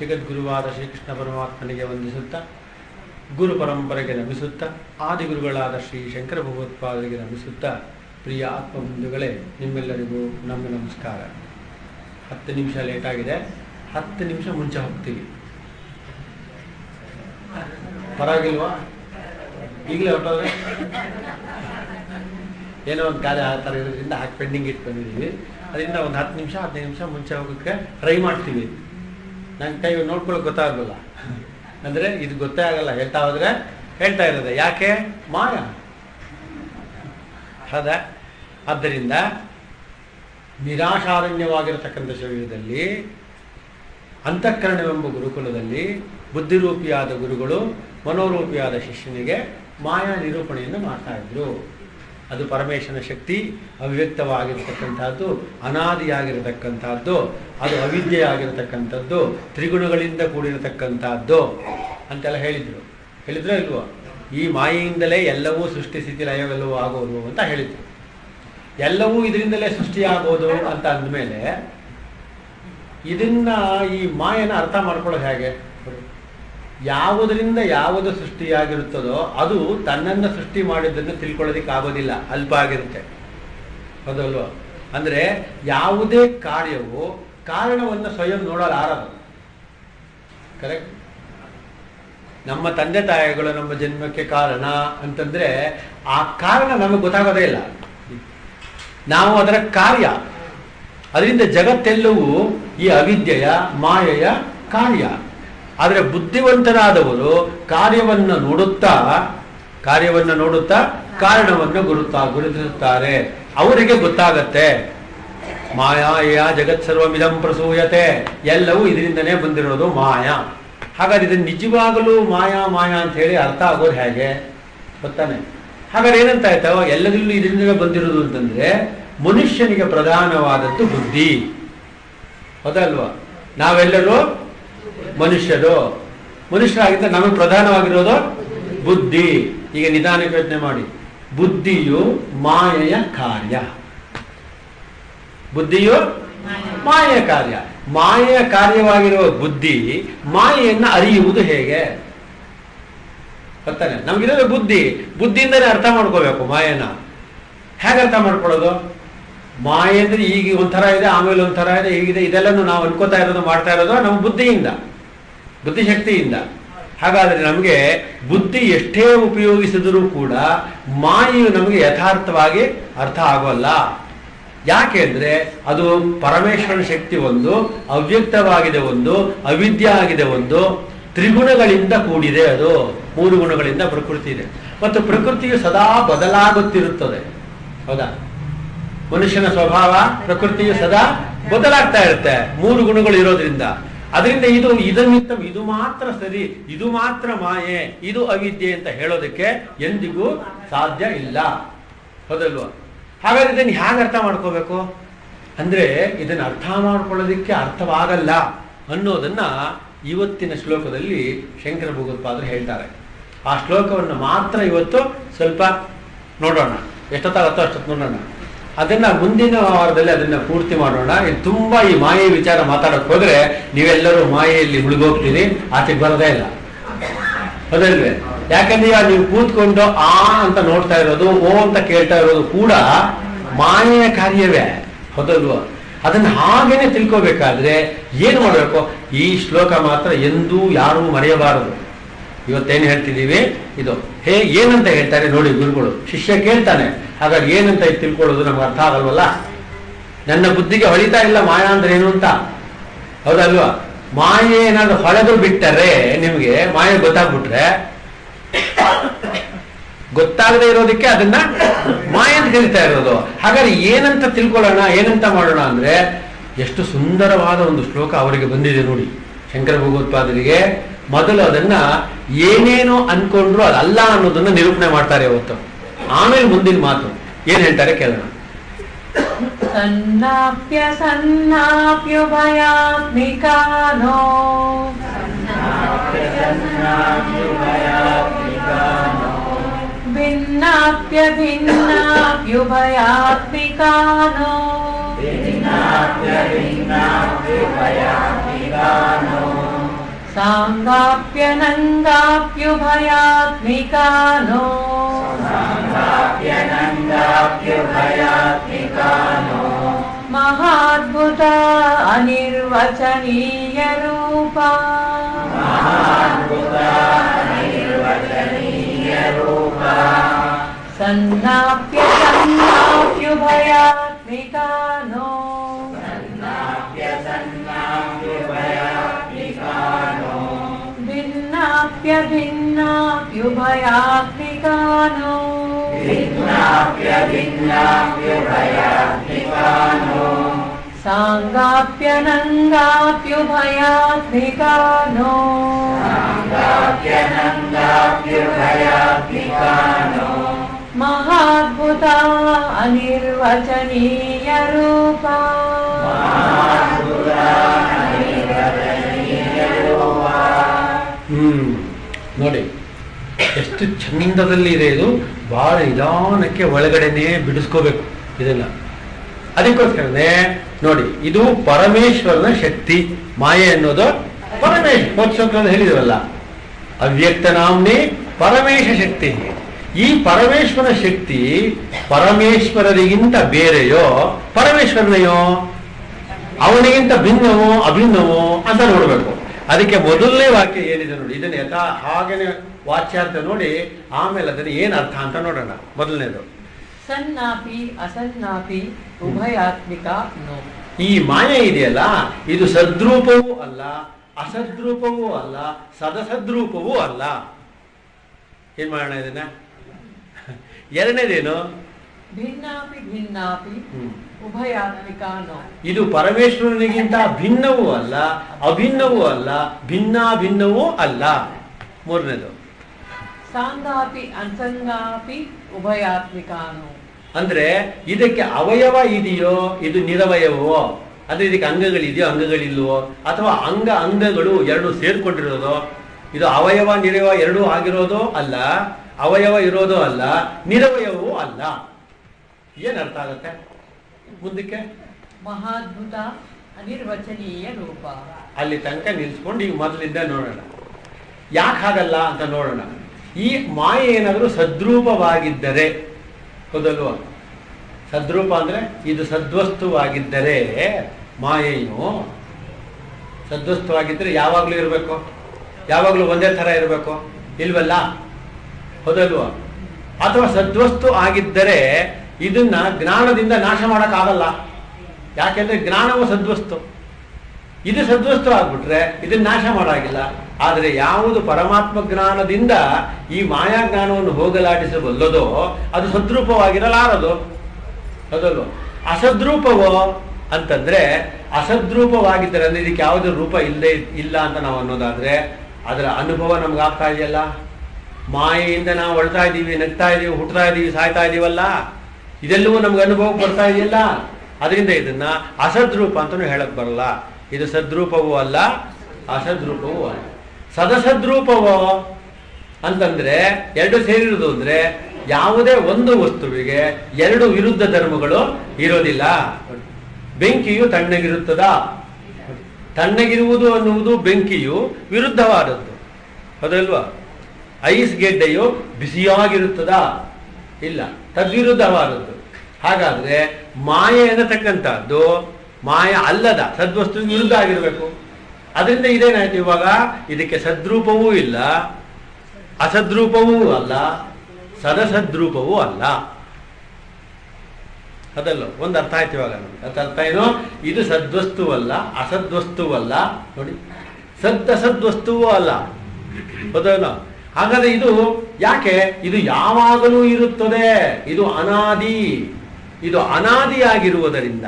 ಜಗದ್ಗುರುವಾದ ಶ್ರೀಕೃಷ್ಣ ಪರಮಾತ್ಮನಿಗೆ ವಂದಿಸುತ್ತಾ, ಗುರು ಪರಂಪರೆಗೆ ನಮಿಸುತ್ತಾ ಆದಿಗುರುಗಳಾದ ಶ್ರೀ ಶಂಕರ ಭಗವತ್ಪಾದರಿಗೆ ನಮಿಸುತ್ತಾ ಪ್ರಿಯ ಆತ್ಮಬಂಧುಗಳೇ, ನಿಮ್ಮೆಲ್ಲರಿಗೂ ನಮ್ಮ ನಮಸ್ಕಾರ. ಹತ್ತು ನಿಮಿಷ ಲೇಟಾಗಿದೆ. ಹತ್ತು ನಿಮಿಷ ಮುಂಚೆ ಹೋಗ್ತೀವಿ. ಪರವಾಗಿಲ್ವಾ? ಈಗಲೇ ಹೊಟ್ಟೋದ್ರೆ ಏನೋ ಒಂದು ಕಾರ್ಯ ಆ ಥರ ಇರೋದ್ರಿಂದ ಹಾಕಿ ಪೆಂಡಿಂಗ್ ಇಟ್ಟು ಬಂದಿದ್ದೀವಿ ಅದರಿಂದ ಒಂದು ಹತ್ತು ನಿಮಿಷ, ಹದಿನೈದು ನಿಮಿಷ ಮುಂಚೆ ಹೋಗೋಕ್ಕೆ ಟ್ರೈ ಮಾಡ್ತೀವಿ. ನಂಗೆ ಕೈ ನೋಡ್ಕೊಳ್ಳೋಕೆ ಗೊತ್ತಾಗಲ್ಲ ಅಂದರೆ ಇದು ಗೊತ್ತೇ ಆಗಲ್ಲ, ಹೇಳ್ತಾ ಹೋದ್ರೆ ಹೇಳ್ತಾ ಇರೋದೆ. ಯಾಕೆ? ಮಾಯ. ಹೌದಾ? ಆದ್ದರಿಂದ ನಿರಾಶಾರಣ್ಯವಾಗಿರತಕ್ಕಂಥ ಶರೀರದಲ್ಲಿ, ಅಂತಃಕರಣವೆಂಬ ಗುರುಕುಲದಲ್ಲಿ ಬುದ್ಧಿರೂಪಿಯಾದ ಗುರುಗಳು, ಮನೋರೂಪಿಯಾದ ಶಿಷ್ಯನಿಗೆ ಮಾಯಾ ನಿರೂಪಣೆಯನ್ನು ಮಾಡ್ತಾ ಇದ್ರು. ಅದು ಪರಮೇಶ್ವರನ ಶಕ್ತಿ ಅವ್ಯಕ್ತವಾಗಿರ್ತಕ್ಕಂಥದ್ದು ಅನಾದಿಯಾಗಿರತಕ್ಕಂಥದ್ದು, ಅದು ಅವಿದ್ಯೆಯಾಗಿರತಕ್ಕಂಥದ್ದು, ತ್ರಿಗುಣಗಳಿಂದ ಕೂಡಿರತಕ್ಕಂಥದ್ದು ಅಂತೆಲ್ಲ ಹೇಳಿದರು. ಹೇಳಿದ್ರೋ ಇಲ್ವೋ? ಈ ಮಾಯೆಯಿಂದಲೇ ಎಲ್ಲವೂ ಸೃಷ್ಟಿ ಸ್ಥಿತಿ ಲಯವೆಲ್ಲವೂ ಆಗೋದು ಅಂತ ಹೇಳಿದರು. ಎಲ್ಲವೂ ಇದರಿಂದಲೇ ಸೃಷ್ಟಿಯಾಗೋದು ಅಂತ ಅಂದಮೇಲೆ, ಇದನ್ನ ಈ ಮಾಯನ ಅರ್ಥ ಮಾಡ್ಕೊಳ್ಳೋದು ಹೇಗೆ? ಯಾವುದರಿಂದ ಯಾವುದು ಸೃಷ್ಟಿಯಾಗಿರುತ್ತದೋ ಅದು ತನ್ನನ್ನು ಸೃಷ್ಟಿ ಮಾಡಿದ್ದನ್ನು ತಿಳ್ಕೊಳ್ಳೋದಕ್ಕೆ ಆಗೋದಿಲ್ಲ. ಅಲ್ಪ ಆಗಿರುತ್ತೆ. ಹೌದಲ್ವ? ಅಂದರೆ ಯಾವುದೇ ಕಾರ್ಯವು ಕಾರಣವನ್ನು ಸ್ವಯಂ ನೋಡಲಾರದು. ಕರೆಕ್ಟ್ ನಮ್ಮ ತಂದೆ ತಾಯಿಗಳು ನಮ್ಮ ಜನ್ಮಕ್ಕೆ ಕಾರಣ ಅಂತಂದ್ರೆ ಆ ಕಾರಣ ನಮಗೆ ಗೊತ್ತಾಗೋದೇ ಇಲ್ಲ. ನಾವು ಅದರ ಕಾರ್ಯ. ಅದರಿಂದ ಜಗತ್ತೆಲ್ಲವೂ ಈ ಅವಿದ್ಯೆಯ, ಮಾಯೆಯ ಕಾರ್ಯ. ಆದರೆ ಬುದ್ಧಿವಂತನಾದವರು ಕಾರ್ಯವನ್ನು ನೋಡುತ್ತಾ ಕಾರ್ಯವನ್ನು ನೋಡುತ್ತಾ ಕಾರಣವನ್ನು ಗುರುತಾ ಗುರುತಿಸುತ್ತಾರೆ. ಅವರಿಗೆ ಗೊತ್ತಾಗತ್ತೆ. ಮಾಯಾಯ ಜಗತ್ ಸರ್ವಮಿದಂ ಪ್ರಸೂಯತೆ. ಎಲ್ಲವೂ ಇದರಿಂದನೇ ಬಂದಿರೋದು ಮಾಯಾ. ಹಾಗಾದ್ರೆ ಇದನ್ನು ನಿಜವಾಗಲೂ ಮಾಯಾ ಮಾಯಾ ಅಂತ ಹೇಳಿ ಅರ್ಥ ಆಗೋದು ಹೇಗೆ? ಗೊತ್ತಾನೆ? ಹಾಗಾದ್ರೆ ಏನಂತ ಆಯ್ತಾವ ಎಲ್ಲದರಲ್ಲೂ ಇದರಿಂದಲೇ ಬಂದಿರೋದು ಅಂತಂದ್ರೆ ಮನುಷ್ಯನಿಗೆ ಪ್ರಧಾನವಾದದ್ದು ಬುದ್ಧಿ. ಹೌದಲ್ವಾ ನಾವೆಲ್ಲರೂ ಮನುಷ್ಯರು. ಮನುಷ್ಯರಾಗಿದ್ದ ನಮಗೆ ಪ್ರಧಾನವಾಗಿರೋದು ಬುದ್ಧಿ. ಈಗ ನಿಧಾನಕ್ಕೆ ಯೋಚನೆ ಮಾಡಿ. ಬುದ್ಧಿಯು ಮಾಯೆಯ ಕಾರ್ಯ. ಬುದ್ಧಿಯು ಮಾಯೆಯ ಕಾರ್ಯ. ಮಾಯೆಯ ಕಾರ್ಯವಾಗಿರುವ ಬುದ್ಧಿ ಮಾಯೆಯನ್ನ ಅರಿಯುವುದು ಹೇಗೆ? ಗೊತ್ತಾನೆ? ನಮಗಿರೋದು ಬುದ್ಧಿ. ಬುದ್ಧಿಯಿಂದಲೇ ಅರ್ಥ ಮಾಡ್ಕೋಬೇಕು ಮಾಯನ ಹೇಗೆ ಅರ್ಥ ಮಾಡ್ಕೊಳ್ಳೋದು? ಮಾಯೆ ಅಂದ್ರೆ ಈಗ ಒಂಥರ ಇದೆ, ಆಮೇಲೆ ಒಂಥರ ಇದೆ, ಹೀಗಿದೆ, ಇದೆಲ್ಲನೂ ನಾವು ಅನ್ಕೋತಾ ಇರೋದು, ಮಾಡ್ತಾ ಇರೋದು ನಮ್ಮ ಬುದ್ಧಿಯಿಂದ. ಬುದ್ಧಿಶಕ್ತಿಯಿಂದ. ಹಾಗಾದರೆ ನಮಗೆ ಬುದ್ಧಿ ಎಷ್ಟೇ ಉಪಯೋಗಿಸಿದರೂ ಕೂಡ ಮಾಯೆಯು ನಮಗೆ ಯಥಾರ್ಥವಾಗಿ ಅರ್ಥ ಆಗೋಲ್ಲ. ಯಾಕೆ ಅಂದ್ರೆ ಅದು ಪರಮೇಶ್ವರನ ಶಕ್ತಿ ಒಂದು, ಅವ್ಯಕ್ತವಾಗಿದೆ ಒಂದು, ಅವಿದ್ಯ ಆಗಿದೆ ಒಂದು, ತ್ರಿಗುಣಗಳಿಂದ ಕೂಡಿದೆ ಅದು, ಮೂರು ಗುಣಗಳಿಂದ ಪ್ರಕೃತಿ ಇದೆ. ಮತ್ತು ಪ್ರಕೃತಿಯು ಸದಾ ಬದಲಾಗುತ್ತಿರುತ್ತದೆ. ಹೌದಾ? ಮನುಷ್ಯನ ಸ್ವಭಾವ ಪ್ರಕೃತಿಯು ಸದಾ ಬದಲಾಗ್ತಾ ಇರುತ್ತೆ, ಮೂರು ಗುಣಗಳು ಇರೋದ್ರಿಂದ. ಅದರಿಂದ ಇದು ಇದನ್ನಿತ್ತ ಇದು ಮಾತ್ರ ಸರಿ, ಇದು ಮಾತ್ರ ಮಾಯೆ, ಇದು ಅವಿದ್ಯೆ ಅಂತ ಹೇಳೋದಕ್ಕೆ ಎಂದಿಗೂ ಸಾಧ್ಯ ಇಲ್ಲ. ಹೌದಲ್ವಾ? ಹಾಗಾದ್ರೆ ಇದನ್ನು ಹೇಗೆ ಅರ್ಥ ಮಾಡ್ಕೋಬೇಕು? ಅಂದ್ರೆ ಇದನ್ನು ಅರ್ಥ ಮಾಡ್ಕೊಳ್ಳೋದಕ್ಕೆ ಅರ್ಥವಾಗಲ್ಲ ಅನ್ನೋದನ್ನ ಇವತ್ತಿನ ಶ್ಲೋಕದಲ್ಲಿ ಶಂಕರ ಭಗವತ್ಪಾದರು ಹೇಳ್ತಾರೆ. ಆ ಶ್ಲೋಕವನ್ನು ಮಾತ್ರ ಇವತ್ತು ಸ್ವಲ್ಪ ನೋಡೋಣ. ಎಷ್ಟೊತ್ತಾಗತ್ತೋ ಅಷ್ಟೊತ್ತು ನೋಡೋಣ. ಅದನ್ನ ಮುಂದಿನ ವಾರದಲ್ಲಿ ಅದನ್ನ ಪೂರ್ತಿ ಮಾಡೋಣ. ತುಂಬಾ ಈ ಮಾಯೆ ವಿಚಾರ ಮಾತಾಡಕ್ ಹೋದ್ರೆ ನೀವೆಲ್ಲರೂ ಮಾಯೆಯಲ್ಲಿ ಮುಳುಗೋಗ್ತೀರಿ. ಆಚೆಗೆ ಬರದೇ ಇಲ್ಲ. ಅದಲ್ವೇ ಯಾಕಂದ್ರೆ ನೀವು ಕೂತ್ಕೊಂಡು ಆ ಅಂತ ನೋಡ್ತಾ ಇರೋದು, ಓ ಅಂತ ಕೇಳ್ತಾ ಇರೋದು ಕೂಡ ಮಾಯೆಯ ಕಾರ್ಯವೇ. ಹೌದಲ್ವಾ? ಅದನ್ನ ಹಾಗೇನೆ ತಿಳ್ಕೋಬೇಕಾದ್ರೆ ಏನು ಮಾಡಬೇಕು? ಈ ಶ್ಲೋಕ ಮಾತ್ರ ಎಂದೂ ಯಾರೂ ಮರೆಯಬಾರದು. ಇವತ್ತೇನು ಹೇಳ್ತಿದ್ದೀವಿ? ಇದು ಹೇ, ಏನಂತ ಹೇಳ್ತಾರೆ ನೋಡಿ ಗುರುಗಳು. ಶಿಷ್ಯ ಕೇಳ್ತಾನೆ. ಹಾಗಾಗಿ ಏನಂತ ತಿಳ್ಕೊಳ್ಳೋದು ನಮ್ಗೆ ಅರ್ಥ ಆಗಲ್ವಲ್ಲ? ನನ್ನ ಬುದ್ಧಿಗೆ ಹೊಳಿತಾ ಇಲ್ಲ ಮಾಯಾ ಅಂದ್ರೆ ಏನು ಅಂತ? ಹೌದಲ್ವಾ? ಮಾಯೆ ಏನಾದ್ರು ಹೊಳೆದು ಬಿಟ್ಟರೆ ನಿಮಗೆ ಮಾಯೆ ಗೊತ್ತಾಗ್ಬಿಟ್ರೆ ಗೊತ್ತಾಗದೆ ಇರೋದಕ್ಕೆ ಅದನ್ನ ಮಾಯ ಅಂತ ಹೇಳ್ತಾ ಇರೋದು. ಹಾಗಾದ್ರೆ ಏನಂತ ತಿಳ್ಕೊಳ್ಳೋಣ, ಏನಂತ ಮಾಡೋಣ ಅಂದ್ರೆ ಎಷ್ಟು ಸುಂದರವಾದ ಒಂದು ಶ್ಲೋಕ ಅವರಿಗೆ ಬಂದಿದೆ ನೋಡಿ. ಶಂಕರ ಭಗವತ್ಪಾದರಿಗೆ. ಮೊದಲು ಅದನ್ನ ಏನೇನೋ ಅನ್ಕೊಂಡ್ರು ಅದಲ್ಲ ಅನ್ನೋದನ್ನ ನಿರೂಪಣೆ ಮಾಡ್ತಾರೆ ಇವತ್ತು. ಆಮೇಲೆ ಮುಂದಿನ ಮಾತು. ಏನ್ ಹೇಳ್ತಾರೆ ಕೇಳೋಣ. ಸನ್ನಾಪ್ಯ ಸನ್ನಾಪ್ಯುಭಯಾತ್ಮಿಕಾನೋ ಭಿನ್ನಾಪ್ಯ ಭಿನ್ನಾಪ್ಯುಭಯಾತ್ಮಿಕಾನೋ साङ्गाप्यनङ्गाप्युभयात्मिका नो साङ्गाप्यनङ्गाप्युभयात्मिका नो महाद्भुता अनिर्वचनीयरूपा। महाद्भुता अनिर्वचनीयरूपा। सन्नाप्य सन्नाप्युभयात्मिका नो भिन्नाप्युभयात्मिकानो भिन्नाप्यभिन्नाप्युभयात्मिकानो साङ्गाप्यनङ्गाप्युभयात्मिकानो साङ्गाप्यनङ्गाप्युभयात्मिकानो महाद्भुता अनिर्वचनीयरूपा। महाद्भुता अनिर्वचनीयरूपा. हम्म। ನೋಡಿ, ಎಷ್ಟು ಚಂದದಲ್ಲಿ ಇದೆ ಇದು. ಬಹಳ ನಿಧಾನಕ್ಕೆ ಒಳಗಡೆನೇ ಬಿಡಿಸ್ಕೋಬೇಕು ಇದನ್ನ. ಅದಕ್ಕೋಸ್ಕರನೇ ನೋಡಿ, ಇದು ಪರಮೇಶ್ವರನ ಶಕ್ತಿ. ಮಾಯೆ ಅನ್ನೋದು ಪರಮೇಶ್ ಮೋಕ್ಷ ಹೇಳಿದ್ರಲ್ಲ ಅವ್ಯಕ್ತ ನಾಮ್ನಿ ಪರಮೇಶ ಶಕ್ತಿ. ಈ ಪರಮೇಶ್ವರ ಶಕ್ತಿ ಪರಮೇಶ್ವರರಿಗಿಂತ ಬೇರೆಯೋ ಪರಮೇಶ್ವರನೆಯೋ ಅವನಿಗಿಂತ ಭಿನ್ನವೋ, ಅಭಿನ್ನವೋ ಅಂತ ನೋಡ್ಬೇಕು. ಅದಕ್ಕೆ ಮೊದಲನೇ ವಾಕ್ಯ ಏನಿದೆ ನೋಡಿ ಇದನ್ನು ಯಥಾ ಹಾಗೇನೆ ವಾಚ್ಯಾರ್ಥ ನೋಡಿ ಆಮೇಲೆ ಅದನ್ನು ಏನು ಅರ್ಥ ಅಂತ ನೋಡೋಣ. ಮೊದಲನೇದು. ಸನ್ನಾಪಿ ಅಸನ್ನಾಪಿ ಉಭಯಾತ್ಮಿಕ ಈ ಮಾಯೆ ಇದೆಯಲ್ಲ ಇದು ಸದ್ರೂಪವೂ ಅಲ್ಲ ಅಸದ್ರೂಪವೂ ಅಲ್ಲ ಸದಸದ್ರೂಪವೂ ಅಲ್ಲ. ಏನ್ ಮಾಡೋಣ ಇದನ್ನ? ಎರಡನೇದೇನು? ಭಿನ್ನಾಪಿ ಭಿನ್ನಾಪಿ. ಇದು ಪರಮೇಶ್ವರನಿಗಿಂತ ಭಿನ್ನವೂ ಅಲ್ಲ ಅಭಿನ್ನವೂ ಅಲ್ಲ ಭಿನ್ನಾಭಿನ್ನವೂ ಅಲ್ಲ. ಮೂರನೇದು. ಸಾಂಗಾಪಿ ಅಸಂಗಾಪಿ ಉಭಯಾತ್ಮಿಕ ನೋ ಅಂದ್ರೆ ಇದಕ್ಕೆ ಅವಯವ ಇದೆಯೋ ಇದು ನಿರವಯವೋ ಅಂದ್ರೆ ಇದಕ್ಕೆ ಅಂಗಗಳಿದೆಯೋ ಅಂಗಗಳಿಲ್ವೋ ಅಥವಾ ಅಂಗ ಅಂಗಗಳು ಎರಡು ಸೇರ್ಕೊಂಡಿರೋದು ಇದು ಅವಯವ ನಿರವ ಎರಡೂ ಆಗಿರೋದೋ ಅಲ್ಲ ಅವಯವ ಇರೋದೋ ಅಲ್ಲ ನಿರವಯವೂ ಅಲ್ಲ. ಏನರ್ಥ ಅರ್ಥ ಆಗುತ್ತೆ? ಮುಂದಕ್ಕೆ ಮಹಾದ್ಭುತ ಅನಿರ್ವಚನೀಯ ರೂಪ. ಅಲ್ಲಿ ತನಕ ನಿಲ್ಸ್ಕೊಂಡು ಈಗ ಮೊದಲಿಂದ ನೋಡೋಣ. ಯಾಕೆ ಹಾಗಲ್ಲ ಅಂತ ನೋಡೋಣ. ಈ ಮಾಯೆ ಏನಾದರೂ ಸದ್ರೂಪವಾಗಿದ್ದರೆ, ಹೌದಲ್ವ? ಸದ್ರೂಪ ಅಂದ್ರೆ ಇದು ಸದ್ವಸ್ತುವಾಗಿದ್ದರೆ, ಮಾಯೆಯು ಸದ್ವಸ್ತುವಾಗಿದ್ದರೆ ಯಾವಾಗಲೂ ಇರಬೇಕು. ಯಾವಾಗಲೂ ಒಂದೇ ಥರ ಇರಬೇಕು. ಇಲ್ವಲ್ಲ? ಹೌದಲ್ವ? ಅಥವಾ ಸದ್ವಸ್ತು ಆಗಿದ್ದರೆ ಇದನ್ನ ಜ್ಞಾನದಿಂದ ನಾಶ ಮಾಡೋಕ್ಕಾಗಲ್ಲ. ಯಾಕೆಂದ್ರೆ ಜ್ಞಾನವು ಸದ್ವಸ್ತು. ಇದು ಸದ್ವಸ್ತು ಆಗ್ಬಿಟ್ರೆ ಇದನ್ನ ನಾಶ ಮಾಡಾಗಿಲ್ಲ. ಆದರೆ ಯಾವುದು ಪರಮಾತ್ಮ ಜ್ಞಾನದಿಂದ ಈ ಮಾಯಾ ಜ್ಞಾನವನ್ನು ಹೋಗಲಾಡಿಸಬಲ್ಲದೋ ಅದು ಸದ್ರೂಪವಾಗಿರಲಾರದು. ಅದಲ್ಲ ಅಸದ್ರೂಪವೋ ಅಂತಂದ್ರೆ ಅಸದ್ರೂಪವಾಗಿದ್ದರೆ ಅಂದ್ರೆ ಇದಕ್ಕೆ ಯಾವುದೇ ರೂಪ ಇಲ್ಲದೆ ಇಲ್ಲ ಅಂತ ನಾವು ಅನ್ನೋದಾದ್ರೆ ಅದರ ಅನುಭವ ನಮ್ಗೆ ಆಗ್ತಾ ಇದೆಯಲ್ಲ? ಮಾಯೆಯಿಂದ ನಾವು ಹೊಳ್ತಾ ಇದ್ದೀವಿ ನಗ್ತಾ ಇದ್ದೀವಿ ಹುಟ್ತಾ ಇದ್ದೀವಿ ಸಾಯ್ತಾ ಇದೀವಲ್ಲ? ಇದೆಲ್ಲವೂ ನಮ್ಗೆ ಅನುಭವಕ್ಕೆ ಬರ್ತಾ ಇದೆಯಲ್ಲ? ಅದರಿಂದ ಇದನ್ನ ಅಸದ್ರೂಪ ಅಂತಲೂ ಹೇಳಕ್ ಬರಲ್ಲ. ಇದು ಸದ್ರೂಪವೂ ಅಲ್ಲ, ಅಸದ್ರೂಪವೂ ಅಲ್ಲ. ಸದಸದ್ರೂಪವೋ ಅಂತಂದ್ರೆ ಎರಡು ಸೇರಿರುವುದು ಅಂದ್ರೆ ಯಾವುದೇ ಒಂದು ವಸ್ತುವಿಗೆ ಎರಡು ವಿರುದ್ಧ ಧರ್ಮಗಳು ಇರೋದಿಲ್ಲ. ಬೆಂಕಿಯು ತಣ್ಣಗಿರುತ್ತದಾ? ತಣ್ಣಗಿರುವುದು ಅನ್ನುವುದು ಬೆಂಕಿಯು ವಿರುದ್ಧವಾದದ್ದು. ಹೌದಲ್ವಾ? ಐಸ್ ಗೆಡ್ಡೆಯು ಬಿಸಿಯಾಗಿರುತ್ತದಾ? ಇಲ್ಲ. ತದ್ವಿರುದ್ಧವಾದದ್ದು. ಹಾಗಾದ್ರೆ ಮಾಯ ಎನ್ನತಕ್ಕಂಥದ್ದು, ಮಾಯ ಅಲ್ಲದ ಸದ್ವಸ್ತು ವಿರುದ್ಧ ಆಗಿರಬೇಕು. ಅದರಿಂದ ಇದೇನಾಯ್ತು ಇವಾಗ? ಇದಕ್ಕೆ ಸದ್ರೂಪವೂ ಇಲ್ಲ, ಅಸದ್ರೂಪವೂ ಅಲ್ಲ, ಸದಸದ್ರೂಪವೂ ಅಲ್ಲ. ಅದಲ್ಲ ಒಂದು ಅರ್ಥ ಆಯ್ತು ಇವಾಗ ಅದು ಅರ್ಥ ಏನು? ಇದು ಸದ್ವಸ್ತುವಲ್ಲ ಅಸದ್ವಸ್ತುವಲ್ಲ ನೋಡಿ. ಸದ್ ಅಸದ್ವಸ್ತುವೂ ಅಲ್ಲ. ಹೌದಲ್ಲ ಹಾಗಾದ್ರೆ ಇದು ಯಾಕೆ? ಇದು ಯಾವಾಗಲೂ ಇರುತ್ತದೆ. ಇದು ಅನಾದಿ. ಇದು ಅನಾದಿಯಾಗಿರುವುದರಿಂದ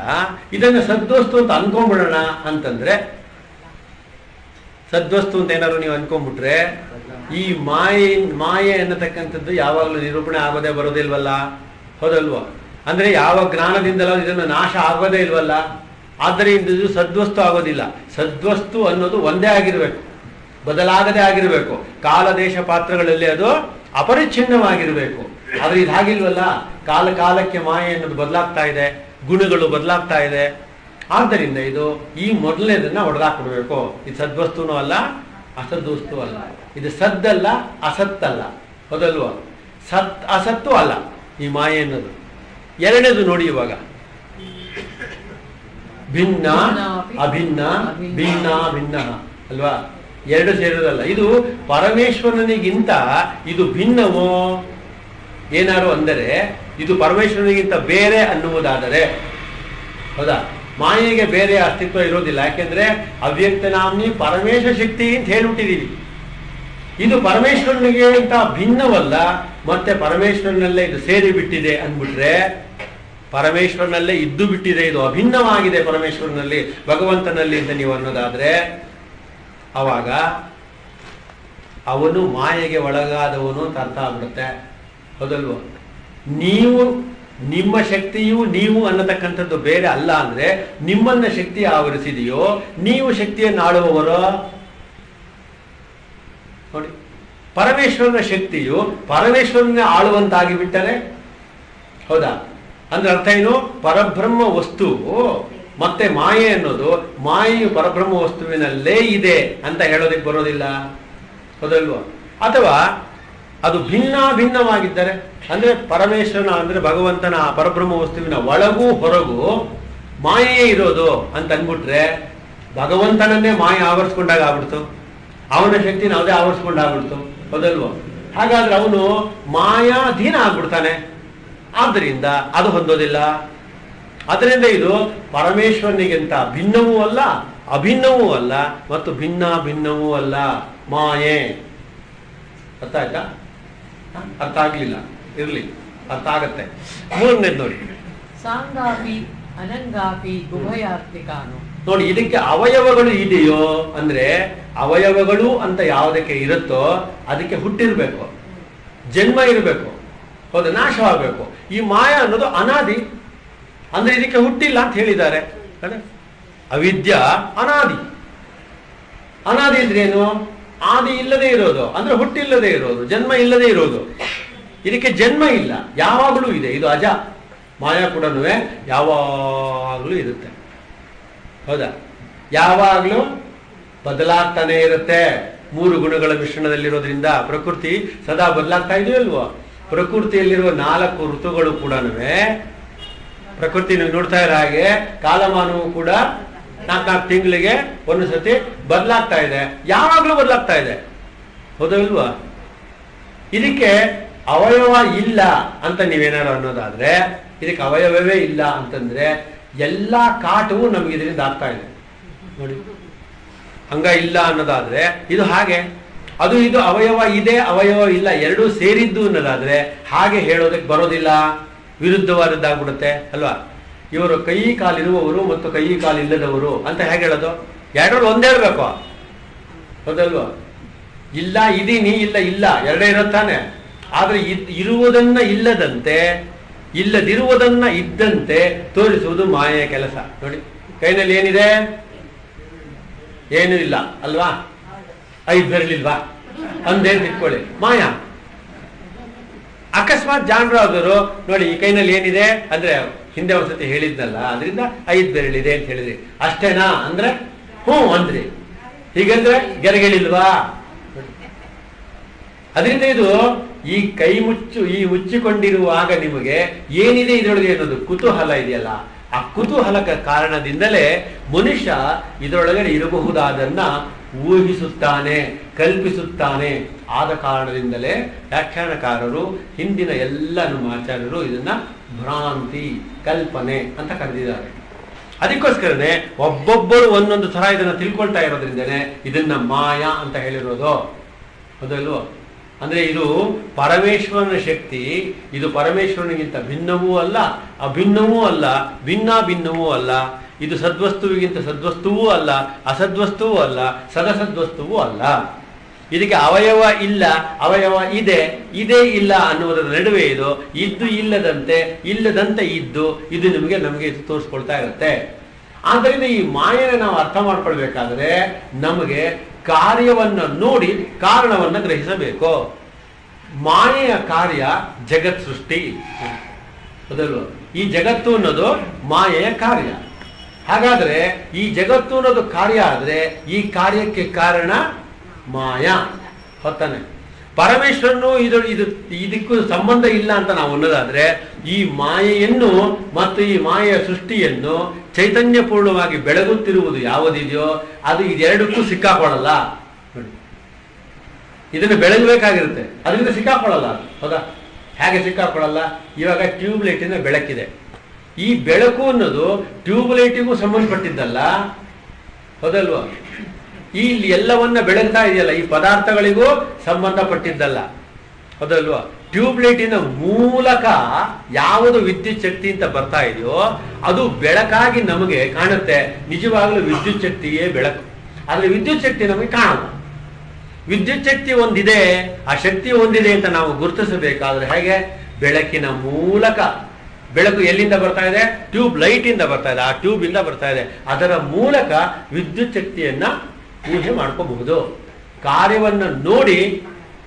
ಇದನ್ನು ಸದ್ವಸ್ತು ಅಂತ ಅನ್ಕೊಂಡ್ಬಿಡೋಣ ಅಂತಂದ್ರೆ, ಸದ್ವಸ್ತು ಅಂತ ಏನಾದ್ರು ನೀವು ಅನ್ಕೊಂಡ್ಬಿಟ್ರೆ, ಈ ಮಾಯೆ ಮಾಯೆ ಅನ್ನತಕ್ಕಂಥದ್ದು ಯಾವಾಗಲೂ ನಿರೂಪಣೆ ಆಗೋದೇ ಬರೋದಿಲ್ವಲ್ಲ ಹೌದಲ್ವಾ? ಅಂದ್ರೆ ಯಾವ ಜ್ಞಾನದಿಂದಲೋ ಇದನ್ನು ನಾಶ ಆಗೋದೇ ಇಲ್ವಲ್ಲ? ಆದ್ದರಿಂದ ಇದು ಸದ್ವಸ್ತು ಆಗೋದಿಲ್ಲ. ಸದ್ವಸ್ತು ಅನ್ನೋದು ಒಂದೇ ಆಗಿರ್ಬೇಕು. ಬದಲಾಗದೆ ಆಗಿರಬೇಕು. ಕಾಲ ದೇಶ ಪಾತ್ರಗಳಲ್ಲಿ ಅದು ಅಪರಿಚ್ಛಿನ್ನವಾಗಿರಬೇಕು. ಆದ್ರೆ ಇದು ಕಾಲ ಕಾಲಕ್ಕೆ ಮಾಯೆ ಅನ್ನೋದು ಬದಲಾಗ್ತಾ ಇದೆ, ಗುಣಗಳು ಬದಲಾಗ್ತಾ ಇದೆ. ಆದ್ದರಿಂದ ಇದು ಈ ಮೊದಲನೇದನ್ನ ಹೊಡೆದಾಕ್ಬಿಡ್ಬೇಕು ಇದು ಸದ್ವಸ್ತುನೂ ಅಲ್ಲ ಅಸದ್ವಸ್ತು ಅಲ್ಲ. ಇದು ಸದ್ದಲ್ಲ, ಅಸತ್ತಲ್ಲ. ಹೊದಲ್ವ ಸತ್, ಅಸತ್ತು ಅಲ್ಲ, ಈ ಮಾಯೆ ಅನ್ನೋದು. ಎರಡನೇದು ನೋಡಿ ಇವಾಗ. ಭಿನ್ನ, ಅಭಿನ್ನ, ಭಿನ್ನ ಭಿನ್ನ, ಅಲ್ವಾ? ಎರಡು ಸೇರೋದಲ್ಲ ಇದು ಪರಮೇಶ್ವರನಿಗಿಂತ ಇದು ಭಿನ್ನವೋ? ಏನಾರು ಅಂದರೆ, ಇದು ಪರಮೇಶ್ವರನಿಗಿಂತ ಬೇರೆ ಅನ್ನುವುದಾದರೆ. ಹೌದಾ? ಮಾಯೆಗೆ ಬೇರೆ ಅಸ್ತಿತ್ವ ಇರೋದಿಲ್ಲ. ಯಾಕೆಂದ್ರೆ ಅವ್ಯಕ್ತ ನಾಮ್ನಿ ಪರಮೇಶ ಶಕ್ತಿ ಅಂತ ಹೇಳಿಬಿಟ್ಟಿದ್ದೀವಿ ಇದು ಪರಮೇಶ್ವರನಿಗೆ ಅಂತ ಭಿನ್ನವಲ್ಲ, ಮತ್ತೆ ಪರಮೇಶ್ವರನಲ್ಲೇ ಇದು ಸೇರಿ ಬಿಟ್ಟಿದೆ ಅಂದ್ಬಿಟ್ರೆ, ಪರಮೇಶ್ವರನಲ್ಲೇ ಇದ್ದು ಬಿಟ್ಟಿದೆ. ಇದು ಅಭಿನ್ನವಾಗಿದೆ ಪರಮೇಶ್ವರನಲ್ಲಿ, ಭಗವಂತನಲ್ಲಿ ಅಂತ ನೀವು ಅನ್ನೋದಾದ್ರೆ ಅವಾಗ ಅವನು ಮಾಯೆಗೆ ಒಳಗಾದವನು ಅಂತ ಅರ್ಥ ಆಗ್ಬಿಡುತ್ತೆ. ಹೌದಲ್ವ? ನೀವು ನಿಮ್ಮ ಶಕ್ತಿಯು ನೀವು ಅನ್ನತಕ್ಕಂಥದ್ದು ಬೇರೆ ಅಲ್ಲ ಅಂದ್ರೆ ನಿಮ್ಮನ್ನ ಶಕ್ತಿ ಆವರಿಸಿದೆಯೋ, ನೀವು ಶಕ್ತಿಯನ್ನು ಆಳುವವರು? ನೋಡಿ, ಪರಮೇಶ್ವರನ ಶಕ್ತಿಯು ಪರಮೇಶ್ವರನ ಆಳುವಂತಾಗಿ ಬಿಟ್ಟರೆ ಹೌದಾ? ಅಂದ್ರೆ ಅರ್ಥ ಏನು? ಪರಬ್ರಹ್ಮ ವಸ್ತುವು ಮತ್ತೆ ಮಾಯೆ ಅನ್ನೋದು ಮಾಯೆಯು ಪರಬ್ರಹ್ಮ ವಸ್ತುವಿನಲ್ಲೇ ಇದೆ ಅಂತ ಹೇಳೋದಕ್ಕೆ ಬರೋದಿಲ್ಲ. ಹೌದಲ್ವಾ? ಅಥವಾ ಅದು ಭಿನ್ನ ಭಿನ್ನವಾಗಿದ್ದರೆ ಅಂದ್ರೆ ಪರಮೇಶ್ವರನ, ಅಂದ್ರೆ ಭಗವಂತನ ಪರಬ್ರಹ್ಮ ವಸ್ತುವಿನ ಒಳಗೂ ಹೊರಗೂ ಮಾಯೆಯೇ ಇರೋದು ಅಂತ ಅಂದ್ಬಿಟ್ರೆ ಭಗವಂತನನ್ನೇ ಮಾಯೆ ಆವರಿಸ್ಕೊಂಡಾಗ ಆಗ್ಬಿಡ್ತು. ಅವನ ಶಕ್ತಿನ ಅದೇ ಆವರಿಸ್ಕೊಂಡಾಗ್ಬಿಡ್ತು ಹೌದಲ್ವ? ಹಾಗಾದ್ರೆ ಅವನು ಮಾಯಾಧೀನ ಆಗ್ಬಿಡ್ತಾನೆ. ಆದ್ದರಿಂದ ಅದು ಹೊಂದೋದಿಲ್ಲ. ಅದರಿಂದ ಇದು ಪರಮೇಶ್ವರನಿಗಿಂತ ಭಿನ್ನವೂ ಅಲ್ಲ ಅಭಿನ್ನವೂ ಅಲ್ಲ ಮತ್ತು ಭಿನ್ನ ಭಿನ್ನವೂ ಅಲ್ಲ. ಮಾಯೆ. ಅರ್ಥ ಆಯ್ತಾ? ಅರ್ಥ ಆಗ್ಲಿಲ್ಲ. ಇರ್ಲಿ. ಅರ್ಥ ಆಗತ್ತೆ. ಮೂರನೇದು ನೋಡಿ. ಸಾಂಗಾಪಿ ಅನಂಗಾಪಿ ಉಭಯಾರ್ಥಿಕಾನು ನೋಡಿ ಇದಕ್ಕೆ ಅವಯವಗಳು ಇದೆಯೋ ಅಂದ್ರೆ ಅವಯವಗಳು ಅಂತ ಯಾವುದಕ್ಕೆ ಇರುತ್ತೋ ಅದಕ್ಕೆ ಹುಟ್ಟಿರ್ಬೇಕು. ಜನ್ಮ ಇರಬೇಕು. ಹೌದು? ನಾಶವಾಗಬೇಕು. ಈ ಮಾಯ ಅನ್ನೋದು ಅನಾದಿ. ಅಂದ್ರೆ ಇದಕ್ಕೆ ಹುಟ್ಟಿಲ್ಲ ಅಂತ ಹೇಳಿದ್ದಾರೆ. ಅವಿದ್ಯ, ಅನಾದಿ. ಅನಾದಿ ಏನು? ಆದಿ ಇಲ್ಲದೆ ಇರೋದು. ಅಂದ್ರೆ ಹುಟ್ಟಿಲ್ಲದೆ ಇರೋದು. ಜನ್ಮ ಇಲ್ಲದೆ ಇರೋದು. ಇದಕ್ಕೆ ಜನ್ಮ ಇಲ್ಲ. ಯಾವಾಗಲೂ ಇದೆ. ಇದು ಅಜ. ಮಾಯಾ ಕೂಡ ಯಾವಾಗಲೂ ಇರುತ್ತೆ. ಹೌದಾ? ಯಾವಾಗಲೂ ಬದಲಾಗ್ತಾನೆ ಇರುತ್ತೆ. ಮೂರು ಗುಣಗಳ ಮಿಶ್ರಣದಲ್ಲಿರೋದ್ರಿಂದ ಪ್ರಕೃತಿ ಸದಾ ಬದಲಾಗ್ತಾ ಇದೆಯಲ್ವೋ? ಪ್ರಕೃತಿಯಲ್ಲಿರುವ ನಾಲ್ಕು ಋತುಗಳು ಕೂಡ ಪ್ರಕೃತಿ ನೀವು ನೋಡ್ತಾ ಇರೋ ಹಾಗೆ ಕಾಲಮಾನವು ಕೂಡ ನಾಲ್ಕು ತಿಂಗಳಿಗೆ ಒಂದು ಸತಿ ಬದಲಾಗ್ತಾ ಇದೆ. ಯಾವಾಗಲೂ ಬದಲಾಗ್ತಾ ಇದೆ. ಹೌದಲ್ವಾ ಇದಕ್ಕೆ ಅವಯವ ಇಲ್ಲ ಅಂತ ನೀವೇನಾರು ಅನ್ನೋದಾದ್ರೆ, ಇದಕ್ಕೆ ಅವಯವವೇ ಇಲ್ಲ ಅಂತಂದ್ರೆ ಎಲ್ಲಾ ಕಾಟವು ನಮ್ಗೆ ಇದರಿಂದ ಆಗ್ತಾ ಇದೆ. ನೋಡಿ. ಹಂಗ ಇಲ್ಲ ಅನ್ನೋದಾದ್ರೆ ಇದು ಹಾಗೆ. ಅದು ಇದು ಅವಯವ ಇದೆ, ಅವಯವ ಇಲ್ಲ, ಎರಡೂ ಸೇರಿದ್ದು ಅನ್ನೋದಾದ್ರೆ ಹಾಗೆ ಹೇಳೋದಕ್ಕೆ ಬರೋದಿಲ್ಲ. ವಿರುದ್ಧವಾದದ್ದಾಗ್ಬಿಡುತ್ತೆ, ಅಲ್ವಾ? ಇವರು ಕೈ ಕಾಲಿರುವವರು ಮತ್ತು ಕೈ ಕಾಲಿಲ್ಲದವರು ಅಂತ ಹೇಗೆ ಹೇಳೋದು? ಎರಡರಲ್ಲಿ ಒಂದೇ ಹೇಳ್ಬೇಕು ಹೌದಲ್ವಾ? ಇಲ್ಲ ಇದೀನಿ ಇಲ್ಲ ಇಲ್ಲ, ಎರಡೇ ಇರುತ್ತಾನೆ ಆದರೆ ಇರುವುದನ್ನ ಇಲ್ಲದಂತೆ, ಇಲ್ಲದಿರುವುದನ್ನ ಇದ್ದಂತೆ ತೋರಿಸುವುದು ಮಾಯೆಯ ಕೆಲಸ. ನೋಡಿ, ಕೈನಲ್ಲಿ ಏನಿದೆ? ಏನೂ ಇಲ್ಲ ಅಲ್ವಾ? ಐದು ಬೆರಳಿಲ್ವಾ? ಅಂದೇ ತಿಳ್ಕೊಳ್ಳಿ. ಮಾಯಾ. ಅಕಸ್ಮಾತ್ ಜಾಣರಾದರು ನೋಡಿ, ಈ ಕೈನಲ್ಲಿ ಏನಿದೆ? ಅಂದ್ರೆ, ಹಿಂದೆ ಒಂದ್ಸತಿ ಹೇಳಿದ್ನಲ್ಲ, ಅದರಿಂದ ಐದು ಬೆರಳಿದೆ ಅಂತ ಹೇಳಿದ್ರಿ. ಅಷ್ಟೇನಾ? ಅಂದ್ರೆ, ಹ್ಞೂ ಅಂದ್ರಿ. ಹೀಗಂದ್ರೆ, ಗೆರೆಗಳಿಲ್ವಾ? ಅದರಿಂದ ಇದು, ಈ ಕೈ ಮುಚ್ಚು, ಈ ಮುಚ್ಚಿಕೊಂಡಿರುವಾಗ ನಿಮಗೆ ಏನಿದೆ ಇದರೊಳಗೆ ಅನ್ನೋದು ಕುತೂಹಲ ಇದೆಯಲ್ಲ. ಆ ಕುತೂಹಲಕ ಕಾರಣದಿಂದಲೇ ಮನುಷ್ಯ ಇದರೊಳಗಡೆ ಇರಬಹುದಾದನ್ನ ಊಹಿಸುತ್ತಾನೆ. ಕಲ್ಪಿಸುತ್ತಾನೆ. ಆದ ಕಾರಣದಿಂದಲೇ ವ್ಯಾಖ್ಯಾನಕಾರರು, ಹಿಂದಿನ ಎಲ್ಲ ನಮ್ಮ ಆಚಾರ್ಯರು ಇದನ್ನ ಭ್ರಾಂತಿ, ಕಲ್ಪನೆ ಅಂತ ಕರೆದಿದ್ದಾರೆ. ಅದಕ್ಕೋಸ್ಕರನೇ ಒಬ್ಬೊಬ್ಬರು ಒಂದೊಂದು ಥರ ಇದನ್ನ ತಿಳ್ಕೊಳ್ತಾ ಇರೋದ್ರಿಂದನೇ ಇದನ್ನ ಮಾಯಾ ಅಂತ ಹೇಳಿರೋದು. ಹೌದಲ್ವೋ ಅಂದ್ರೆ ಇದು ಪರಮೇಶ್ವರನ ಶಕ್ತಿ, ಇದು ಪರಮೇಶ್ವರನಿಗಿಂತ ಭಿನ್ನವೂ ಅಲ್ಲ, ಅಭಿನ್ನವೂ ಅಲ್ಲ ಭಿನ್ನ ಭಿನ್ನವೂ ಅಲ್ಲ, ಇದು ಸದ್ವಸ್ತುವಿಗಿಂತ ಸದ್ವಸ್ತುವೂ ಅಲ್ಲ, ಅಸದ್ವಸ್ತುವೂ ಅಲ್ಲ, ಸದಸದ್ವಸ್ತುವೂ ಅಲ್ಲ. ಇದಕ್ಕೆ ಅವಯವ ಇಲ್ಲ, ಅವಯವ ಇದೆ ಇದೆ ಇಲ್ಲ ಅನ್ನುವುದರ ನಡುವೆ ಇದು, ಇದ್ದು ಇಲ್ಲದಂತೆ ಇಲ್ಲದಂತೆ ಇದ್ದು, ಇದು ನಿಮಗೆ ನಮಗೆ ತೋರಿಸ್ಕೊಳ್ತಾ ಇರುತ್ತೆ. ಆದ್ದರಿಂದ ಈ ಮಾಯನ ನಾವು ಅರ್ಥ ಮಾಡ್ಕೊಳ್ಬೇಕಾದ್ರೆ ನಮಗೆ ಕಾರ್ಯವನ್ನು ನೋಡಿ ಕಾರಣವನ್ನ ಗ್ರಹಿಸಬೇಕು. ಮಾಯೆಯ ಕಾರ್ಯ ಜಗತ್ ಸೃಷ್ಟಿ. ಈ ಜಗತ್ತು ಅನ್ನೋದು ಮಾಯೆಯ ಕಾರ್ಯ. ಹಾಗಾದ್ರೆ ಈ ಜಗತ್ತು ಅನ್ನೋದು ಕಾರ್ಯ ಆದ್ರೆ ಈ ಕಾರ್ಯಕ್ಕೆ ಕಾರಣ ಮಾಯಾ. ಹೊತ್ತಾನೆ. ಪರಮೇಶ್ವರನು ಇದು ಇದು, ಇದಕ್ಕೂ ಸಂಬಂಧ ಇಲ್ಲ ಅಂತ ನಾವು ಅನ್ನೋದಾದ್ರೆ, ಈ ಮಾಯೆಯನ್ನು ಮತ್ತು ಈ ಮಾಯೆಯ ಸೃಷ್ಟಿಯನ್ನು ಚೈತನ್ಯಪೂರ್ಣವಾಗಿ ಬೆಳಗುತ್ತಿರುವುದು ಯಾವುದಿದೆಯೋ, ಅದು ಇದೆರಡಕ್ಕೂ ಸಿಕ್ಕಾಕೊಳ್ಳಲ್ಲ. ಇದನ್ನು ಬೆಳಗಬೇಕಾಗಿರುತ್ತೆ. ಅದರಿಂದ ಸಿಕ್ಕಾಕೊಳ್ಳಲ್ಲ. ಹೌದಾ? ಹೇಗೆ ಸಿಕ್ಕಾಕೊಳ್ಳಲ್ಲ? ಇವಾಗ ಟ್ಯೂಬ್ಲೈಟಿನ ಬೆಳಕಿದೆ. ಈ ಬೆಳಕು ಅನ್ನೋದು ಟ್ಯೂಬ್ಲೈಟಿಗೂ ಸಂಬಂಧಪಟ್ಟಿದ್ದಲ್ಲ. ಹೌದಲ್ವಾ? ಈ ಇಲ್ಲಿ ಎಲ್ಲವನ್ನ ಬೆಳಗ್ತಾ ಇದೆಯಲ್ಲ, ಈ ಪದಾರ್ಥಗಳಿಗೂ ಸಂಬಂಧಪಟ್ಟಿದ್ದಲ್ಲ. ಅದಲ್ವಾ ಟ್ಯೂಬ್ ಲೈಟಿನ ಮೂಲಕ ಯಾವುದು ವಿದ್ಯುತ್ ಶಕ್ತಿ ಅಂತ ಬರ್ತಾ ಇದೆಯೋ, ಅದು ಬೆಳಕಾಗಿ ನಮಗೆ ಕಾಣುತ್ತೆ. ನಿಜವಾಗ್ಲೂ ವಿದ್ಯುತ್ ಶಕ್ತಿಯೇ ಬೆಳಕು. ಆದರೆ ವಿದ್ಯುತ್ ಶಕ್ತಿ ನಮಗೆ ಕಾಣಲ್ಲ. ವಿದ್ಯುತ್ ಶಕ್ತಿ ಒಂದಿದೆ, ಆ ಶಕ್ತಿ ಒಂದಿದೆ ಅಂತ ನಾವು ಗುರುತಿಸಬೇಕಾದ್ರೆ ಹೇಗೆ? ಬೆಳಕಿನ ಮೂಲಕ. ಬೆಳಕು ಎಲ್ಲಿಂದ ಬರ್ತಾ ಇದೆ? ಟ್ಯೂಬ್ ಲೈಟಿಂದ ಬರ್ತಾ ಇದೆ. ಆ ಟ್ಯೂಬ್ ಇಂದ ಬರ್ತಾ ಇದೆ. ಅದರ ಮೂಲಕ ವಿದ್ಯುತ್ ಶಕ್ತಿಯನ್ನ ಊಹೆ ಮಾಡ್ಕೋಬಹುದು. ಕಾರ್ಯವನ್ನು ನೋಡಿ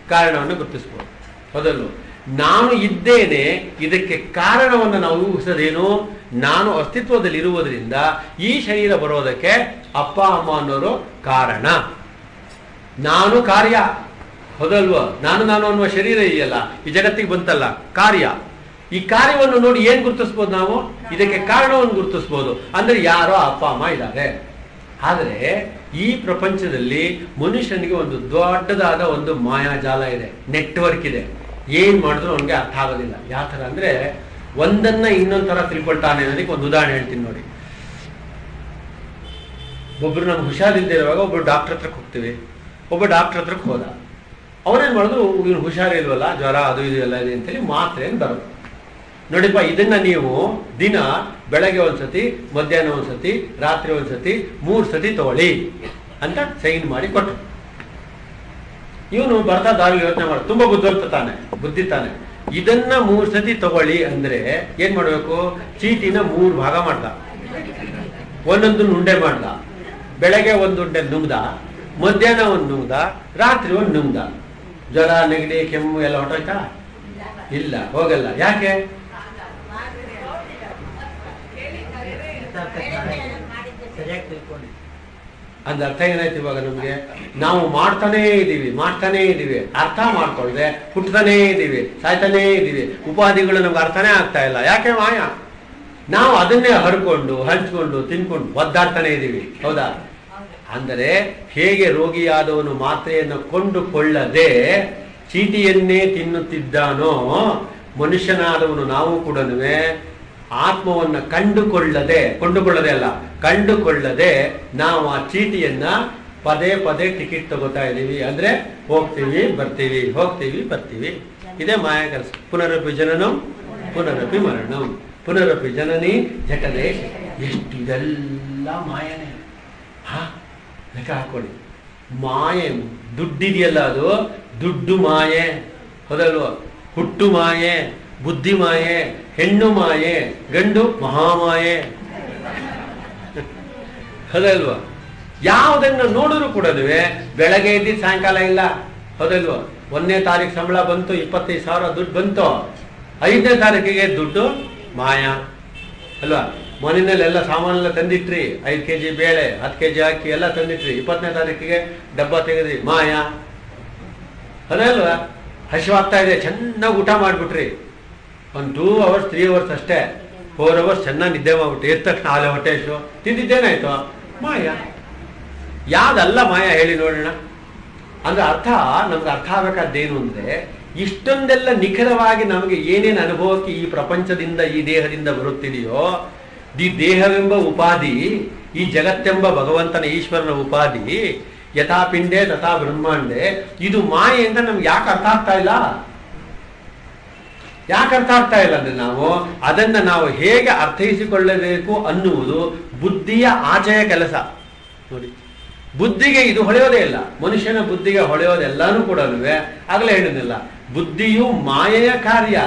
ಕಾರಣವನ್ನು ಗುರುತಿಸ್ಬೋದು. ಹೌದಲ್ವ ನಾನು ಇದ್ದೇನೆ, ಇದಕ್ಕೆ ಕಾರಣವನ್ನು ನಾವು ಊಹಿಸೋದೇನು? ನಾನು ಅಸ್ತಿತ್ವದಲ್ಲಿ ಇರುವುದರಿಂದ ಈ ಶರೀರ ಬರೋದಕ್ಕೆ ಅಪ್ಪ, ಅಮ್ಮ ಅನ್ನೋರು ಕಾರಣ. ನಾನು ಕಾರ್ಯ. ಹೌದಲ್ವ ನಾನು ನಾನು ಅನ್ನುವ ಶರೀರ ಇದೆಯಲ್ಲ, ಈ ಜಗತ್ತಿಗೆ ಬಂತಲ್ಲ, ಕಾರ್ಯ. ಈ ಕಾರ್ಯವನ್ನು ನೋಡಿ ಏನ್ ಗುರುತಿಸ್ಬೋದು ನಾವು? ಇದಕ್ಕೆ ಕಾರಣವನ್ನು ಗುರುತಿಸ್ಬೋದು. ಅಂದ್ರೆ ಯಾರೋ ಅಪ್ಪ, ಅಮ್ಮ ಇದ್ದಾರೆ. ಆದರೆ ಈ ಪ್ರಪಂಚದಲ್ಲಿ ಮನುಷ್ಯನಿಗೆ ಒಂದು ದೊಡ್ಡದಾದ ಒಂದು ಮಾಯಾಜಾಲ ಇದೆ, ನೆಟ್ವರ್ಕ್ ಇದೆ. ಏನ್ ಮಾಡಿದ್ರು ಅವನಿಗೆ ಅರ್ಥ ಆಗೋದಿಲ್ಲ. ಯಾವ ಥರ ಅಂದ್ರೆ ಒಂದನ್ನ ಇನ್ನೊಂದ್ ತರ ತಿಳ್ಕೊಳ್ತಾನೆ ಅನ್ನೋದಕ್ಕೆ ಒಂದು ಉದಾಹರಣೆ ಹೇಳ್ತೀನಿ ನೋಡಿ. ಒಬ್ರು ನಮ್ಗೆ ಹುಷಾರಿಲ್ಲದೆ ಇರುವಾಗ ಒಬ್ರು ಡಾಕ್ಟರ್ ಹತ್ರಕ್ಕೆ ಹೋಗ್ತೀವಿ. ಒಬ್ಬ ಡಾಕ್ಟರ್ ಹತ್ರಕ್ಕೆ ಹೋದ. ಅವನೇನ್ ಮಾಡಿದ್ರು, ಇವ್ನು ಹುಷಾರಿಲ್ವಲ್ಲ, ಜ್ವರ ಅದು ಇದು ಎಲ್ಲ ಇದೆ ಅಂತೇಳಿ ಮಾತ್ರೆ ಬರೋದು. ನೋಡಿಪ್ಪ ಇದನ್ನ ನೀವು ದಿನ ಬೆಳಗ್ಗೆ ಒಂದ್ಸತಿ, ಮಧ್ಯಾಹ್ನ ಒಂದ್ಸತಿ, ರಾತ್ರಿ ಒಂದ್ಸತಿ, ಮೂರ್ ಸತಿ ತಗೊಳ್ಳಿ ಅಂತ ಸೈನ್ ಮಾಡಿ ಕೊಟ್ಟರು ಇವನು ಬರ್ತಾ ದಾರಿ ಯೋಚನೆ ಮಾಡ ತುಂಬಾ ಬುದ್ಧಿವಂತ ತಾನೆ, ಬುದ್ಧಿ ತಾನೆ. ಇದನ್ನ ಮೂರ್ ಸತಿ ತಗೊಳ್ಳಿ ಅಂದ್ರೆ ಏನ್ ಮಾಡ್ಬೇಕು? ಚೀಟಿನ ಮೂರು ಭಾಗ ಮಾಡ್ದ. ಒಂದೊಂದು ಉಂಡೆ ಮಾಡ್ದ. ಬೆಳಗ್ಗೆ ಒಂದು ಉಂಡೆ ನುಂಗ್ದ, ಮಧ್ಯಾಹ್ನ ಒಂದು ನುಂಗ್ದ, ರಾತ್ರಿ ಒಂದು ನುಂಗ್ದ. ಜ್ವರ, ನೆಗಡಿ, ಕೆಮ್ಮು ಎಲ್ಲ ಹೊಟ್ಟೋಯ್ತಾ ಇಲ್ಲ, ಹೋಗಲ್ಲ. ಯಾಕೆ? ಅಂದ ಅರ್ಥ ಏನಾಯ್ತು ಇವಾಗ ನಮ್ಗೆ? ನಾವು ಮಾಡ್ತಾನೇ ಇದೀವಿ ಮಾಡ್ತಾನೇ ಇದೀವಿ ಅರ್ಥ ಮಾಡ್ಕೊಳ್ದೆ ಹುಟ್ಟತಾನೇ ಇದೀವಿ ಸಾಯ್ತಾನೇ ಇದೀವಿ ಉಪಾಧಿಗಳು ನಮ್ಗೆ ಅರ್ಥನೇ ಆಗ್ತಾ ಇಲ್ಲ. ಯಾಕೆ ಮಾಯ? ನಾವು ಅದನ್ನೇ ಹರ್ಕೊಂಡು, ಹಂಚ್ಕೊಂಡು, ತಿನ್ಕೊಂಡು ಒದ್ದಾಡ್ತಾನೆ ಇದೀವಿ ಹೌದಾ? ಅಂದರೆ ಹೇಗೆ ರೋಗಿಯಾದವನು ಮಾತ್ರೆಯನ್ನು ಕೊಂಡುಕೊಳ್ಳದೆ ಚೀಟಿಯನ್ನೇ ತಿನ್ನುತ್ತಿದ್ದಾನೋ, ಮನುಷ್ಯನಾದವನು ನಾವು ಕೂಡ ಆತ್ಮವನ್ನ ಕಂಡುಕೊಳ್ಳದೆ, ಕೊಂಡುಕೊಳ್ಳದೆ ಅಲ್ಲ, ಕಂಡುಕೊಳ್ಳದೆ ನಾವು ಆ ಚೀಟಿಯನ್ನ ಪದೇ ಪದೇ ಟಿಕೆಟ್ ತಗೋತಾ ಇದ್ದೀವಿ. ಅಂದ್ರೆ ಹೋಗ್ತೀವಿ, ಬರ್ತೀವಿ ಹೋಗ್ತೀವಿ, ಬರ್ತೀವಿ. ಇದೇ ಮಾಯ ಕೆಲಸ ಪುನರಪಿ ಜನನಂ ಪುನರಪಿ ಮರಣಂ. ಪುನರಪಿ ಜನನಿ, ಜಟನೆ ಎಷ್ಟು ಇದೆಲ್ಲ ಮಾಯನೇ. ಹಾ, ಲೆಕ್ಕ ಹಾಕೊಳ್ಳಿ. ಮಾಯೆ, ದುಡ್ಡಿದೆಯಲ್ಲ ಅದು? ದುಡ್ಡು ಮಾಯೆ. ಹೌದಲ್ವ? ಹುಟ್ಟು ಮಾಯೆ. ಬುದ್ಧಿ ಮಾಯೆ ಹೆಣ್ಣು ಮಾಯೆ, ಗಂಡು ಮಹಾಮಾಯೆ. ಹೌದಲ್ವಾ ಯಾವುದನ್ನು ನೋಡಿದ್ರು ಕೂಡ ಬೆಳಗ್ಗೆ ಇದ್ದಿದ್ದು ಸಾಯಂಕಾಲ ಇಲ್ಲ. ಹೌದಲ್ವಾ ಒಂದನೇ ತಾರೀಕು ಸಂಬಳ ಬಂತು, ಇಪ್ಪತ್ತೈದು ಸಾವಿರ ದುಡ್ಡು ಬಂತು. ಐದನೇ ತಾರೀಕಿಗೆ ದುಡ್ಡು ಮಾಯ. ಅಲ್ವಾ? ಮನೆಯಲ್ಲೆಲ್ಲ ಸಾಮಾನೆಲ್ಲ ತಂದಿಟ್ರಿ. ಐದು ಕೆ ಜಿ ಬೇಳೆ, ಹತ್ತು ಕೆ ಜಿ ಅಕ್ಕಿ ಎಲ್ಲ ತಂದಿಟ್ರಿ. ಇಪ್ಪತ್ತನೇ ತಾರೀಕಿಗೆ ಡಬ್ಬ ತೆಗೆದ್ರಿ, ಮಾಯ. ಅದೇ ಅಲ್ವಾ ಹಸಿವಾಗ್ತಾ ಇದೆ, ಚೆನ್ನಾಗಿ ಊಟ ಮಾಡ್ಬಿಟ್ರಿ. ಒಂದು ಟೂ ಅವರ್ಸ್ ತ್ರೀ ಅವರ್ಸ್ ಅಷ್ಟೇ. ಫೋರ್ ಅವರ್ಸ್ ಚೆನ್ನಾಗಿ ನಿದ್ದೆ ಮಾಡ್ಬಿಟ್ಟು ಎದ್ದ ತಕ್ಷಣ ಆಲೆ ಹೊಟ್ಟೆ ಹಸಿವು ತಿಂದಿದ್ದೇನಾಯ್ತು? ಮಾಯ. ಯಾವ್ದಲ್ಲ ಮಾಯ ಹೇಳಿ ನೋಡೋಣ. ಅಂದ್ರೆ ಅರ್ಥ, ನಮ್ಗೆ ಅರ್ಥ ಆಗಬೇಕಾದ್ದೇನು ಅಂದ್ರೆ, ಇಷ್ಟೊಂದೆಲ್ಲ ನಿಖರವಾಗಿ ನಮಗೆ ಏನೇನು ಅನುಭವಕ್ಕೆ ಈ ಪ್ರಪಂಚದಿಂದ, ಈ ದೇಹದಿಂದ ಬರುತ್ತಿದೆಯೋ, ದಿ ದೇಹವೆಂಬ ಉಪಾಧಿ, ಈ ಜಗತ್ತೆಂಬ ಭಗವಂತನ ಈಶ್ವರನ ಉಪಾಧಿ, ಯಥಾ ಪಿಂಡೆ ತಥಾ ಬ್ರಹ್ಮಾಂಡೆ, ಇದು ಮಾಯೆ ಅಂತ ನಮ್ಗೆ ಯಾಕೆ ಅರ್ಥ ಆಗ್ತಾ ಇಲ್ಲ? ಯಾಕೆ ಅರ್ಥ ಆಗ್ತಾ ಇಲ್ಲ ಅಂದ್ರೆ ನಾವು ಅದನ್ನ ನಾವು ಹೇಗೆ ಅರ್ಥೈಸಿಕೊಳ್ಳಬೇಕು ಅನ್ನುವುದು ಬುದ್ಧಿಯ ಆಚೆಯ ಕೆಲಸ. ನೋಡಿ, ಬುದ್ಧಿಗೆ ಇದು ಹೊಳೆಯೋದೇ ಇಲ್ಲ. ಮನುಷ್ಯನ ಬುದ್ಧಿಗೆ ಹೊಳೆಯೋದೆಲ್ಲಾನು ಕೂಡ ಆಗಲೇ ಹೇಳಿದ್ನಲ್ಲ ಬುದ್ಧಿಯು ಮಾಯೆಯ ಕಾರ್ಯ.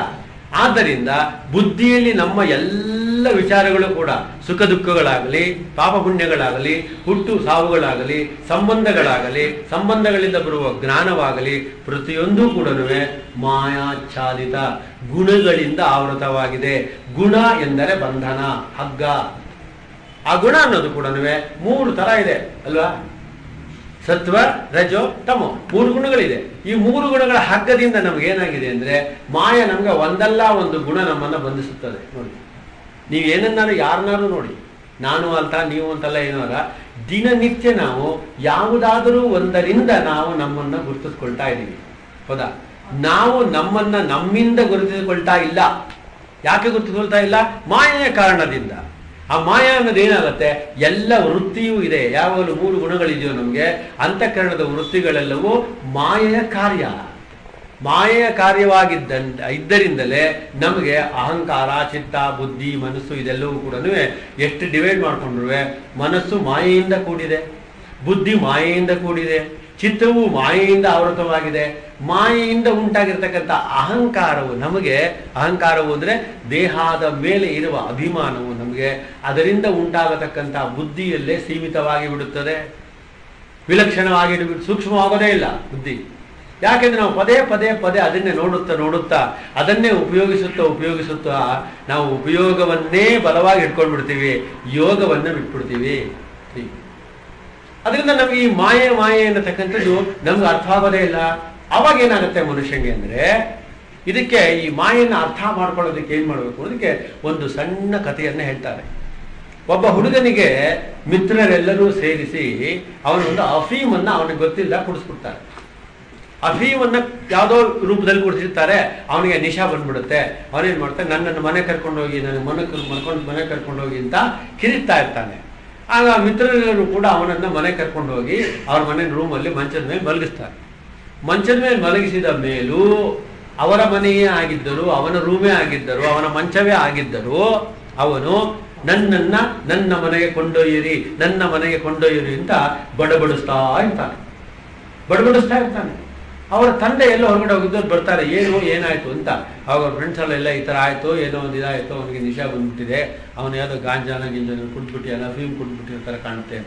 ಆದ್ದರಿಂದ ಬುದ್ಧಿಯಲ್ಲಿ ನಮ್ಮ ಎಲ್ಲ ವಿಚಾರಗಳು ಕೂಡ ಸುಖ ದುಃಖಗಳಾಗಲಿ, ಪಾಪ ಪುಣ್ಯಗಳಾಗಲಿ, ಹುಟ್ಟು ಸಾವುಗಳಾಗಲಿ, ಸಂಬಂಧಗಳಾಗಲಿ, ಸಂಬಂಧಗಳಿಂದ ಬರುವ ಜ್ಞಾನವಾಗಲಿ, ಪ್ರತಿಯೊಂದು ಕೂಡ ಮಾಯಾಚ್ಛಾದಿತ ಗುಣಗಳಿಂದ ಆವೃತವಾಗಿದೆ. ಗುಣ ಎಂದರೆ ಬಂಧನ, ಹಗ್ಗ. ಆ ಗುಣ ಅನ್ನೋದು ಕೂಡ ಮೂರು ತರ ಇದೆ, ಅಲ್ವಾ? ಸತ್ವ, ರಜೋ, ತಮೋ ಮೂರು ಗುಣಗಳಿದೆ. ಈ ಮೂರು ಗುಣಗಳ ಹಗ್ಗದಿಂದ ನಮ್ಗೆ ಏನಾಗಿದೆ ಅಂದ್ರೆ ಮಾಯ ನಮ್ಗೆ ಒಂದಲ್ಲ ಒಂದು ಗುಣ ನಮ್ಮನ್ನ ಬಂಧಿಸುತ್ತದೆ. ನೋಡಿ. ನೀವು ಏನನ್ನಾರು ಯಾರನ್ನಾರು ನೋಡಿ, ನಾನು ಅಂತ, ನೀವು ಅಂತಲ್ಲ ಏನೋ ಅಲ್ಲ, ದಿನನಿತ್ಯ ನಾವು ಯಾವುದಾದರೂ ಒಂದರಿಂದ ನಾವು ನಮ್ಮನ್ನು ಗುರುತಿಸ್ಕೊಳ್ತಾ ಇದ್ದೀವಿ. ಹೌದಾ? ನಾವು ನಮ್ಮನ್ನ ನಮ್ಮಿಂದ ಗುರುತಿಸಿಕೊಳ್ತಾ ಇಲ್ಲ. ಯಾಕೆ ಗುರುತಿಸ್ಕೊಳ್ತಾ ಇಲ್ಲ? ಮಾಯೆಯ ಕಾರಣದಿಂದ. ಆ ಮಾಯ ಅನ್ನೋದು ಏನಾಗುತ್ತೆ? ಎಲ್ಲ ವೃತ್ತಿಯೂ ಇದೆ. ಯಾವಾಗಲೂ ಮೂರು ಗುಣಗಳಿದೆಯೋ ನಮಗೆ? ಅಂತಃಕರಣದ ವೃತ್ತಿಗಳೆಲ್ಲವೂ ಮಾಯೆಯ ಕಾರ್ಯ. ಮಾಯೆಯ ಕಾರ್ಯವಾಗಿದ್ದ ಇದ್ದರಿಂದಲೇ ನಮಗೆ ಅಹಂಕಾರ, ಚಿತ್ತ, ಬುದ್ಧಿ, ಮನಸ್ಸು ಇದೆಲ್ಲವೂ ಕೂಡ ಎಷ್ಟು ಡಿವೈಡ್ ಮಾಡಿಕೊಂಡ್ರೂ ಮನಸ್ಸು ಮಾಯೆಯಿಂದ ಕೂಡಿದೆ, ಬುದ್ಧಿ ಮಾಯೆಯಿಂದ ಕೂಡಿದೆ, ಚಿತ್ತವು ಮಾಯೆಯಿಂದ ಆವೃತವಾಗಿದೆ, ಮಾಯೆಯಿಂದ ಉಂಟಾಗಿರ್ತಕ್ಕಂಥ ಅಹಂಕಾರವು ನಮಗೆ, ಅಹಂಕಾರವು ಅಂದರೆ ದೇಹದ ಮೇಲೆ ಇರುವ ಅಭಿಮಾನವು ನಮಗೆ, ಅದರಿಂದ ಉಂಟಾಗತಕ್ಕಂಥ ಬುದ್ಧಿಯಲ್ಲೇ ಸೀಮಿತವಾಗಿ ಬಿಡುತ್ತದೆ, ವಿಲಕ್ಷಣವಾಗಿ ಸೂಕ್ಷ್ಮವಾಗೋದೇ ಇಲ್ಲ ಬುದ್ಧಿ. ಯಾಕೆಂದ್ರೆ ನಾವು ಪದೇ ಪದೇ ಪದೇ ಅದನ್ನೇ ನೋಡುತ್ತಾ ನೋಡುತ್ತಾ, ಅದನ್ನೇ ಉಪಯೋಗಿಸುತ್ತಾ ಉಪಯೋಗಿಸುತ್ತಾ ನಾವು ಉಪಯೋಗವನ್ನೇ ಬಲವಾಗಿ ಇಟ್ಕೊಂಡ್ಬಿಡ್ತೀವಿ ಯೋಗವನ್ನು ಬಿಟ್ಬಿಡ್ತೀವಿ. ಅದರಿಂದ ನಮಗೆ ಈ ಮಾಯೆ ಮಾಯೆ ಅನ್ನತಕ್ಕಂಥದ್ದು ನಮ್ಗೆ ಅರ್ಥ ಆಗೋದೇ ಇಲ್ಲ. ಅವಾಗ ಏನಾಗುತ್ತೆ ಮನುಷ್ಯನಿಗೆ ಅಂದ್ರೆ, ಇದಕ್ಕೆ ಈ ಮಾಯೆಯನ್ನು ಅರ್ಥ ಮಾಡ್ಕೊಳ್ಳೋದಕ್ಕೆ ಏನು ಮಾಡಬೇಕು? ಅದಕ್ಕೆ ಒಂದು ಸಣ್ಣ ಕಥೆಯನ್ನ ಹೇಳ್ತಾರೆ. ಒಬ್ಬ ಹುಡುಗನಿಗೆ ಮಿತ್ರರೆಲ್ಲರೂ ಸೇರಿಸಿ ಅವನೊಂದು ಅಫೀಮನ್ನು ಅವನಿಗೆ ಗೊತ್ತಿಲ್ಲ, ಕುಡಿಸ್ಬಿಡ್ತಾರೆ. ಅಫೀಮನ್ನ ಯಾವುದೋ ರೂಪದಲ್ಲಿ ಕೊಡ್ತಿರ್ತಾರೆ ಅವನಿಗೆ ನಿಶಾ ಬಂದ್ಬಿಡುತ್ತೆ. ಅವನೇನ್ ಮಾಡ್ತಾನೆ, ನನ್ನನ್ನು ಮನೆ ಕರ್ಕೊಂಡೋಗಿ ನನ್ನ ಮನೆ ಮರ್ಕೊಂಡು ಮನೆ ಕರ್ಕೊಂಡೋಗಿ ಅಂತ ಕಿರಿತಾ ಇರ್ತಾನೆ. ಆಗ ಮಿತ್ರರೆಲ್ಲರೂ ಕೂಡ ಅವನನ್ನ ಮನೆ ಕರ್ಕೊಂಡು ಹೋಗಿ ಅವ್ರ ಮನೆ ರೂಮಲ್ಲಿ ಮಂಚದ ಮೇಲೆ ಮಲಗಿಸ್ತಾರೆ. ಮಂಚದ ಮೇಲೆ ಮಲಗಿಸಿದ ಮೇಲೂ ಅವರ ಮನೆಯೇ ಆಗಿದ್ದರು, ಅವನ ರೂಮೇ ಆಗಿದ್ದರು, ಅವನ ಮಂಚವೇ ಆಗಿದ್ದರು ಅವನು, ನನ್ನನ್ನ ನನ್ನ ಮನೆಗೆ ಕೊಂಡೊಯ್ಯಿರಿ, ನನ್ನ ಮನೆಗೆ ಕೊಂಡೊಯ್ಯಿರಿ ಅಂತ ಬಡಬಡಿಸ್ತಾ ಇರ್ತಾನೆ. ಬಡಬಡಿಸ್ತಾ ಇರ್ತಾನೆ. ಅವರ ತಂದೆ ಎಲ್ಲ ಹೊರಗಡೆ ಹೋಗಿದ್ದವ್ರು ಬರ್ತಾರೆ, ಏನು, ಏನಾಯ್ತು ಅಂತ. ಅವಾಗ ಫ್ರೆಂಡ್ಸ್ ಎಲ್ಲ ಈ ಥರ ಆಯ್ತು, ಏನೋ ಒಂದು ಇದಾಯ್ತು, ಅವನಿಗೆ ನಿಶಾ ಬಂದ್ಬಿಟ್ಟಿದೆ. ಅವನು ಯಾವುದೋ ಗಾಂಜಾನ ಗಿಂಜಾನ ಕುಡ್ಬಿಟ್ಟಿಯಲ್ಲ ಫೀಮ್ ಕುಡ್ಬಿಟ್ಟಿರೋ ಥರ ಕಾಣುತ್ತೆ.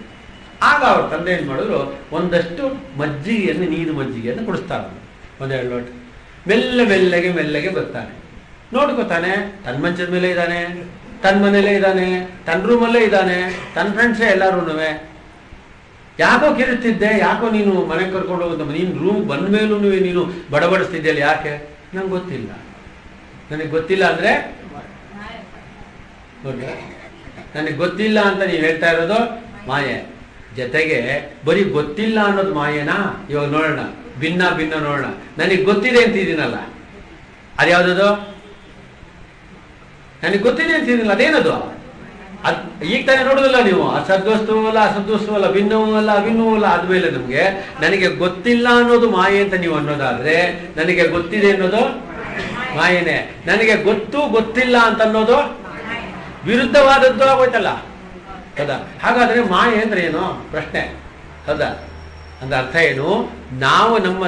ಆಗ ಅವ್ರ ತಂದೆ ಏನು ಮಾಡಿದ್ರು, ಒಂದಷ್ಟು ಮಜ್ಜಿಗೆಯನ್ನು, ನೀರು ಮಜ್ಜಿಗೆಯನ್ನು ಕುಡಿಸ್ತಾರೆ. ಒಂದೆರಡು ಲೋಟ. ಮೆಲ್ಲ ಮೆಲ್ಲಗೆ ಮೆಲ್ಲಗೆ ಬರ್ತಾನೆ. ನೋಡ್ಕೋತಾನೆ ತನ್ನ ಮಂಚದ ಮೇಲೆ ಇದ್ದಾನೆ ತನ್ನ ಮನೇಲೇ ಇದ್ದಾನೆ ತನ್ನ ರೂಮಲ್ಲೇ ಇದ್ದಾನೆ ತನ್ನ ಫ್ರೆಂಡ್ಸೇ ಎಲ್ಲರೂ ಯಾಕೋ ಕಿರುತ್ತಿದ್ದೆ ಯಾಕೋ ನೀನು ಮನೆ ಕರ್ಕೊಂಡು ಹೋಗುತ್ತ, ನೀನು ರೂಮ್ ಬಂದ ಮೇಲೂ ನೀನು ಬಡಬಡಿಸ್ತಿದ್ದೆಯಲ್ಲ ಯಾಕೆ? ನಂಗೆ ಗೊತ್ತಿಲ್ಲ. ನನಗೆ ಗೊತ್ತಿಲ್ಲ ಅಂದ್ರೆ? ನನಗೆ ಗೊತ್ತಿಲ್ಲ ಅಂತ ನೀವು ಹೇಳ್ತಾ ಇರೋದು ಮಾಯೆ. ಜೊತೆಗೆ, ಬರೀ ಗೊತ್ತಿಲ್ಲ ಅನ್ನೋದು ಮಾಯೇನಾ? ಇವಾಗ ನೋಡೋಣ, ಭಿನ್ನ ಭಿನ್ನ ನೋಡೋಣ. ನನಗೆ ಗೊತ್ತಿದೆ ಅಂತಿದ್ದೀನಲ್ಲ ಅದ್ಯಾವ್ದದು? ನನಗೆ ಗೊತ್ತಿದೆ ಅಂತಿದ್ದೀನಲ್ಲ ಅದೇನದು? ಅದ್ ಈಗ ತಾನೇ ನೋಡುದಿಲ್ಲ ನೀವು. ಅಸದ್ವಸ್ತುವೂ ಅಲ್ಲ ಅಲ್ಲ ಭಿನ್ನವೂ ಅಲ್ಲ ಅಭಿನ್ನವೂ ಅಲ್ಲ ಆದ್ಮೇಲೆ ನಿಮ್ಗೆ ನನಗೆ ಗೊತ್ತಿಲ್ಲ ಅನ್ನೋದು ಮಾಯೆ ಅಂತ ನೀವು ಅನ್ನೋದಾದ್ರೆ ನನಗೆ ಗೊತ್ತಿದೆ ಅನ್ನೋದು ಮಾಯೆನೇ. ನನಗೆ ಗೊತ್ತು ಗೊತ್ತಿಲ್ಲ ಅಂತ ಅನ್ನೋದು ವಿರುದ್ಧವಾದದ್ದು ಆಗೋಯ್ತಲ್ಲ. ಹೌದಾ? ಹಾಗಾದ್ರೆ ಮಾಯೆ ಅಂದ್ರೆ ಏನು? ಪ್ರಶ್ನೆ. ಹೌದಾ? ಅಂದ್ರೆ ಅರ್ಥ ಏನು? ನಾವು ನಮ್ಮ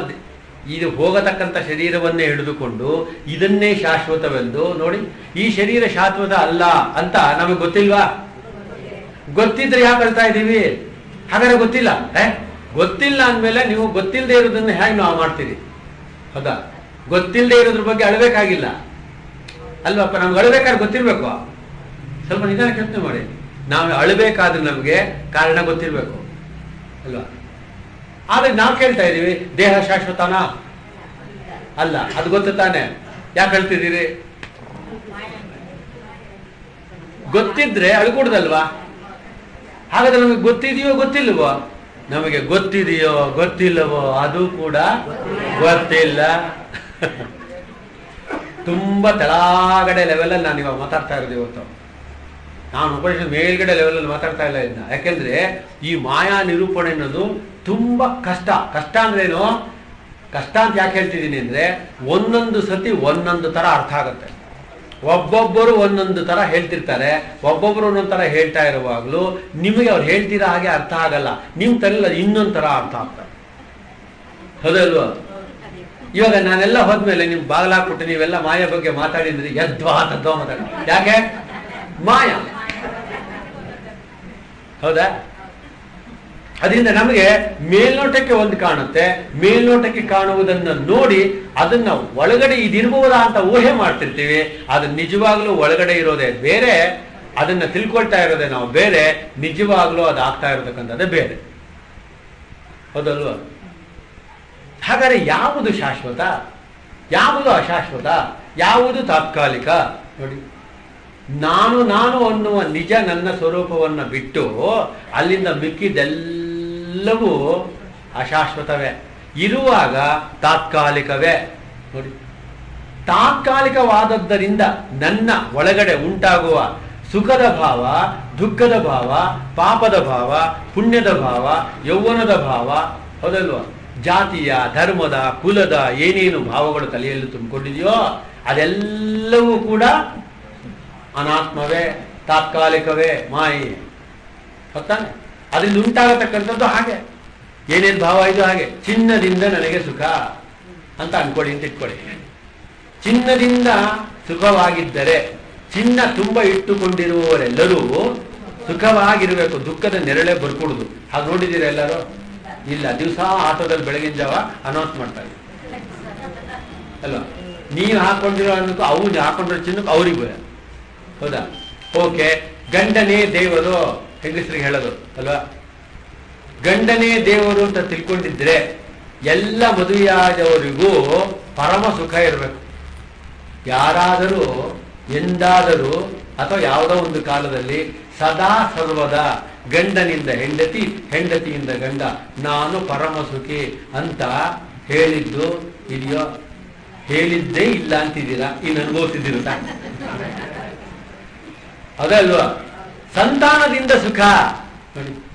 ಇದು ಹೋಗತಕ್ಕಂಥ ಶರೀರವನ್ನೇ ಹಿಡಿದುಕೊಂಡು ಇದನ್ನೇ ಶಾಶ್ವತವೆಂದು ನೋಡಿ, ಈ ಶರೀರ ಶಾಶ್ವತ ಅಲ್ಲ ಅಂತ ನಮಗೆ ಗೊತ್ತಿಲ್ವಾ? ಗೊತ್ತಿದ್ರೆ ಯಾಕೆ ಹೇಳ್ತಾ ಇದ್ದೀವಿ? ಹಾಗಾದ್ರೆ ಗೊತ್ತಿಲ್ಲ ಏ ಗೊತ್ತಿಲ್ಲ ಅಂದಮೇಲೆ ನೀವು ಗೊತ್ತಿಲ್ಲದೆ ಇರೋದನ್ನ ಹೇಗೆ ನಾವು ಮಾಡ್ತೀರಿ? ಹೌದಾ? ಗೊತ್ತಿಲ್ಲದೆ ಇರೋದ್ರ ಬಗ್ಗೆ ಅಳಬೇಕಾಗಿಲ್ಲ. ಅಲ್ವಪ್ಪ ನಮ್ಗೆ ಅಳಬೇಕಾದ್ರೆ ಗೊತ್ತಿರಬೇಕು. ಸ್ವಲ್ಪ ನಿಧಾನ ಕೆಲಸ ಮಾಡಿ. ನಾವು ಅಳಬೇಕಾದ್ರೆ ನಮಗೆ ಕಾರಣ ಗೊತ್ತಿರಬೇಕು. ಅಲ್ವಾ? ಆದ್ರೆ ನಾವು ಕೇಳ್ತಾ ಇದ್ದೀವಿ ದೇಹ ಶಾಶ್ವತನಾ? ಅಲ್ಲ, ಅದು ಗೊತ್ತು ತಾನೆ. ಯಾಕೆ ಹೇಳ್ತಿದ್ದೀರಿ? ಗೊತ್ತಿದ್ರೆ ಅಳ್ಕೂಡ್ದಲ್ವಾ? ಹಾಗಾದ್ರೆ ನಮಗೆ ಗೊತ್ತಿದೆಯೋ ಗೊತ್ತಿಲ್ವೋ ನಮಗೆ ಗೊತ್ತಿದೆಯೋ ಗೊತ್ತಿಲ್ಲವೋ, ಅದು ಕೂಡ ಗೊತ್ತಿಲ್ಲ. ತುಂಬಾ ತಳಗಡೆ ಲೆವೆಲಲ್ಲಿ ನಾನು ಇವಾಗ ಮಾತಾಡ್ತಾ ಇರೋದು ಇವತ್ತು. ನಾನು ಉಪನಿಷತ್ ಮೇಲ್ಗಡೆ ಲೆವೆಲಲ್ಲಿ ಮಾತಾಡ್ತಾ ಇಲ್ಲ ಇದನ್ನ. ಯಾಕೆಂದ್ರೆ ಈ ಮಾಯಾ ನಿರೂಪಣೆ ಅನ್ನೋದು ತುಂಬಾ ಕಷ್ಟ. ಕಷ್ಟ ಅಂದ್ರೇನು? ಕಷ್ಟ ಅಂತ ಯಾಕೆ ಹೇಳ್ತಿದ್ದೀನಿ ಅಂದ್ರೆ ಒಂದೊಂದು ಸತಿ ಒಂದೊಂದು ತರ ಅರ್ಥ ಆಗುತ್ತೆ. ಒಬ್ಬೊಬ್ಬರು ಒಂದೊಂದು ತರ ಹೇಳ್ತಿರ್ತಾರೆ. ಒಬ್ಬೊಬ್ಬರು ಒಂದೊಂದು ತರ ಹೇಳ್ತಾ ಇರುವಾಗಲೂ ನಿಮಗೆ ಅವ್ರು ಹೇಳ್ತಿರೋ ಹಾಗೆ ಅರ್ಥ ಆಗಲ್ಲ. ನೀವು ತರಲಿಲ್ಲ ಇನ್ನೊಂದು ತರ ಅರ್ಥ ಆಗ್ತಾರೆ ಹೌದಲ್ವಾ ಇವಾಗ ನಾನೆಲ್ಲ ಹೋದ್ಮೇಲೆ ನಿಮ್ ಬಾಗ್ಲಾಕ್ಬಿಟ್ಟು ನೀವೆಲ್ಲ ಮಾಯ ಬಗ್ಗೆ ಮಾತಾಡಿದ್ರಿ ಯದ್ವಾ ತದ್ವಾ ಮಾತಾಡ. ಯಾಕೆ? ಮಾಯ. ಹೌದಾ? ಅದರಿಂದ ನಮಗೆ ಮೇಲ್ನೋಟಕ್ಕೆ ಒಂದು ಕಾಣುತ್ತೆ. ಮೇಲ್ನೋಟಕ್ಕೆ ಕಾಣುವುದನ್ನ ನೋಡಿ ಅದನ್ನ ಒಳಗಡೆ ಇದಿರಬಹುದಾ ಅಂತ ಊಹೆ ಮಾಡ್ತಿರ್ತೀವಿ. ಅದು ನಿಜವಾಗ್ಲೂ ಒಳಗಡೆ ಇರೋದೇ ಬೇರೆ, ಅದನ್ನ ತಿಳ್ಕೊಳ್ತಾ ಇರೋದೇ ನಾವು ಬೇರೆ, ನಿಜವಾಗ್ಲೂ ಅದು ಆಗ್ತಾ ಇರತಕ್ಕಂಥದ್ದೇ ಬೇರೆ. ಹೌದಲ್ವಾ? ಹಾಗಾದ್ರೆ ಯಾವುದು ಶಾಶ್ವತ? ಯಾವುದು ಅಶಾಶ್ವತ? ಯಾವುದು ತಾತ್ಕಾಲಿಕ? ನೋಡಿ, ನಾನು ನಾನು ಅನ್ನುವ ನಿಜ ನನ್ನ ಸ್ವರೂಪವನ್ನು ಬಿಟ್ಟು ಅಲ್ಲಿಂದ ಮಿಕ್ಕಿದೆಲ್ಲವೂ ಅಶಾಶ್ವತವೇ. ಇರುವಾಗ ತಾತ್ಕಾಲಿಕವೇ. ನೋಡಿ, ತಾತ್ಕಾಲಿಕವಾದದ್ದರಿಂದ ನನ್ನ ಒಳಗಡೆ ಉಂಟಾಗುವ ಸುಖದ ಭಾವ, ದುಃಖದ ಭಾವ, ಪಾಪದ ಭಾವ, ಪುಣ್ಯದ ಭಾವ, ಯೌವನದ ಭಾವ, ಹೌದಲ್ವಾ? ಜಾತಿಯ, ಧರ್ಮದ, ಕುಲದ ಏನೇನು ಭಾವಗಳು ತಲೆಯಲ್ಲಿ ತುಂಬಿಕೊಂಡಿದೆಯೋ ಅದೆಲ್ಲವೂ ಕೂಡ ಅನಾತ್ಮವೇ, ತಾತ್ಕಾಲಿಕವೇ, ಮಾಯೆ. ಗೊತ್ತಾನೆ ಅದರಿಂದ ಉಂಟಾಗತಕ್ಕಂಥದ್ದು ಹಾಗೆ. ಏನೇನು ಭಾವ ಇದು ಹಾಗೆ? ಚಿನ್ನದಿಂದ ನನಗೆ ಸುಖ ಅಂತ ಅನ್ಕೊಳ್ಳಿ ಅಂತ ಇಟ್ಕೊಳ್ಳಿ. ಚಿನ್ನದಿಂದ ಸುಖವಾಗಿದ್ದರೆ, ಚಿನ್ನ ತುಂಬ ಇಟ್ಟುಕೊಂಡಿರುವವರೆಲ್ಲರೂ ಸುಖವಾಗಿರಬೇಕು, ದುಃಖದ ನೆರಳೆ ಬರ್ಕೊಡುದು. ಹಾಗೆ ನೋಡಿದ್ದೀರಾ ಎಲ್ಲರೂ? ಇಲ್ಲ, ದಿವಸ ಆಟೋದಲ್ಲಿ ಬೆಳಗಿನ ಜಾವ ಅನೌನ್ಸ್ ಮಾಡ್ತಾರೆ. ಅಲ್ವಾ? ನೀವು ಹಾಕೊಂಡಿರೋ ಅನ್ನೋದು ಅವ್ರು ಹಾಕೊಂಡಿರೋ ಚಿನ್ನಕ್ಕೆ ಅವ್ರಿಗೆ ಹೌದಾ? ಓಕೆ ಗಂಡನೇ ದೇವರು. ಹೆಂಗಸರಿಗೆ ಹೇಳೋದು, ಅಲ್ವಾ? ಗಂಡನೇ ದೇವರು ಅಂತ ತಿಳ್ಕೊಂಡಿದ್ರೆ ಎಲ್ಲ ಮದುವೆಯಾದವರಿಗೂ ಪರಮ ಸುಖ ಇರಬೇಕು. ಯಾರಾದರೂ, ಎಂದಾದರೂ, ಅಥವಾ ಯಾವುದೋ ಒಂದು ಕಾಲದಲ್ಲಿ ಸದಾ ಸರ್ವದ ಗಂಡನಿಂದ ಹೆಂಡತಿ, ಹೆಂಡತಿಯಿಂದ ಗಂಡ, ನಾನು ಪರಮ ಸುಖಿ ಅಂತ ಹೇಳಿದ್ದು, ಇದೆಯೋ? ಹೇಳಿದ್ದೇ ಇಲ್ಲ ಅಂತಿದ್ದೀರಾ? ಇನ್ನು ಅನುಭವಿಸಿದ್ದೀರ? ಅದಲ್ವಾ ಸಂತಾನದಿಂದ ಸುಖ. ನೋಡಿ.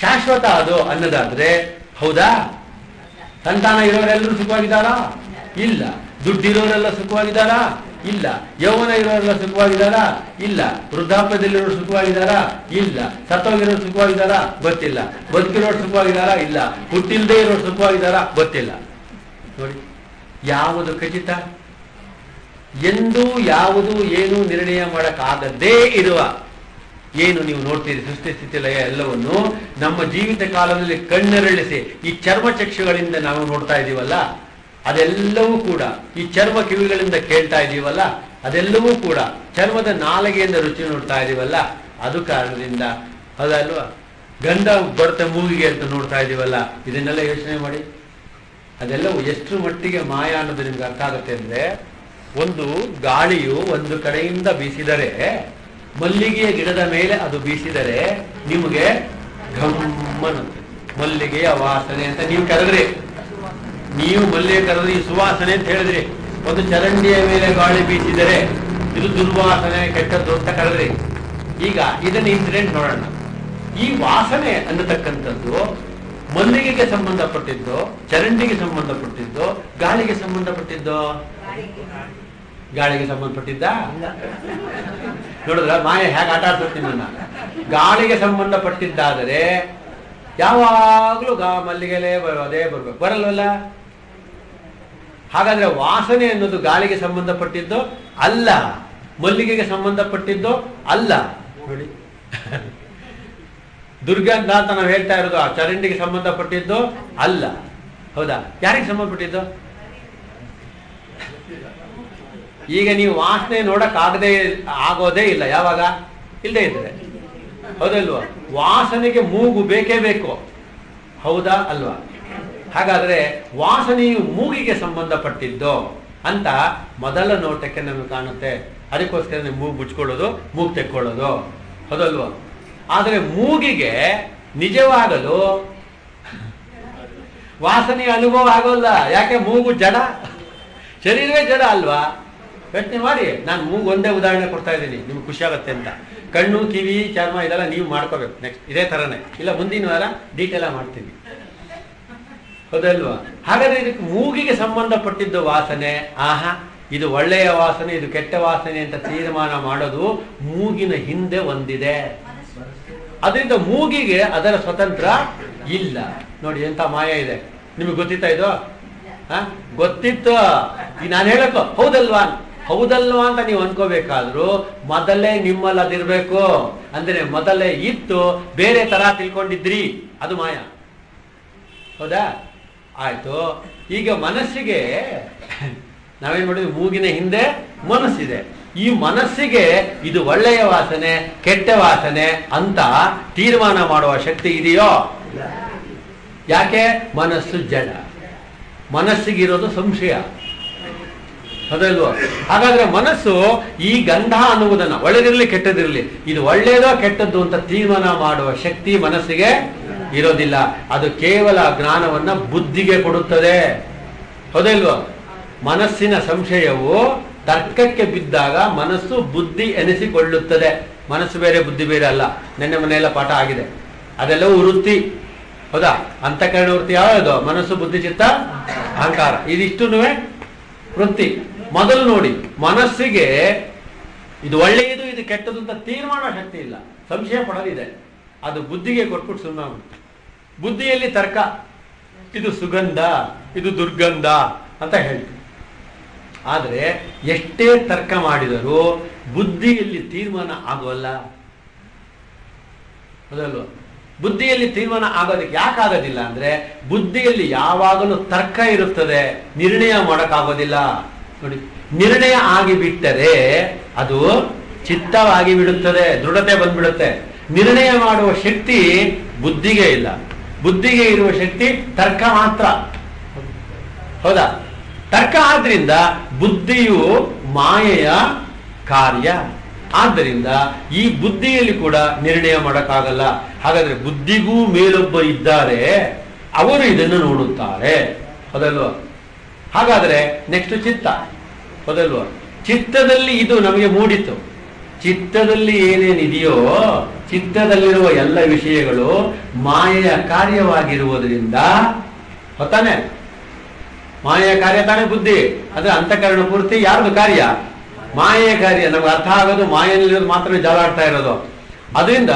ಶಾಶ್ವತ ಅದು ಅನ್ನೋದಾದ್ರೆ, ಹೌದಾ? ಸಂತಾನ ಇರೋರೆಲ್ಲರೂ ಸುಖವಾಗಿದ್ದಾರಾ? ಇಲ್ಲ. ದುಡ್ಡಿರೋರೆಲ್ಲ ಸುಖವಾಗಿದ್ದಾರಾ? ಇಲ್ಲ. ಯೌವನ ಇರೋರೆಲ್ಲ ಸುಖವಾಗಿದ್ದಾರಾ? ಇಲ್ಲ. ವೃದ್ಧಾಪ್ಯದಲ್ಲಿರೋರು ಸುಖವಾಗಿದ್ದಾರಾ? ಇಲ್ಲ. ಸತ್ತೋಗಿರೋರು ಸುಖವಾಗಿದ್ದಾರಾ? ಗೊತ್ತಿಲ್ಲ. ಬದುಕಿರೋರು ಸುಖವಾಗಿದ್ದಾರಾ? ಇಲ್ಲ. ಹುಟ್ಟಿಲ್ದೇ ಇರೋರು ಸುಖವಾಗಿದ್ದಾರಾ? ಗೊತ್ತಿಲ್ಲ. ನೋಡಿ. ಯಾವುದು ಖಚಿತ? ಎಂದೂ ಯಾವುದು ಏನು ನಿರ್ಣಯ ಮಾಡಕ್ಕಾಗದೇ ಇರುವ ಏನು ನೀವು ನೋಡ್ತೀರಿ ಸೃಷ್ಟಿ ಸ್ಥಿತಿ ಲಯ ಎಲ್ಲವನ್ನು? ನಮ್ಮ ಜೀವಿತ ಕಾಲದಲ್ಲಿ ಕಣ್ಣೆರಳಿಸಿ, ಈ ಚರ್ಮ ಚಕ್ಷುಗಳಿಂದ ನಾವು ನೋಡ್ತಾ ಇದೀವಲ್ಲ ಅದೆಲ್ಲವೂ ಕೂಡ, ಈ ಚರ್ಮ ಕಿವಿಗಳಿಂದ ಕೇಳ್ತಾ ಇದೀವಲ್ಲ ಅದೆಲ್ಲವೂ ಕೂಡ ಚರ್ಮದ ನಾಲಿಗೆಯಿಂದ ರುಚಿ ನೋಡ್ತಾ ಇದೀವಲ್ಲ ಅದು ಕಾರಣದಿಂದ ಅದಲ್ವಾ ಗಂಧ ಬರುತ್ತೆ ಮೂಗಿಗೆ ಅಂತ ನೋಡ್ತಾ ಇದೀವಲ್ಲ ಇದನ್ನೆಲ್ಲ ಯೋಚನೆ ಮಾಡಿ. ಅದೆಲ್ಲವೂ ಎಷ್ಟು ಮಟ್ಟಿಗೆ ಮಾಯ ಅನ್ನೋದು ನಿಮ್ಗೆ ಅರ್ಥ ಆಗುತ್ತೆ ಅಂದ್ರೆ, ಒಂದು ಗಾಳಿಯು ಒಂದು ಕಡೆಯಿಂದ ಬೀಸಿದರೆ ಮಲ್ಲಿಗೆಯ ಗಿಡದ ಮೇಲೆ ಅದು ಬೀಸಿದರೆ ನಿಮಗೆ ಘಮ್ಮನ್ನುತ್ತೆ ಮಲ್ಲಿಗೆಯ ವಾಸನೆ ಅಂತ ನೀವು ಕರೆದ್ರಿ. ನೀವು ಮಲ್ಲಿಗೆ ಕರೆದ್ರಿ ಸುವಾಸನೆ ಅಂತ ಹೇಳಿದ್ರಿ. ಒಂದು ಚರಂಡಿಯ ಮೇಲೆ ಗಾಳಿ ಬೀಸಿದರೆ ಇದು ದುರ್ವಾಸನೆ ಕೆಟ್ಟದ್ದು ಅಂತ ಕರೆದ್ರಿ. ಈಗ ಇದನ್ನ ಇನ್ಸಿಡೆಂಟ್ ನೋಡೋಣ. ಈ ವಾಸನೆ ಅನ್ನತಕ್ಕಂಥದ್ದು ಮಲ್ಲಿಗೆಗೆ ಸಂಬಂಧಪಟ್ಟಿದ್ದು ಚರಂಡಿಗೆ ಸಂಬಂಧಪಟ್ಟಿದ್ದು ಗಾಳಿಗೆ ಸಂಬಂಧಪಟ್ಟಿದ್ದು? ಗಾಳಿಗೆ. ಸಂಬಂಧಪಟ್ಟಿದ್ದ? ನೋಡಿದ್ರ ಮಾಯೆ ಹೇಗೆ ಆಟ ಆಡ್ತದೆ ನಿಮ್ಮನ್ನ ಗಾಳಿಗೆ ಸಂಬಂಧಪಟ್ಟಿದ್ದಾದರೆ ಯಾವಾಗಲೂ ಗಾ ಮಲ್ಲಿಗೆಲೇ ಬ- ಅದೇ ಬರ್ಬೇಕು. ಬರಲ್ವಲ್ಲ? ಹಾಗಾದ್ರೆ ವಾಸನೆ ಅನ್ನೋದು ಗಾಳಿಗೆ ಸಂಬಂಧಪಟ್ಟಿದ್ದು ಅಲ್ಲ, ಮಲ್ಲಿಗೆಗೆ ಸಂಬಂಧಪಟ್ಟಿದ್ದು ಅಲ್ಲ? ನೋಡಿ. ದುರ್ಗಂಧ ಅಂತ ನಾವು ಹೇಳ್ತಾ ಇರೋದು ಆ ಚರಂಡಿಗೆ ಸಂಬಂಧಪಟ್ಟಿದ್ದು ಅಲ್ಲ. ಹೌದಾ? ಯಾರಿಗೆ ಸಂಬಂಧಪಟ್ಟಿದ್ದು? ಈಗ ನೀವು ವಾಸನೆ ನೋಡಕ್ ಆಗದೆ ಇಲ್ಲ, ಯಾವಾಗ? ಇಲ್ಲದೆ ಇದ್ರೆ. ಹೌದಲ್ವಾ? ವಾಸನೆಗೆ ಮೂಗು ಬೇಕೇ ಬೇಕು. ಹೌದಾ ಅಲ್ವಾ? ಹಾಗಾದ್ರೆ ವಾಸನೆಯು ಮೂಗಿಗೆ ಸಂಬಂಧಪಟ್ಟಿದ್ದು ಅಂತ ಮೊದಲ ನೋಟಕ್ಕೆ ನಮಗೆ ಕಾಣುತ್ತೆ. ಅದಕ್ಕೋಸ್ಕರ ಮೂಗು ಮುಚ್ಕೊಳ್ಳೋದು, ಮೂಗು ತೆಕ್ಕೊಳ್ಳೋದು. ಹೌದಲ್ವಾ? ಆದರೆ ಮೂಗಿಗೆ ನಿಜವಾಗಲು ವಾಸನೆಯ ಅನುಭವ ಆಗೋಲ್ಲ. ಯಾಕೆ? ಮೂಗು ಜಡ. ಶರೀರವೇ ಜಡ ಅಲ್ವಾ? ಯೋಚನೆ ಮಾಡಿ. ನಾನು ಮೂಗು ಒಂದೇ ಉದಾಹರಣೆ ಕೊಡ್ತಾ ಇದ್ದೀನಿ. ನಿಮ್ಗೆ ಖುಷಿ ಆಗುತ್ತೆ ಅಂತ. ಕಣ್ಣು, ಕಿವಿ, ಚರ್ಮ ಇದೆಲ್ಲ ನೀವು ಮಾಡ್ಕೋಬೇಕು. ನೆಕ್ಸ್ಟ್ ಇದೇ ಥರನೇ. ಇಲ್ಲ, ಮುಂದಿನ ವಾರ ಡೀಟೇಲಾಗಿ ಮಾಡ್ತೀನಿ. ಹೌದಲ್ವಾ? ಹಾಗಾದ್ರೆ ಇದಕ್ಕೆ ಮೂಗಿಗೆ ಸಂಬಂಧಪಟ್ಟಿದ್ದು ವಾಸನೆ, ಆಹಾ, ಇದು ಒಳ್ಳೆಯ ವಾಸನೆ, ಇದು ಕೆಟ್ಟ ವಾಸನೆ ಅಂತ ತೀರ್ಮಾನ ಮಾಡೋದು ಮೂಗಿನ ಹಿಂದೆ ಒಂದಿದೆ. ಅದರಿಂದ ಮೂಗಿಗೆ ಅದರ ಸ್ವತಂತ್ರ ಇಲ್ಲ. ನೋಡಿ, ಎಂತ ಮಾಯ ಇದೆ. ನಿಮಗೆ ಗೊತ್ತಿತ್ತಾ ಇದು? ಗೊತ್ತಿತ್ತು. ನಾನು ಹೇಳಕ್ಕೋ ಹೌದಲ್ವಾ? ಹೌದಲ್ವಾ ಅಂತ ನೀವು ಅನ್ಕೋಬೇಕಾದ್ರು, ಮೊದಲೇ ನಿಮ್ಮಲ್ಲಿ ಅದಿರ್ಬೇಕು ಅಂದ್ರೆ ಮೊದಲೇ ಇತ್ತು, ಬೇರೆ ತರ ತಿಳ್ಕೊಂಡಿದ್ರಿ. ಅದು ಮಾಯ. ಹೌದಾ? ಆಯ್ತು. ಈಗ ಮನಸ್ಸಿಗೆ, ನಾವೇನ್ ಮಾಡಿದ್ವಿ? ಮೂಗಿನ ಹಿಂದೆ ಮನಸ್ಸಿದೆ. ಈ ಮನಸ್ಸಿಗೆ ಇದು ಒಳ್ಳೆಯ ವಾಸನೆ, ಕೆಟ್ಟ ವಾಸನೆ ಅಂತ ತೀರ್ಮಾನ ಮಾಡುವ ಶಕ್ತಿ ಇದೆಯೋ? ಯಾಕೆ? ಮನಸ್ಸು ಜಡ. ಮನಸ್ಸಿಗಿರೋದು ಸಂಶಯ. ಅದಲ್ವಾ ಹಾಗಾದ್ರೆ ಮನಸ್ಸು ಈ ಗಂಧ ಅನ್ನುವುದನ್ನ, ಒಳ್ಳೇದಿರ್ಲಿ ಕೆಟ್ಟದಿರಲಿ, ಇದು ಒಳ್ಳೇದೋ ಕೆಟ್ಟದ್ದು ಅಂತ ತೀರ್ಮಾನ ಮಾಡುವ ಶಕ್ತಿ ಮನಸ್ಸಿಗೆ ಇರೋದಿಲ್ಲ. ಅದು ಕೇವಲ ಜ್ಞಾನವನ್ನ ಬುದ್ಧಿಗೆ ಕೊಡುತ್ತದೆ. ಹೌದಲ್ವಾ ಮನಸ್ಸಿನ ಸಂಶಯವು ತರ್ಕಕ್ಕೆ ಬಿದ್ದಾಗ ಮನಸ್ಸು ಬುದ್ಧಿ ಎನಿಸಿಕೊಳ್ಳುತ್ತದೆ. ಮನಸ್ಸು ಬೇರೆ, ಬುದ್ಧಿ ಬೇರೆ ಅಲ್ಲ. ನಿನ್ನೆ ಮನೆಯೆಲ್ಲ ಪಾಠ ಆಗಿದೆ. ಅದೆಲ್ಲವೂ ವೃತ್ತಿ. ಹೌದಾ? ಅಂತಃಕರಣ ವೃತ್ತಿ ಯಾವ್ದು ಮನಸ್ಸು, ಬುದ್ಧಿ, ಚಿತ್ತ, ಅಹಂಕಾರ. ಇದಿಷ್ಟು ವೃತ್ತಿ. ಮೊದಲು ನೋಡಿ, ಮನಸ್ಸಿಗೆ ಇದು ಒಳ್ಳೆಯದು, ಇದು ಕೆಟ್ಟದು ಅಂತ ತೀರ್ಮಾನ ಶಕ್ತಿ ಇಲ್ಲ. ಸಂಶಯ ಪಡಲಿದೆ. ಅದು ಬುದ್ಧಿಗೆ ಕೊಟ್ಬಿಟ್ಟು ಸುಮ್ಮನೆ ಬುದ್ಧಿಯಲ್ಲಿ ತರ್ಕ, ಇದು ಸುಗಂಧ, ಇದು ದುರ್ಗಂಧ ಅಂತ ಹೇಳ್ತೀವಿ. ಆದರೆ ಎಷ್ಟೇ ತರ್ಕ ಮಾಡಿದರೂ ಬುದ್ಧಿಯಲ್ಲಿ ತೀರ್ಮಾನ ಆಗೋಲ್ಲ. ಅದಲ್ವ? ಬುದ್ಧಿಯಲ್ಲಿ ತೀರ್ಮಾನ ಆಗೋದಕ್ಕೆ ಯಾಕೆ ಆಗೋದಿಲ್ಲ ಅಂದ್ರೆ ಬುದ್ಧಿಯಲ್ಲಿ ಯಾವಾಗಲೂ ತರ್ಕ ಇರುತ್ತದೆ, ನಿರ್ಣಯ ಮಾಡೋಕ್ಕಾಗೋದಿಲ್ಲ. ನೋಡಿ, ನಿರ್ಣಯ ಆಗಿಬಿಟ್ಟರೆ ಅದು ಚಿತ್ತವಾಗಿ ಬಿಡುತ್ತದೆ, ದೃಢತೆ ಬಂದ್ಬಿಡುತ್ತೆ. ನಿರ್ಣಯ ಮಾಡುವ ಶಕ್ತಿ ಬುದ್ಧಿಗೆ ಇಲ್ಲ. ಬುದ್ಧಿಗೆ ಇರುವ ಶಕ್ತಿ ತರ್ಕ ಮಾತ್ರ. ಹೌದಾ? ತರ್ಕ ಆದ್ರಿಂದ ಬುದ್ಧಿಯು ಮಾಯೆಯ ಕಾರ್ಯ. ಆದ್ದರಿಂದ ಈ ಬುದ್ಧಿಯಲ್ಲಿ ಕೂಡ ನಿರ್ಣಯ ಮಾಡೋಕ್ಕಾಗಲ್ಲ. ಹಾಗಾದ್ರೆ ಬುದ್ಧಿಗೂ ಮೇಲೊಬ್ಬ ಇದ್ದಾರೆ, ಅವರು ಇದನ್ನು ನೋಡುತ್ತಾರೆ. ಹೌದಲ್ವಾ? ಹಾಗಾದ್ರೆ ನೆಕ್ಸ್ಟ್ ಚಿತ್ತ. ಹೌದಲ್ವಾ ಚಿತ್ತದಲ್ಲಿ ಇದು ನಮಗೆ ಮೂಡಿತು ಚಿತ್ತದಲ್ಲಿ ಏನೇನಿದೆಯೋ, ಚಿತ್ತದಲ್ಲಿರುವ ಎಲ್ಲ ವಿಷಯಗಳು ಮಾಯೆಯ ಕಾರ್ಯವಾಗಿರುವುದರಿಂದ ಹೊತ್ತಾನೆ. ಮಾಯೆಯ ಕಾರ್ಯ ತಾನೇ ಬುದ್ಧಿ. ಅದ್ರ ಅಂತಃಕರಣ ಪೂರ್ತಿ ಯಾರ್ದು ಕಾರ್ಯ? ಮಾಯೆಯ ಕಾರ್ಯ. ನಮ್ಗೆ ಅರ್ಥ ಆಗೋದು ಮಾಯೆಯಲ್ಲಿರೋದು ಮಾತ್ರ ಜಾಲಾಡ್ತಾ ಇರೋದು. ಅದರಿಂದ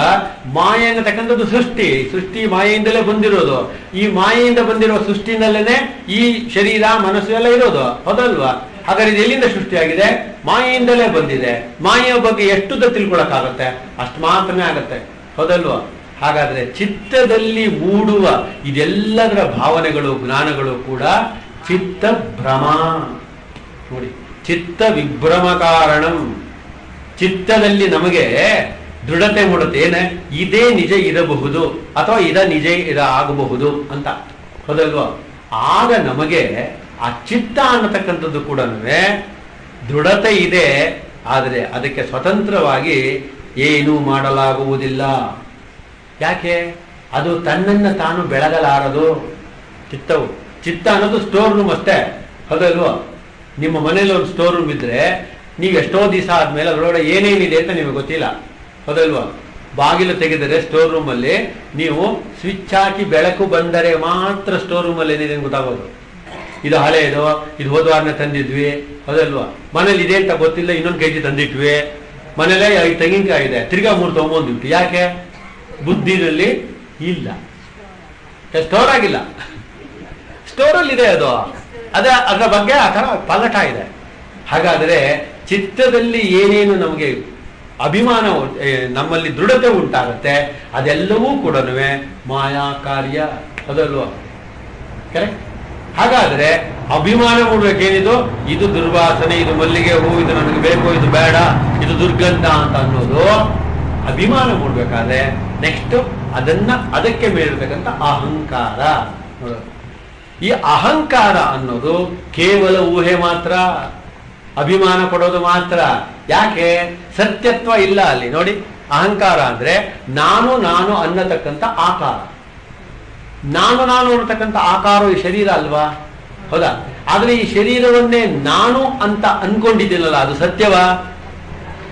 ಮಾಯೆ ಅನ್ನತಕ್ಕಂಥದ್ದು ಸೃಷ್ಟಿ. ಸೃಷ್ಟಿ ಮಾಯೆಯಿಂದಲೇ ಬಂದಿರೋದು. ಈ ಮಾಯೆಯಿಂದ ಬಂದಿರುವ ಸೃಷ್ಟಿನಲ್ಲೇನೆ ಈ ಶರೀರ, ಮನಸ್ಸು ಎಲ್ಲ ಇರೋದು. ಹೌದಲ್ವಾ? ಹಾಗಾದ್ರೆ ಇದು ಎಲ್ಲಿಂದ ಸೃಷ್ಟಿಯಾಗಿದೆ? ಮಾಯೆಯಿಂದಲೇ ಬಂದಿದೆ. ಮಾಯೆಯ ಬಗ್ಗೆ ಎಷ್ಟು ತಿಳ್ಕೊಳಕ್ಕಾಗತ್ತೆ? ಅಷ್ಟು ಮಾತ್ರನೇ ಆಗತ್ತೆ. ಹೌದಲ್ವಾ? ಹಾಗಾದ್ರೆ ಚಿತ್ತದಲ್ಲಿ ಮೂಡುವ ಇದೆಲ್ಲದರ ಭಾವನೆಗಳು, ಜ್ಞಾನಗಳು ಕೂಡ ಚಿತ್ತ ಭ್ರಮ. ನೋಡಿ, ಚಿತ್ತ ವಿಭ್ರಮ ಕಾರಣಂ. ಚಿತ್ತದಲ್ಲಿ ನಮಗೆ ದೃಢತೆ ಮೂಡುತ್ತೆ. ಏನೇ? ಇದೇ ನಿಜ ಇರಬಹುದು ಅಥವಾ ಇದ ನಿಜ ಇದ ಆಗಬಹುದು ಅಂತ. ಹೌದಲ್ವಾ? ಆಗ ನಮಗೆ ಆ ಚಿತ್ತ ಅನ್ನತಕ್ಕಂಥದ್ದು ಕೂಡ ದೃಢತೆ ಇದೆ. ಆದರೆ ಅದಕ್ಕೆ ಸ್ವತಂತ್ರವಾಗಿ ಏನೂ ಮಾಡಲಾಗುವುದಿಲ್ಲ. ಯಾಕೆ? ಅದು ತನ್ನನ್ನು ತಾನು ಬೆಳಗಲಾರದು. ಚಿತ್ತವು. ಚಿತ್ತ ಅನ್ನೋದು ಸ್ಟೋರ್ ರೂಮ್ ಅಷ್ಟೇ. ಹೌದಲ್ವಾ? ನಿಮ್ಮ ಮನೇಲಿ ಒಂದು ಸ್ಟೋರ್ ರೂಮ್ ಇದ್ರೆ ನೀವು ಎಷ್ಟೋ ದಿವಸ ಆದ್ಮೇಲೆ ಅದರೊಳಗಡೆ ಏನೇನಿದೆ ಅಂತ ನಿಮಗೆ ಗೊತ್ತಿಲ್ಲ. ಹೌದಲ್ವಾ? ಬಾಗಿಲು ತೆಗೆದರೆ ಸ್ಟೋರ್ ರೂಮ್ ಅಲ್ಲಿ ನೀವು ಸ್ವಿಚ್ ಹಾಕಿ ಬೆಳಕು ಬಂದರೆ ಮಾತ್ರ ಸ್ಟೋರ್ ರೂಮ್ ಅಲ್ಲಿ ಏನಿದೆ ಗೊತ್ತಾಗೋದು. ಇದು ಹಳೆಯದು ಇದು ಹೋದ್ವಾರನೇ ತಂದಿದ್ವಿ, ಹೌದಲ್ವಾ? ಮನೇಲಿ ಇದೆ ಅಂತ ಗೊತ್ತಿಲ್ಲ, ಇನ್ನೊಂದು ಕೆ ಜಿ ತಂದಿಟ್ವಿ. ಮನೇಲೆ ಐದು ತೆಂಗಿನಕಾಯಿ ಇದೆ, ತಿರ್ಗಾ ಮೂರು ತೊಗೊಂಬಂದ್ಬಿಟ್ಟು ಯಾಕೆ? ಬುದ್ಧಿನಲ್ಲಿ ಇಲ್ಲ. ಸ್ಟೋರ್ ಆಗಿಲ್ಲ. ಸ್ಟೋರಲ್ಲಿ ಇದೆ ಅದು. ಅದೇ, ಅದರ ಬಗ್ಗೆ ಆ ಥರ ಪಲ್ಲಟ ಇದೆ. ಹಾಗಾದರೆ ಚಿತ್ತದಲ್ಲಿ ಏನೇನು ನಮಗೆ ಅಭಿಮಾನ ನಮ್ಮಲ್ಲಿ ದೃಢತೆ ಉಂಟಾಗುತ್ತೆ. ಅದೆಲ್ಲವೂ ಕೂಡ ಮಾಯಾ ಕಾರ್ಯ ಅದಲ್ಲೂ ಕರೆಕ್ಟ್ ಹಾಗಾದ್ರೆ ಅಭಿಮಾನ ಮೂಡಬೇಕೇನಿದು ಇದು ದುರ್ವಾಸನೆ, ಇದು ಮಲ್ಲಿಗೆ ಹೂ, ಇದು ನನಗೆ ಬೇಕು, ಇದು ಬೇಡ, ಇದು ದುರ್ಗಂಧ ಅಂತ ಅನ್ನೋದು ಅಭಿಮಾನ ಮೂಡಬೇಕಾದ್ರೆ ನೆಕ್ಸ್ಟ್ ಅದನ್ನ ಅದಕ್ಕೆ ಮೇಲಿರ್ತಕ್ಕಂಥ ಅಹಂಕಾರ. ಈ ಅಹಂಕಾರ ಅನ್ನೋದು ಕೇವಲ ಊಹೆ ಮಾತ್ರ. ಅಭಿಮಾನ ಕೊಡೋದು ಮಾತ್ರ. ಯಾಕೆ? ಸತ್ಯತ್ವ ಇಲ್ಲ ಅಲ್ಲಿ. ನೋಡಿ, ಅಹಂಕಾರ ಅಂದ್ರೆ ನಾನು ನಾನು ಅನ್ನತಕ್ಕಂಥ ಆಕಾರ. ನಾನು ನಾನು ಅನ್ನತಕ್ಕಂಥ ಆಕಾರ ಈ ಶರೀರ ಅಲ್ವಾ? ಹೌದಾ? ಆದ್ರೆ ಈ ಶರೀರವನ್ನೇ ನಾನು ಅಂತ ಅನ್ಕೊಂಡಿದ್ದೀನಲ್ಲ, ಅದು ಸತ್ಯವಾ?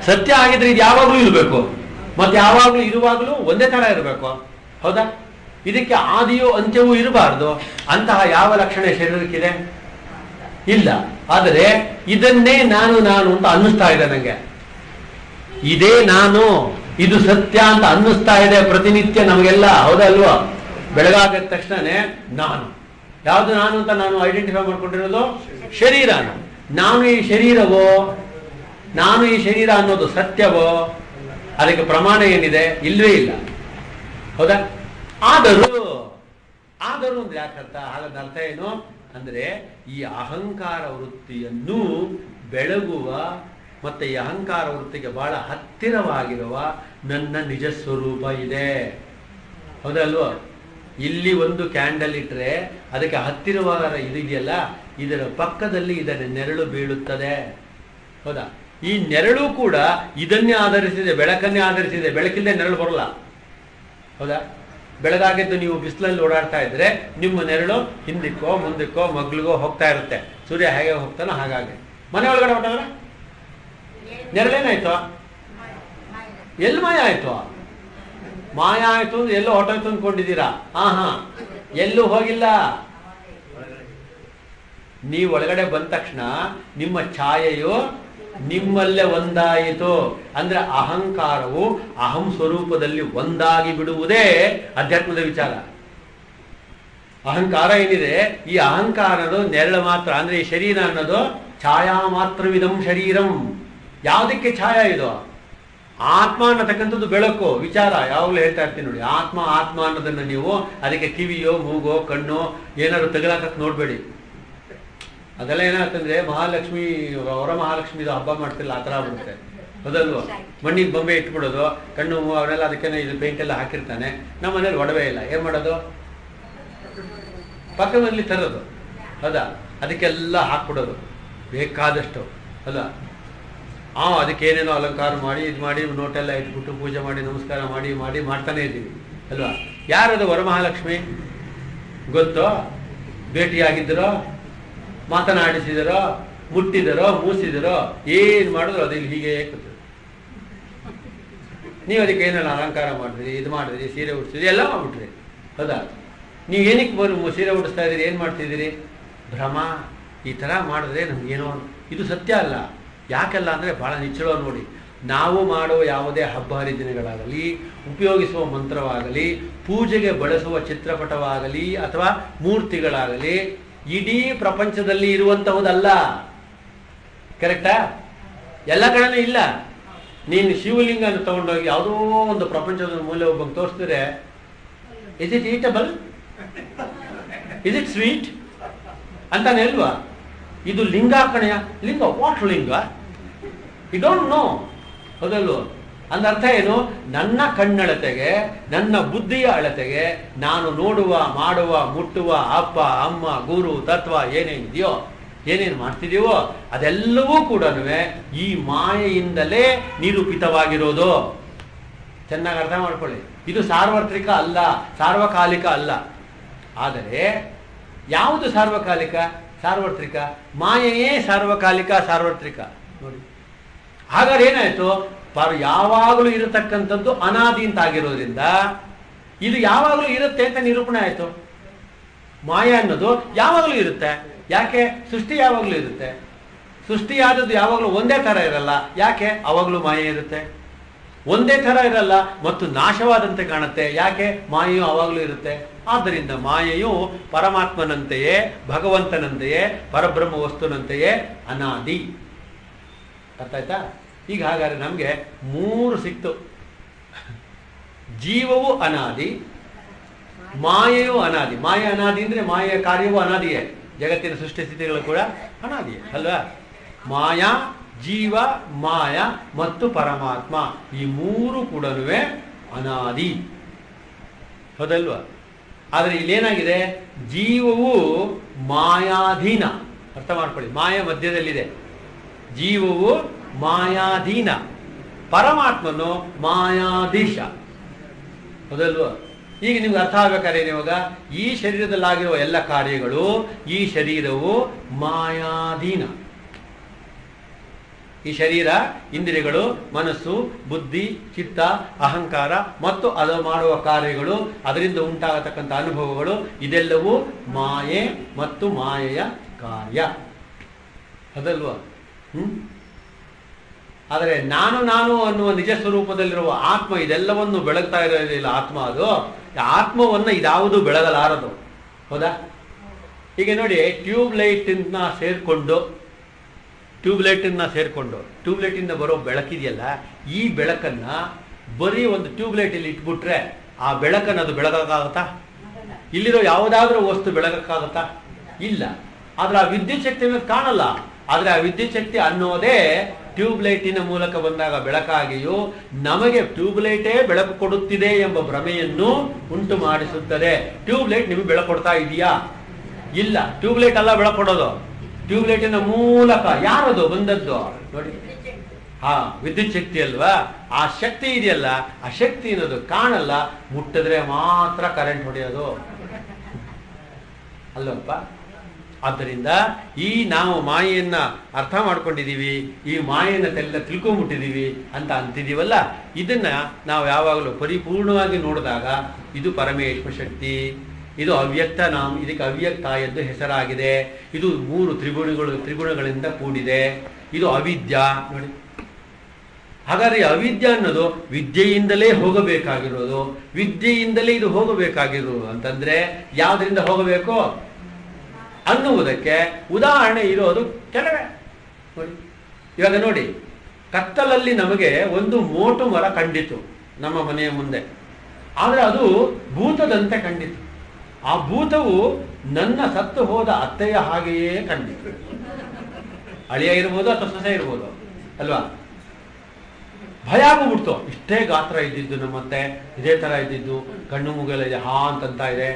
ಸತ್ಯ ಆಗಿದ್ರೆ ಇದು ಯಾವಾಗಲೂ ಇರಬೇಕು. ಮತ್ತೆ ಯಾವಾಗಲೂ ಇರುವಾಗಲೂ ಒಂದೇ ತರ ಇರಬೇಕು. ಹೌದಾ? ಇದಕ್ಕೆ ಆದಿಯೂ ಅಂತ್ಯವೂ ಇರಬಾರ್ದು. ಅಂತಹ ಯಾವ ಲಕ್ಷಣ ಶರೀರಕ್ಕಿದೆ? ಇಲ್ಲ. ಆದರೆ ಇದನ್ನೇ ನಾನು ನಾನು ಅಂತ ಅನ್ನಿಸ್ತಾ ಇದೆ ನನಗೆ ಇದೇ ನಾನು, ಇದು ಸತ್ಯ ಅಂತ ಅನ್ನಿಸ್ತಾ ಇದೆ ಪ್ರತಿನಿತ್ಯ ನಮಗೆಲ್ಲ ಹೌದಲ್ವಾ ಬೆಳಗಾದ ತಕ್ಷಣನೇ ನಾನು. ಯಾವುದು ನಾನು ಅಂತ ನಾನು ಐಡೆಂಟಿಫೈ ಮಾಡ್ಕೊಂಡಿರೋದು? ಶರೀರನ ನಾನು. ಈ ಶರೀರವೋ? ನಾನು ಈ ಶರೀರ ಅನ್ನೋದು ಸತ್ಯವೋ? ಅದಕ್ಕೆ ಪ್ರಮಾಣ ಏನಿದೆ? ಇಲ್ವೇ ಇಲ್ಲ. ಹೌದಾ? ಆದರೂ ಆದರೂ ಅಂದ್ರೆ ಯಾಕರ್ಥ ಹಾಗಾದ ಅರ್ಥ ಏನು? ಅಂದ್ರೆ ಈ ಅಹಂಕಾರ ವೃತ್ತಿಯನ್ನು ಬೆಳಗುವ ಮತ್ತೆ ಈ ಅಹಂಕಾರ ವೃತ್ತಿಗೆ ಬಹಳ ಹತ್ತಿರವಾಗಿರುವ ನನ್ನ ನಿಜ ಸ್ವರೂಪ ಇದೆ. ಹೌದಲ್ವಾ? ಇಲ್ಲಿ ಒಂದು ಕ್ಯಾಂಡಲ್ ಇಟ್ಟರೆ ಅದಕ್ಕೆ ಹತ್ತಿರವಾದ ಇದಿದೆಯಲ್ಲ, ಇದರ ಪಕ್ಕದಲ್ಲಿ ಇದರ ನೆರಳು ಬೀಳುತ್ತದೆ. ಹೌದಾ? ಈ ನೆರಳು ಕೂಡ ಇದನ್ನೇ ಆಧರಿಸಿದೆ, ಬೆಳಕನ್ನೇ ಆಧರಿಸಿದೆ ಬೆಳಕಿಲ್ಲದೆ ನೆರಳು ಬರಲ್ಲ. ಹೌದಾ? ಬೆಳಗಾಗಿದ್ದು ನೀವು ಬಿಸಿಲಲ್ಲಿ ಓಡಾಡ್ತಾ ಇದ್ರೆ ನಿಮ್ಮ ನೆರಳು ಹಿಂದಿಕ್ಕೋ ಮುಂದಕ್ಕೋ ಮಗ್ಲಿಗೋ ಹೋಗ್ತಾ ಇರುತ್ತೆ. ಸೂರ್ಯ ಹೇಗೆ ಹೋಗ್ತಾನೋ ಹಾಗಾಗಿ. ಮನೆ ಒಳಗಡೆ ಹೊಟ್ಟೋದ್ರೆ ನೆರಳೇನಾಯ್ತು? ಎಲ್ಲಿ ಮಾಯ ಆಯ್ತು? ಮಾಯ ಆಯ್ತು ಅಂದ್ರೆ ಎಲ್ಲೋ ಹೊಟ್ಟೋಯ್ತು ಅಂದ್ಕೊಂಡಿದ್ದೀರಾ ಹಾ ಹಾ. ಎಲ್ಲೂ ಹೋಗಿಲ್ಲ. ನೀವು ಒಳಗಡೆ ಬಂದ ತಕ್ಷಣ ನಿಮ್ಮ ಛಾಯೆಯು ನಿಮ್ಮಲ್ಲೇ ಒಂದಾಯಿತು. ಅಂದ್ರೆ ಅಹಂಕಾರವು ಅಹಂ ಸ್ವರೂಪದಲ್ಲಿ ಒಂದಾಗಿ ಬಿಡುವುದೇ ಅಧ್ಯಾತ್ಮದ ವಿಚಾರ. ಅಹಂಕಾರ ಏನಿದೆ? ಈ ಅಹಂಕಾರದು ನೆರಳು ಮಾತ್ರ. ಅಂದ್ರೆ ಈ ಶರೀರ ಅನ್ನೋದು ಛಾಯಾ ಮಾತ್ರವಿದಂ ಶರೀರಂ. ಯಾವುದಕ್ಕೆ ಛಾಯಾ ಇದು? ಆತ್ಮ ಅನ್ನತಕ್ಕಂಥದ್ದು ಬೆಳಕು. ವಿಚಾರ. ಯಾವಾಗಲೂ ಹೇಳ್ತಾ ಇರ್ತೀನಿ ನೋಡಿ. ಆತ್ಮ ಆತ್ಮ ಅನ್ನೋದನ್ನು ನೀವು ಅದಕ್ಕೆ ಕಿವಿಯೋ, ಮೂಗೋ, ಕಣ್ಣೋ ಏನಾದ್ರು ತಗಲಾಕಕ್ಕೆ ನೋಡ್ಬೇಡಿ. ಅದೆಲ್ಲ ಏನಾಗ್ತಂದ್ರೆ ಮಹಾಲಕ್ಷ್ಮಿ ಹೊರ ಮಹಾಲಕ್ಷ್ಮಿದು ಹಬ್ಬ ಮಾಡ್ತಿಲ್ಲ, ಆ ಥರ ಆಗ್ಬಿಡುತ್ತೆ. ಹೌದಲ್ವಾ ಮಣ್ಣಿನ ಬೊಂಬೆ ಇಟ್ಬಿಡೋದು, ಕಣ್ಣು ಅವರೆಲ್ಲ ಅದಕ್ಕೆ ಇದು ಪೇಂಟ್ ಎಲ್ಲ ಹಾಕಿರ್ತಾನೆ. ನಮ್ಮ ಮನೇಲಿ ಒಡವೆ ಇಲ್ಲ. ಏನ್ ಮಾಡೋದು? ಪಕ್ಕದಲ್ಲಿ ತರೋದು. ಹೌದಾ? ಅದಕ್ಕೆಲ್ಲ ಹಾಕ್ಬಿಡೋದು. ಬೇಕಾದಷ್ಟು. ಅಲ್ಲ? ಆ, ಅದಕ್ಕೆ ಏನೇನೋ ಅಲಂಕಾರ ಮಾಡಿ, ಇದು ಮಾಡಿ, ನೋಟೆಲ್ಲ ಇಟ್ಬಿಟ್ಟು ಪೂಜೆ ಮಾಡಿ, ನಮಸ್ಕಾರ ಮಾಡಿ ಮಾಡಿ ಮಾಡ್ತಾನೆ ಇದ್ದೀವಿ. ಅಲ್ವಾ? ಯಾರದು ವರಮಹಾಲಕ್ಷ್ಮಿ? ಗೊತ್ತೋ? ಭೇಟಿಯಾಗಿದ್ದರೋ? ಮಾತನಾಡಿಸಿದರೋ, ಮುಟ್ಟಿದರೋ, ಮೂಸಿದರೋ, ಏನು ಮಾಡಿದ್ರು ಅದು ಇಲ್ಲಿ ಹೀಗೆ ಕೂತಿದ್ರು ನೀವು ಅದಕ್ಕೆ ಏನೆಲ್ಲ ಅಲಂಕಾರ ಮಾಡಿದ್ರಿ, ಇದು ಮಾಡಿದ್ರಿ, ಸೀರೆ ಉಡಿಸಿದ್ರಿ, ಎಲ್ಲ ಮಾಡ್ಬಿಟ್ರಿ. ಹೌದಾ? ನೀವು ಏನಕ್ಕೆ ಬರು ಸೀರೆ ಉಡಿಸ್ತಾ ಇದ್ದೀರಿ, ಏನು ಮಾಡ್ತಿದ್ದೀರಿ? ಭ್ರಮ, ಈ ಥರ ಮಾಡಿದ್ರೆ ನಮಗೇನೋ ಇದು ಸತ್ಯ ಅಲ್ಲ. ಯಾಕಲ್ಲ ಅಂದರೆ ಭಾಳ ನಿಚ್ಚಳ ನೋಡಿ. ನಾವು ಮಾಡುವ ಯಾವುದೇ ಹಬ್ಬ ಹರಿದಿನಗಳಾಗಲಿ ಉಪಯೋಗಿಸುವ ಮಂತ್ರವಾಗಲಿ, ಪೂಜೆಗೆ ಬಳಸುವ ಚಿತ್ರಪಟವಾಗಲಿ ಅಥವಾ ಮೂರ್ತಿಗಳಾಗಲಿ ಇಡೀ ಪ್ರಪಂಚದಲ್ಲಿ ಇರುವಂತಹುದಲ್ಲ. ಕರೆಕ್ಟಾ ಎಲ್ಲ ಕಡೆನೂ ಇಲ್ಲ. ನೀನು ಶಿವಲಿಂಗನ ತಗೊಂಡೋಗಿ ಯಾವುದೋ ಒಂದು ಪ್ರಪಂಚದ ಮೂಲೆ ಒಬ್ಬಂಗೆ ತೋರಿಸಿದ್ರೆ is it eatable is it sweet ಅಂತಾನೆ ಇಲ್ವಾ ಇದು ಲಿಂಗ ಕಣೆಯ ಲಿಂಗ ವಾಟ್ ಲಿಂಗ? ಯು ಡೋಂಟ್ ನೋ ಹೌದಲ್ವ? ಅಂದರ್ಥ ಏನು? ನನ್ನ ಕಣ್ಣಳತೆಗೆ, ನನ್ನ ಬುದ್ಧಿಯ ಅಳತೆಗೆ ನಾನು ನೋಡುವ, ಮಾಡುವ, ಮುಟ್ಟುವ, ಅಪ್ಪ, ಅಮ್ಮ, ಗುರು, ತತ್ವ ಏನೇನಿದೆಯೋ, ಏನೇನು ಮಾಡ್ತಿದೀವೋ, ಅದೆಲ್ಲವೂ ಕೂಡ ಈ ಮಾಯೆಯಿಂದಲೇ ನಿರೂಪಿತವಾಗಿರೋದು. ಚೆನ್ನಾಗಿ ಅರ್ಥ ಮಾಡ್ಕೊಳ್ಳಿ. ಇದು ಸಾರ್ವತ್ರಿಕ ಅಲ್ಲ, ಸಾರ್ವಕಾಲಿಕ ಅಲ್ಲ. ಆದರೆ, ಯಾವುದು ಸಾರ್ವಕಾಲಿಕ? ಸಾರ್ವತ್ರಿಕ. ಮಾಯೆಯೇ ಸಾರ್ವಕಾಲಿಕ, ಸಾರ್ವತ್ರಿಕ. ನೋಡಿ. ಹಾಗಾದ್ರೆ ಏನಾಯ್ತು? ಪರ ಯಾವಾಗಲೂ ಇರತಕ್ಕಂಥದ್ದು ಅನಾದಿ ಅಂತ ಆಗಿರೋದ್ರಿಂದ ಇದು ಯಾವಾಗಲೂ ಇರುತ್ತೆ ಅಂತ ನಿರೂಪಣೆ ಆಯ್ತು. ಮಾಯ ಅನ್ನೋದು ಯಾವಾಗಲೂ ಇರುತ್ತೆ. ಯಾಕೆ? ಸೃಷ್ಟಿ ಯಾವಾಗಲೂ ಇರುತ್ತೆ. ಸೃಷ್ಟಿಯಾದದ್ದು ಯಾವಾಗಲೂ ಒಂದೇ ತರ ಇರಲ್ಲ. ಯಾಕೆ? ಅವಾಗಲೂ ಮಾಯೆ ಇರುತ್ತೆ. ಒಂದೇ ತರ ಇರಲ್ಲ ಮತ್ತು ನಾಶವಾದಂತೆ ಕಾಣುತ್ತೆ. ಯಾಕೆ? ಮಾಯೆಯು ಅವಾಗಲೂ ಇರುತ್ತೆ. ಆದ್ದರಿಂದ ಮಾಯೆಯು ಪರಮಾತ್ಮನಂತೆಯೇ, ಭಗವಂತನಂತೆಯೇ, ಪರಬ್ರಹ್ಮ ವಸ್ತುನಂತೆಯೇ ಅನಾದಿ. ಅರ್ಥ ಆಯ್ತಾ? ಈಗ ಹಾಗಾದ್ರೆ ನಮಗೆ ಮೂರು ಸಿಕ್ತು. ಜೀವವು ಅನಾದಿ, ಮಾಯೆಯು ಅನಾದಿ. ಮಾಯೆ ಅನಾದಿ ಅಂದ್ರೆ ಮಾಯೆಯ ಕಾರ್ಯವೂ ಅನಾದಿಯೇ. ಜಗತ್ತಿನ ಸೃಷ್ಟಿ ಸ್ಥಿತಿಗಳು ಕೂಡ ಅನಾದಿಯೇ, ಅಲ್ವಾ? ಮಾಯಾ, ಜೀವ, ಮಾಯ ಮತ್ತು ಪರಮಾತ್ಮ ಈ ಮೂರು ಕೂಡ ಅನಾದಿ. ಹೌದಲ್ವಾ? ಆದರೆ ಇಲ್ಲೇನಾಗಿದೆ? ಜೀವವು ಮಾಯಾಧೀನ. ಅರ್ಥ ಮಾಡ್ಕೊಳ್ಳಿ. ಮಾಯ ಮಧ್ಯದಲ್ಲಿದೆ. ಜೀವವು ಮಾಯಾಧೀನ. ಪರಮಾತ್ಮನು ಮಾಯಾಧೀಶ. ಹೌದಲ್ವಾ? ಈಗ ನಿಮ್ಗೆ ಅರ್ಥ ಆಗ್ಬೇಕಾದ್ರೆ ಇವಾಗ? ಈ ಶರೀರದಲ್ಲಾಗಿರುವ ಎಲ್ಲ ಕಾರ್ಯಗಳು, ಈ ಶರೀರವು ಮಾಯಾಧೀನ. ಈ ಶರೀರ, ಇಂದ್ರಿಯಗಳು, ಮನಸ್ಸು, ಬುದ್ಧಿ, ಚಿತ್ತ, ಅಹಂಕಾರ, ಮತ್ತು ಅದು ಮಾಡುವ ಕಾರ್ಯಗಳು, ಅದರಿಂದ ಉಂಟಾಗತಕ್ಕಂಥ ಅನುಭವಗಳು, ಇದೆಲ್ಲವೂ ಮಾಯೆ ಮತ್ತು ಮಾಯೆಯ ಕಾರ್ಯ. ಅದಲ್ವಾ ಹ್ಮ್? ಆದರೆ ನಾನು ನಾನು ಅನ್ನುವ ನಿಜ ಸ್ವರೂಪದಲ್ಲಿರುವ ಆತ್ಮ ಇದೆಲ್ಲವನ್ನು ಬೆಳಗ್ತಾ ಇರೋದಿಲ್ಲ ಆತ್ಮ ಅದು ಆತ್ಮವನ್ನು ಇದಾವುದು ಬೆಳಗಲಾರದು. ಹೌದಾ? ಈಗ ನೋಡಿ ಟ್ಯೂಬ್ ಲೈಟನ್ನ ಸೇರಿಕೊಂಡು ಟ್ಯೂಬ್ ಲೈಟನ್ನು ಸೇರಿಕೊಂಡು ಟ್ಯೂಬ್ ಲೈಟಿಂದ ಬರೋ ಬೆಳಕಿದೆಯಲ್ಲ ಈ ಬೆಳಕನ್ನ ಬರೀ ಒಂದು ಟ್ಯೂಬ್ ಲೈಟಲ್ಲಿ ಇಟ್ಬಿಟ್ರೆ ಆ ಬೆಳಕನ್ನು ಅದು ಬೆಳಗಕ್ಕಾಗತ್ತಾ? ಇಲ್ಲಿರೋ ಯಾವುದಾದ್ರೂ ವಸ್ತು ಬೆಳಗಕ್ಕಾಗತ್ತಾ? ಇಲ್ಲ. ಆದರೆ ಆ ವಿದ್ಯುತ್ ಶಕ್ತಿ ಕಾಣಲ್ಲ. ಆದರೆ ಆ ವಿದ್ಯುತ್ ಶಕ್ತಿ ಅನ್ನೋದೇ ಟ್ಯೂಬ್ಲೈಟಿನ ಮೂಲಕ ಬಂದಾಗ ಬೆಳಕಾಗಿಯೂ ನಮಗೆ ಟ್ಯೂಬ್ಲೈಟೇ ಬೆಳಕು ಕೊಡುತ್ತಿದೆ ಎಂಬ ಭ್ರಮೆಯನ್ನು ಉಂಟು ಮಾಡಿಸುತ್ತದೆ. ಟ್ಯೂಬ್ಲೈಟ್ ನಿಮಗೆ ಬೆಳಕು ಕೊಡ್ತಾ ಇದೆಯಾ? ಇಲ್ಲ. ಟ್ಯೂಬ್ಲೈಟ್ ಅಲ್ಲ ಬೆಳಕು ಕೊಡೋದು. ಟ್ಯೂಬ್ಲೈಟಿನ ಮೂಲಕ ಯಾರದು ಬಂದದ್ದು? ನೋಡಿ. ಹಾ, ವಿದ್ಯುತ್ ಶಕ್ತಿ ಅಲ್ವಾ? ಆ ಶಕ್ತಿ ಇದೆಯಲ್ಲ, ಆ ಶಕ್ತಿ ಅನ್ನೋದು ಕಾಣಲ್ಲ, ಮುಟ್ಟಿದ್ರೆ ಮಾತ್ರ ಕರೆಂಟ್ ಹೊಡೆಯೋದು. ಅಲ್ಲಪ್ಪ? ಆದ್ದರಿಂದ ಈ ನಾವು ಮಾಯೆಯನ್ನ ಅರ್ಥ ಮಾಡ್ಕೊಂಡಿದ್ದೀವಿ, ಈ ಮಾಯೆಯನ್ನು ತೆಲ್ಲ ತಿಳ್ಕೊಂಬಿಟ್ಟಿದ್ದೀವಿ ಅಂತ ಅಂತಿದೀವಲ್ಲ ಇದನ್ನ ನಾವು ಯಾವಾಗಲೂ ಪರಿಪೂರ್ಣವಾಗಿ ನೋಡಿದಾಗ ಇದು ಪರಮೇಶ್ವರ ಶಕ್ತಿ, ಇದು ಅವ್ಯಕ್ತ ನಾಮ, ಇದಕ್ಕೆ ಅವ್ಯಕ್ತ ಎಂದು ಹೆಸರಾಗಿದೆ, ಇದು ಮೂರು ತ್ರಿಗುಣಗಳು, ತ್ರಿಗುಣಗಳಿಂದ ಕೂಡಿದೆ, ಇದು ಅವಿದ್ಯಾ, ನೋಡಿ. ಹಾಗಾದ್ರೆ ಅವಿದ್ಯೆ ಅನ್ನೋದು ವಿದ್ಯೆಯಿಂದಲೇ ಹೋಗಬೇಕಾಗಿರೋದು, ವಿದ್ಯೆಯಿಂದಲೇ ಇದು ಹೋಗಬೇಕಾಗಿರೋದು ಅಂತಂದ್ರೆ ಯಾವುದರಿಂದ ಹೋಗಬೇಕು? ಅನ್ನುವುದಕ್ಕೆ ಉದಾಹರಣೆ ಇರೋದು ಕೆಲವೇ. ನೋಡಿ, ಇವಾಗ ನೋಡಿ, ಕತ್ತಲಲ್ಲಿ ನಮಗೆ ಒಂದು ಮೋಟು ಮರ ಕಂಡಿತು ನಮ್ಮ ಮನೆಯ ಮುಂದೆ. ಆದರೆ ಅದು ಭೂತದಂತೆ ಕಂಡಿತು. ಆ ಭೂತವು ನನ್ನ ಸತ್ತು ಹೋದ ಅತ್ತೆಯ ಹಾಗೆಯೇ ಕಂಡಿತು. ಅಳಿಯ ಇರ್ಬೋದು ಅಥವಾ ಸೊಸೆ ಇರ್ಬೋದು, ಅಲ್ವಾ? ಭಯ ಆಗ್ಬಿಡ್ತು. ಇಷ್ಟೇ ಗಾತ್ರ ಇದ್ದಿದ್ದು ನಮ್ಮತ್ತೆ, ಇದೇ ತರ ಇದ್ದಿದ್ದು, ಕಣ್ಣು ಮುಗಿಲ ಇದೆ ಹಾ ಅಂತಂತ ಇದೆ.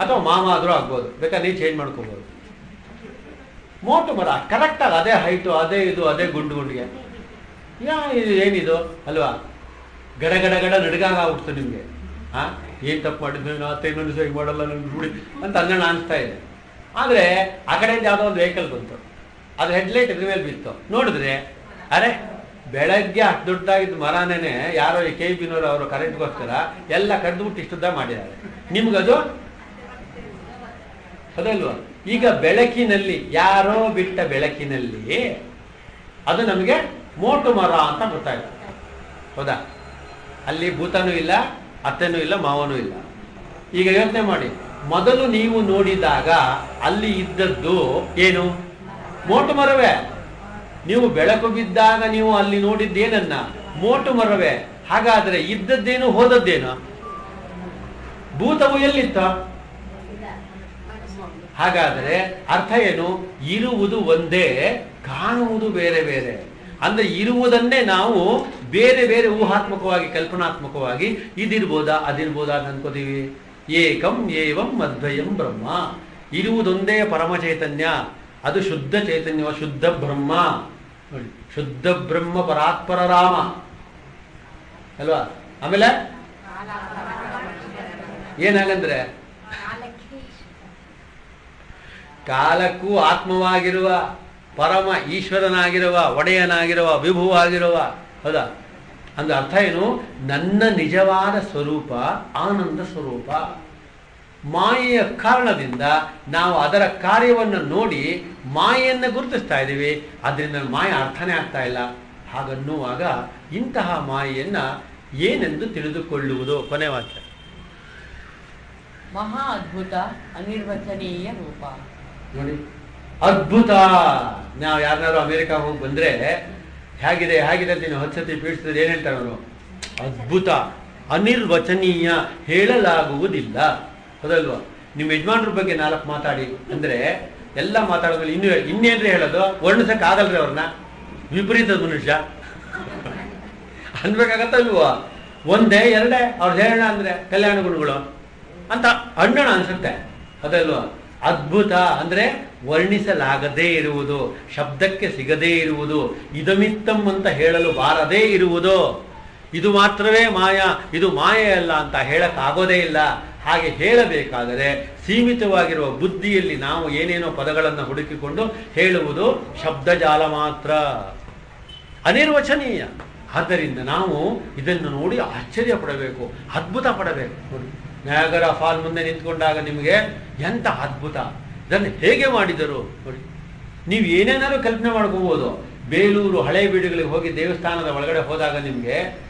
ಅಥವಾ ಮಾಮ ಆದರೂ ಆಗ್ಬೋದು. ಬೇಕಾದ್ರೆ ನೀವು ಚೇಂಜ್ ಮಾಡ್ಕೋಬೋದು. ಮೋಟು ಮರ ಕರೆಕ್ಟಾಗಿ ಅದೇ ಹೈಟು ಅದೇ ಇದು, ಅದೇ ಗುಂಡು ಗುಂಡಿಗೆ. ಯಾ, ಇದು ಏನಿದು? ಅಲ್ವಾ? ಗಡ ಗಡ ಗಡ ನಡ್ಗಾಗ ನಿಮ್ಗೆ. ಹಾ ಏನ್ ತಪ್ಪು ಮಾಡಿದ್ರು ನಾ ಇನ್ನೊಂದು ಸರಿ ಮಾಡಲ್ಲ ನನ್ನ ರೂಢಿ ಅಂತ ಅನ್ನೋಣ ಅನಿಸ್ತಾ ಇದೆ. ಆದ್ರೆ ಆ ಕಡೆಯಿಂದ ಯಾವುದೋ ಒಂದು ವೆಹಿಕಲ್ ಬಂತು. ಅದು ಹೆಡ್ಲೈಟ್ ಇದ್ರ ಮೇಲೆ ಬಿತ್ತು ನೋಡಿದ್ರೆ, ಅರೆ, ಬೆಳಗ್ಗೆ ಅಷ್ಟು ದೊಡ್ಡದಾಗಿದ್ದ ಮರನೇ ಯಾರೋ ಈ ಕೆ ಬಿನವರು ಅವರು ಕರೆಂಟ್ಗೋಸ್ಕರ ಎಲ್ಲ ಕಡ್ದುಬಿಟ್ಟು ಇಷ್ಟುದ್ದ ಮಾಡಿದ್ದಾರೆ. ನಿಮ್ಗದು? ಅದಲ್ವಾ? ಈಗ ಬೆಳಕಿನಲ್ಲಿ, ಯಾರೋ ಬಿಟ್ಟ ಬೆಳಕಿನಲ್ಲಿ ಅದು ನಮಗೆ ಮೋಟು ಮರ ಅಂತ ಗೊತ್ತಾಯ್ತು ಹೌದಾ? ಅಲ್ಲಿ ಭೂತನೂ ಇಲ್ಲ, ಅತ್ತೆನೂ ಇಲ್ಲ, ಮಾವನೂ ಇಲ್ಲ. ಈಗ ಯೋಚನೆ ಮಾಡಿ. ಮೊದಲು ನೀವು ನೋಡಿದಾಗ ಅಲ್ಲಿ ಇದ್ದದ್ದು ಏನು? ಮೋಟು ಮರವೇ. ನೀವು ಬೆಳಕು ಬಿದ್ದಾಗ ನೀವು ಅಲ್ಲಿ ನೋಡಿದ್ದೇನನ್ನ? ಮೋಟು ಮರವೇ. ಹಾಗಾದ್ರೆ ಇದ್ದದ್ದೇನು, ಹೋದದ್ದೇನು? ಭೂತವು ಎಲ್ಲಿತ್ತ? ಹಾಗಾದರೆ ಅರ್ಥ ಏನು? ಇರುವುದು ಒಂದೇ, ಕಾಣುವುದು ಬೇರೆ ಬೇರೆ. ಅಂದ್ರೆ ಇರುವುದನ್ನೇ ನಾವು ಬೇರೆ ಬೇರೆ ಊಹಾತ್ಮಕವಾಗಿ, ಕಲ್ಪನಾತ್ಮಕವಾಗಿ ಇದಿರ್ಬೋದಾ, ಅದಿರ್ಬೋದಾ ಅಂತ ಅನ್ಕೋತೀವಿ. ಏಕಂ ಏವಂ ಅದ್ವಯಂ ಬ್ರಹ್ಮ. ಇರುವುದೊಂದೇ ಪರಮ ಚೈತನ್ಯ. ಅದು ಶುದ್ಧ ಚೈತನ್ಯ ಶುದ್ಧ ಬ್ರಹ್ಮ. ಶುದ್ಧ ಬ್ರಹ್ಮ ಪರಾತ್ಪರ ರಾಮ. ಅಲ್ವಾ? ಆಮೇಲೆ? ಏನಾಗಂದ್ರೆ ಕಾಲಕ್ಕೂ ಆತ್ಮವಾಗಿರುವ, ಪರಮ ಈಶ್ವರನಾಗಿರುವ, ಒಡೆಯನಾಗಿರುವ, ವಿಭುವಾಗಿರುವ, ಹೌದಾ? ಅಂದ್ರೆ ಅರ್ಥ ಏನು? ನನ್ನ ನಿಜವಾದ ಸ್ವರೂಪ, ಆನಂದ ಸ್ವರೂಪ. ಮಾಯೆಯ ಕಾರಣದಿಂದ ನಾವು ಅದರ ಕಾರ್ಯವನ್ನು ನೋಡಿ ಮಾಯೆಯನ್ನು ಗುರುತಿಸ್ತಾ ಇದ್ದೀವಿ. ಅದರಿಂದ ಮಾಯ ಅರ್ಥನೇ ಆಗ್ತಾ ಇಲ್ಲ. ಹಾಗನ್ನುವಾಗ ಇಂತಹ ಮಾಯೆಯನ್ನು ಏನೆಂದು ತಿಳಿದುಕೊಳ್ಳುವುದು? ಕೊನೆ ವಾಕ್ಯ. ಮಹಾ ಅದ್ಭುತ ಅನಿರ್ವಚನೀಯ ರೂಪ. ನೋಡಿ. ಅದ್ಭುತ. ನಾವು ಯಾರನ್ನಾರು ಅಮೆರಿಕ ಹೋಗಿ ಬಂದ್ರೆ, ಹೇಗಿದೆ ಹೇಗಿದೆ ಅಂತ ನೀವು ಹತ್ಸತಿ ಪೀಡಿಸಿದ್ರೆ ಏನ್ ಹೇಳ್ತಾರೆ ಅವರು ಅದ್ಭುತ. ಅನಿರ್ವಚನೀಯ. ಹೇಳಲಾಗುವುದಿಲ್ಲ. ಹೌದಲ್ವಾ ನಿಮ್ಮ ಯಜಮಾನ್ರ ಬಗ್ಗೆ ನಾಲ್ಕು ಮಾತಾಡಿ. ಅಂದ್ರೆ, ಎಲ್ಲ ಮಾತಾಡೋದ್ರಲ್ಲಿ ಇನ್ನು ಇನ್ನೇನ್ರಿ ಹೇಳೋದು? ವರ್ಣಿಸಕ್ ಆಗಲ್ರಿ ಅವ್ರನ್ನ. ವಿಪರೀತ ಮನುಷ್ಯ. ಅನ್ಬೇಕಾಗತ್ತಲ್ವಾ ಒಂದೇ, ಎರಡೇ. ಅವ್ರದ್ದು ಹೇಳೋಣ ಅಂದ್ರೆ, ಕಲ್ಯಾಣ ಗುಣಗಳು ಅಂತ ಅಣ್ಣಣ ಅನ್ಸುತ್ತೆ. ಅದಲ್ವಾ? ಅದ್ಭುತ ಅಂದ್ರೆ ವರ್ಣಿಸಲಾಗದೇ ಇರುವುದು, ಶಬ್ದಕ್ಕೆ ಸಿಗದೇ ಇರುವುದು, ಇದಮಿತ್ತಂ ಅಂತ ಹೇಳಲು ಬಾರದೇ ಇರುವುದು. ಇದು ಮಾತ್ರವೇ ಮಾಯ, ಇದು ಮಾಯೆ ಅಲ್ಲ ಅಂತ ಹೇಳಕ್ಕಾಗೋದೇ ಇಲ್ಲ. ಹಾಗೆ ಹೇಳಬೇಕಾದರೆ ಸೀಮಿತವಾಗಿರುವ ಬುದ್ಧಿಯಲ್ಲಿ ನಾವು ಏನೇನೋ ಪದಗಳನ್ನು ಹುಡುಕಿಕೊಂಡು ಹೇಳುವುದು ಶಬ್ದಜಾಲ ಮಾತ್ರ. ಅನಿರ್ವಚನೀಯ. ಆದ್ದರಿಂದ ನಾವು ಇದನ್ನು ನೋಡಿ ಆಶ್ಚರ್ಯ ಪಡಬೇಕು ಅದ್ಭುತ ಪಡಬೇಕು ನಯಾಗರ ಫಾಲ್ ಮುಂದೆ ನಿಂತ್ಕೊಂಡಾಗ ನಿಮಗೆ ಎಂಥ ಅದ್ಭುತ. ಇದನ್ನು ಹೇಗೆ ಮಾಡಿದರು? ನೋಡಿ. ನೀವು ಏನೇನಾದ್ರು ಕಲ್ಪನೆ ಮಾಡ್ಕೋಬೋದು. ಬೇಲೂರು ಹಳೆ ಬೀಡುಗಳಿಗೆ ಹೋಗಿ ದೇವಸ್ಥಾನದ ಒಳಗಡೆ ಹೋದಾಗ ನಿಮಗೆ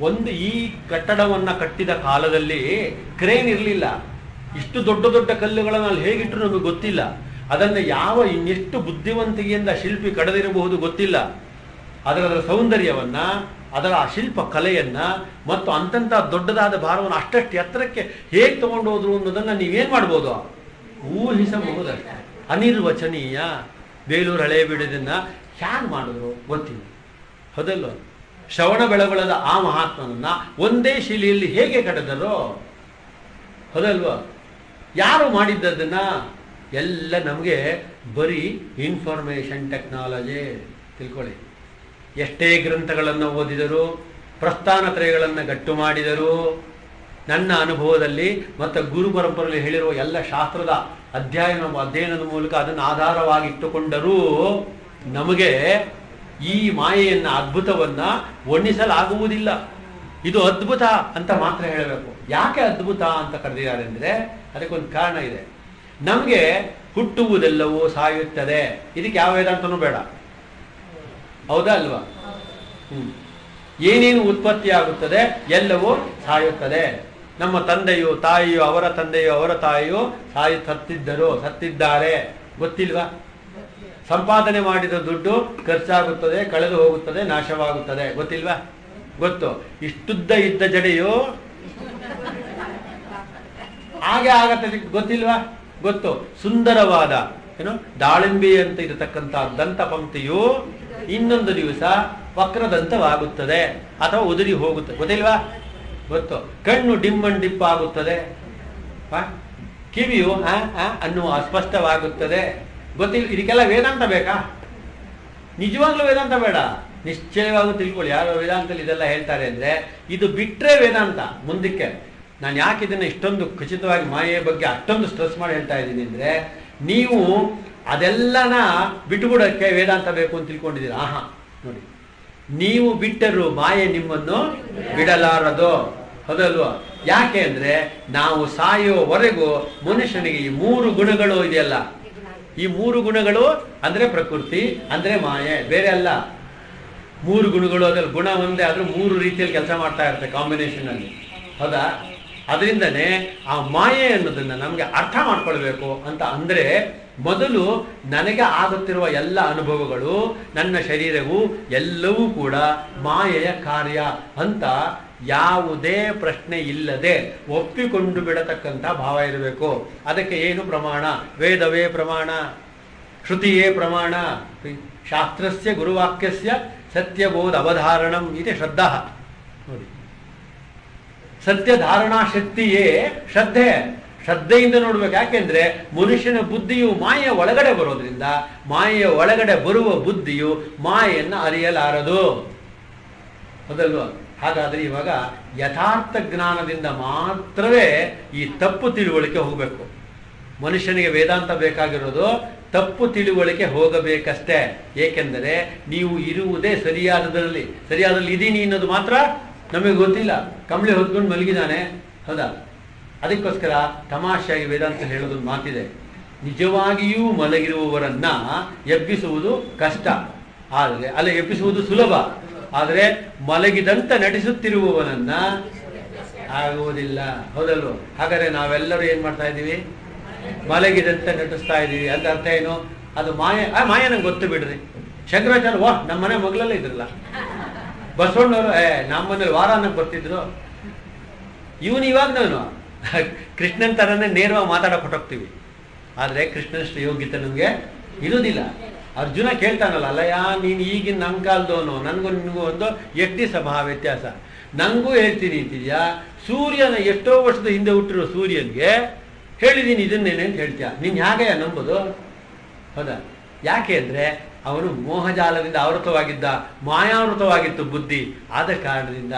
ಒಂದು ಈ ಕಟ್ಟಡವನ್ನ ಕಟ್ಟಿದ ಕಾಲದಲ್ಲಿ ಕ್ರೇನ್ ಇರಲಿಲ್ಲ. ಇಷ್ಟು ದೊಡ್ಡ ದೊಡ್ಡ ಕಲ್ಲುಗಳನ್ನು ಅಲ್ಲಿ ಹೇಗಿಟ್ಟರು ನಮಗೆ ಗೊತ್ತಿಲ್ಲ. ಅದನ್ನು ಯಾವ ಇನ್ನೆಷ್ಟು ಬುದ್ಧಿವಂತಿಕೆಯಿಂದ ಶಿಲ್ಪಿ ಕಡದಿರಬಹುದು ಗೊತ್ತಿಲ್ಲ. ಅದರ ಅದರ ಸೌಂದರ್ಯವನ್ನ ಅದರ ಆ ಶಿಲ್ಪ ಕಲೆಯನ್ನು ಮತ್ತು ಅಂತಂತ ದೊಡ್ಡದಾದ ಭಾರವನ್ನು ಅಷ್ಟಷ್ಟು ಎತ್ತರಕ್ಕೆ ಹೇಗೆ ತಗೊಂಡು ಹೋದ್ರು ಅನ್ನೋದನ್ನು ನೀವೇನು ಮಾಡ್ಬೋದು? ಊಹಿಸಬಹುದಷ್ಟೇ. ಅನಿರ್ವಚನೀಯ ಬೇಲೂರು ಹಳೆ ಬಿಡದನ್ನು ಹ್ಯಾಂಗ್ ಮಾಡಿದ್ರು ಗೊತ್ತಿಲ್ಲ. ಹೌದಲ್ವ? ಶ್ರವಣ ಬೆಳಗೊಳದ ಆ ಮಹಾತ್ಮನನ್ನು ಒಂದೇ ಶಿಲೆಯಲ್ಲಿ ಹೇಗೆ ಕಡೆದರು ಹೌದಲ್ವ? ಯಾರು ಮಾಡಿದ್ದದನ್ನು? ಎಲ್ಲ ನಮಗೆ ಬರೀ ಇನ್ಫಾರ್ಮೇಷನ್ ಟೆಕ್ನಾಲಜಿ ತಿಳ್ಕೊಳ್ಳಿ. ಎಷ್ಟೇ ಗ್ರಂಥಗಳನ್ನು ಓದಿದರು, ಪ್ರಸ್ಥಾನತ್ರಯಗಳನ್ನು ಗಟ್ಟು ಮಾಡಿದರೂ, ನನ್ನ ಅನುಭವದಲ್ಲಿ ಮತ್ತು ಗುರು ಪರಂಪರೆಯಲ್ಲಿ ಹೇಳಿರುವ ಎಲ್ಲ ಶಾಸ್ತ್ರದ ಅಧ್ಯಯನ ಅಧ್ಯಯನದ ಮೂಲಕ ಅದನ್ನು ಆಧಾರವಾಗಿಟ್ಟುಕೊಂಡರೂ ನಮಗೆ ಈ ಮಾಯೆಯನ್ನು, ಅದ್ಭುತವನ್ನು ವರ್ಣಿಸಲಾಗುವುದಿಲ್ಲ. ಇದು ಅದ್ಭುತ ಅಂತ ಮಾತ್ರ ಹೇಳಬೇಕು. ಯಾಕೆ ಅದ್ಭುತ ಅಂತ ಕರೆದಿದ್ದಾರೆ ಅಂದರೆ, ಅದಕ್ಕೊಂದು ಕಾರಣ ಇದೆ. ನಮಗೆ ಹುಟ್ಟುವುದೆಲ್ಲವೂ ಸಾಯುತ್ತದೆ. ಇದಕ್ಕೆ ಯಾವ ವೇದಾಂತನೂ ಬೇಡ. ಹೌದಾ ಅಲ್ವಾ. ಏನೇನು ಉತ್ಪತ್ತಿ ಆಗುತ್ತದೆ? ಎಲ್ಲವೂ ಸಾಯುತ್ತದೆ. ನಮ್ಮ ತಂದೆಯು, ತಾಯಿಯು, ಅವರ ತಂದೆಯು, ಅವರ ತಾಯಿಯು ಸಾಯಿ ಸತ್ತಿದ್ದರು, ಸತ್ತಿದ್ದಾರೆ. ಗೊತ್ತಿಲ್ವಾ? ಸಂಪಾದನೆ ಮಾಡಿದ ದುಡ್ಡು ಖರ್ಚಾಗುತ್ತದೆ, ಕಳೆದು ಹೋಗುತ್ತದೆ, ನಾಶವಾಗುತ್ತದೆ. ಗೊತ್ತಿಲ್ವಾ? ಗೊತ್ತು. ಇಷ್ಟುದ್ದ ಇದ್ದ ಜಡೆಯು ಹಾಗೆ ಆಗತ್ತೆ ಗೊತ್ತಿಲ್ವಾ? ಗೊತ್ತು. ಸುಂದರವಾದ, ಏನು? ದಾಳಿಂಬೆ ಅಂತ ಇರತಕ್ಕಂತಹ ದಂತ ಪಂಕ್ತಿಯು ಇನ್ನೊಂದು ದಿವಸ ವಕ್ರದಂತವಾಗುತ್ತದೆ. ಅಥವಾ ಉದುರಿ ಹೋಗುತ್ತೆ. ಗೊತ್ತಿಲ್ವಾ? ಗೊತ್ತು. ಕಣ್ಣು ಡಿಮ್ಮನ್ ಡಿಪ್ ಆಗುತ್ತದೆ ಆ? ಕಿವಿಯು, ಆ ಅನ್ನುವ ಅಸ್ಪಷ್ಟವಾಗುತ್ತದೆ. ಗೊತ್ತಿಲ್ಲ ಇದಕ್ಕೆಲ್ಲ ವೇದಾಂತ ಬೇಕಾ? ನಿಜವಾಗ್ಲೂ ವೇದಾಂತ ಬೇಡ. ನಿಶ್ಚಯವಾಗಿ ತಿಳ್ಕೊಳ್ಳಿ. ಯಾರು ವೇದಾಂತದಲ್ಲಿ ಇದೆಲ್ಲ ಹೇಳ್ತಾರೆ ಅಂದ್ರೆ, ಇದು ಬಿಟ್ರೆ ವೇದಾಂತ. ಮುಂದಕ್ಕೆ. ನಾನು ಯಾಕೆ ಇದನ್ನ ಇಷ್ಟೊಂದು ಖಚಿತವಾಗಿ ಮಾಯೆಯ ಬಗ್ಗೆ ಅಷ್ಟೊಂದು ಸ್ಟ್ರೆಸ್ ಮಾಡಿ ಹೇಳ್ತಾ ಇದ್ದೀನಿ ಅಂದ್ರೆ, ನೀವು ಅದೆಲ್ಲನ ಬಿಟ್ಟುಬಿಡೋಕ್ಕೆ ವೇದಾಂತ ಬೇಕು ಅಂತ ತಿಳ್ಕೊಂಡಿದ್ದೀರಾ? ಆಹಾ, ನೋಡಿ. ನೀವು ಬಿಟ್ಟರು ಮಾಯೆ ನಿಮ್ಮನ್ನು ಬಿಡಲಾರದು. ಹೌದಲ್ವಾ? ಯಾಕೆ ಅಂದ್ರೆ ನಾವು ಸಾಯುವವರೆಗೂ ಮನುಷ್ಯನಿಗೆ ಈ ಮೂರು ಗುಣಗಳು ಇದೆಯಲ್ಲ. ಈ ಮೂರು ಗುಣಗಳು ಅಂದ್ರೆ ಪ್ರಕೃತಿ, ಅಂದ್ರೆ ಮಾಯೆ, ಬೇರೆ ಅಲ್ಲ. ಮೂರು ಗುಣಗಳು ಅದ್ರಲ್ಲಿ ಗುಣ ಒಂದೇ ಆದ್ರೂ ಮೂರು ರೀತಿಯಲ್ಲಿ ಕೆಲಸ ಮಾಡ್ತಾ ಇರುತ್ತೆ ಕಾಂಬಿನೇಷನ್ ಅಲ್ಲಿ. ಹೌದಾ? ಅದರಿಂದನೇ ಆ ಮಾಯೆ ಅನ್ನೋದನ್ನ ನಮಗೆ ಅರ್ಥ ಮಾಡ್ಕೊಳ್ಬೇಕು ಅಂತ ಅಂದ್ರೆ ಮೊದಲು ನನಗೆ ಆಗುತ್ತಿರುವ ಎಲ್ಲ ಅನುಭವಗಳು, ನನ್ನ ಶರೀರವು ಎಲ್ಲವೂ ಕೂಡ ಮಾಯೆಯ ಕಾರ್ಯ ಅಂತ ಯಾವುದೇ ಪ್ರಶ್ನೆ ಇಲ್ಲದೆ ಒಪ್ಪಿಕೊಂಡು ಬಿಡತಕ್ಕಂಥ ಭಾವ ಇರಬೇಕು. ಅದಕ್ಕೆ ಏನು ಪ್ರಮಾಣ? ವೇದವೇ ಪ್ರಮಾಣ, ಶ್ರುತಿಯೇ ಪ್ರಮಾಣ, ಶಾಸ್ತ್ರಸ್ಯ ಗುರುವಾಕ್ಯಸ್ಯ ಸತ್ಯಬೋಧ ಅವಧಾರಣಂ ಇದೆ ಶ್ರದ್ಧ. ನೋಡಿ. ಸತ್ಯ ಧಾರಣಾ ಶಕ್ತಿಯೇ ಶ್ರದ್ಧೆ. ಶ್ರದ್ಧೆಯಿಂದ ನೋಡ್ಬೇಕು. ಯಾಕೆಂದ್ರೆ ಮನುಷ್ಯನ ಬುದ್ಧಿಯು ಮಾಯೆಯ ಒಳಗಡೆ ಬರೋದ್ರಿಂದ ಮಾಯೆಯ ಒಳಗಡೆ ಬರುವ ಬುದ್ಧಿಯು ಮಾಯೆಯನ್ನು ಅರಿಯಲಾರದು. ಅದಲ್ವಾ ಹಾಗಾದ್ರೆ ಇವಾಗ ಯಥಾರ್ಥ ಜ್ಞಾನದಿಂದ ಮಾತ್ರವೇ ಈ ತಪ್ಪು ತಿಳುವಳಿಕೆ ಹೋಗಬೇಕು. ಮನುಷ್ಯನಿಗೆ ವೇದಾಂತ ಬೇಕಾಗಿರೋದು ತಪ್ಪು ತಿಳುವಳಿಕೆ ಹೋಗಬೇಕಷ್ಟೇ. ಏಕೆಂದರೆ ನೀವು ಇರುವುದೇ ಸರಿಯಾದದಲ್ಲಿ ಸರಿಯಾದಲ್ಲಿ ಇದೀನಿ ಅನ್ನೋದು ಮಾತ್ರ ನಮಗೆ ಗೊತ್ತಿಲ್ಲ. ಕಂಬಳಿ ಹೊತ್ಕೊಂಡು ಮಲಗಿದಾನೆ. ಹೌದಾ? ಅದಕ್ಕೋಸ್ಕರ ತಮಾಷೆಯಾಗಿ ವೇದಾಂತ ಹೇಳೋದೊಂದು ಮಾತಿದೆ. ನಿಜವಾಗಿಯೂ ಮಲಗಿರುವವರನ್ನ ಎಬ್ಬಿಸುವುದು ಕಷ್ಟ. ಆದರೆ, ಅಲ್ಲ ಎಬ್ಬಿಸುವುದು ಸುಲಭ. ಆದರೆ, ಮಲಗಿದಂತ ನಟಿಸುತ್ತಿರುವವನನ್ನ ಆಗುವುದಿಲ್ಲ. ಹೌದಲ್ವ? ಹಾಗಾದ್ರೆ ನಾವೆಲ್ಲರೂ ಏನ್ ಮಾಡ್ತಾ ಇದ್ದೀವಿ? ಮಲಗಿದಂತ ನಟಿಸ್ತಾ ಇದ್ದೀವಿ. ಅಂತ ಅರ್ಥ ಏನು? ಅದು ಮಾಯ ಮಾಯ ನಂಗೆ ಗೊತ್ತು ಬಿಡ್ರಿ. ಶಂಕರಾಚಾರ್ಯ, ವಾಹ್, ನಮ್ಮ ಮನೆ ಮಗಳಲ್ಲೇ ಇದ್ರಲ್ಲ. ಬಸವಣ್ಣವರು, ಏ, ನಮ್ಮ ಮನೇಲಿ ವಾರ ಅನ್ನಕ್ಕೆ ಬರ್ತಿದ್ರು. ಇವನು ಇವಾಗ ನಾನು. ಕೃಷ್ಣನ್ ಥರನೇ ನೇರವಾಗಿ ಮಾತಾಡಕ್ಕೆ ಹೊಟ್ಟೋಗ್ತೀವಿ ಆದರೆ ಕೃಷ್ಣನಷ್ಟು ಯೋಗ್ಯತೆ ನಮ್ಗೆ ಇರೋದಿಲ್ಲ. ಅರ್ಜುನ ಕೇಳ್ತಾನಲ್ಲ, ಅಲ್ಲಯ್ಯ, ನೀನು ಈಗಿನ ನಮ್ಮ ಕಾಲದವನು, ನನಗೂ ನಿನಗೂ ಒಂದು ಎಷ್ಟು ಸಭಾ ವ್ಯತ್ಯಾಸ. ನನಗೂ ಹೇಳ್ತೀನಿ ಅಂತಿದ್ಯಾ, ಸೂರ್ಯನ ಎಷ್ಟೋ ವರ್ಷದ ಹಿಂದೆ ಹುಟ್ಟಿರೋ ಸೂರ್ಯನಿಗೆ ಹೇಳಿದ್ದೀನಿ ಇದನ್ನೇನೆ ಅಂತ ಹೇಳ್ತೀಯ? ನೀನು ಹೇಗೆ ನಂಬೋದು? ಹೌದಾ? ಯಾಕೆ ಅಂದರೆ ಅವನು ಮೋಹಜಾಲದಿಂದ ಆವೃತವಾಗಿದ್ದ, ಮಾಯಾವೃತವಾಗಿತ್ತು ಬುದ್ಧಿ. ಆದ ಕಾರಣದಿಂದ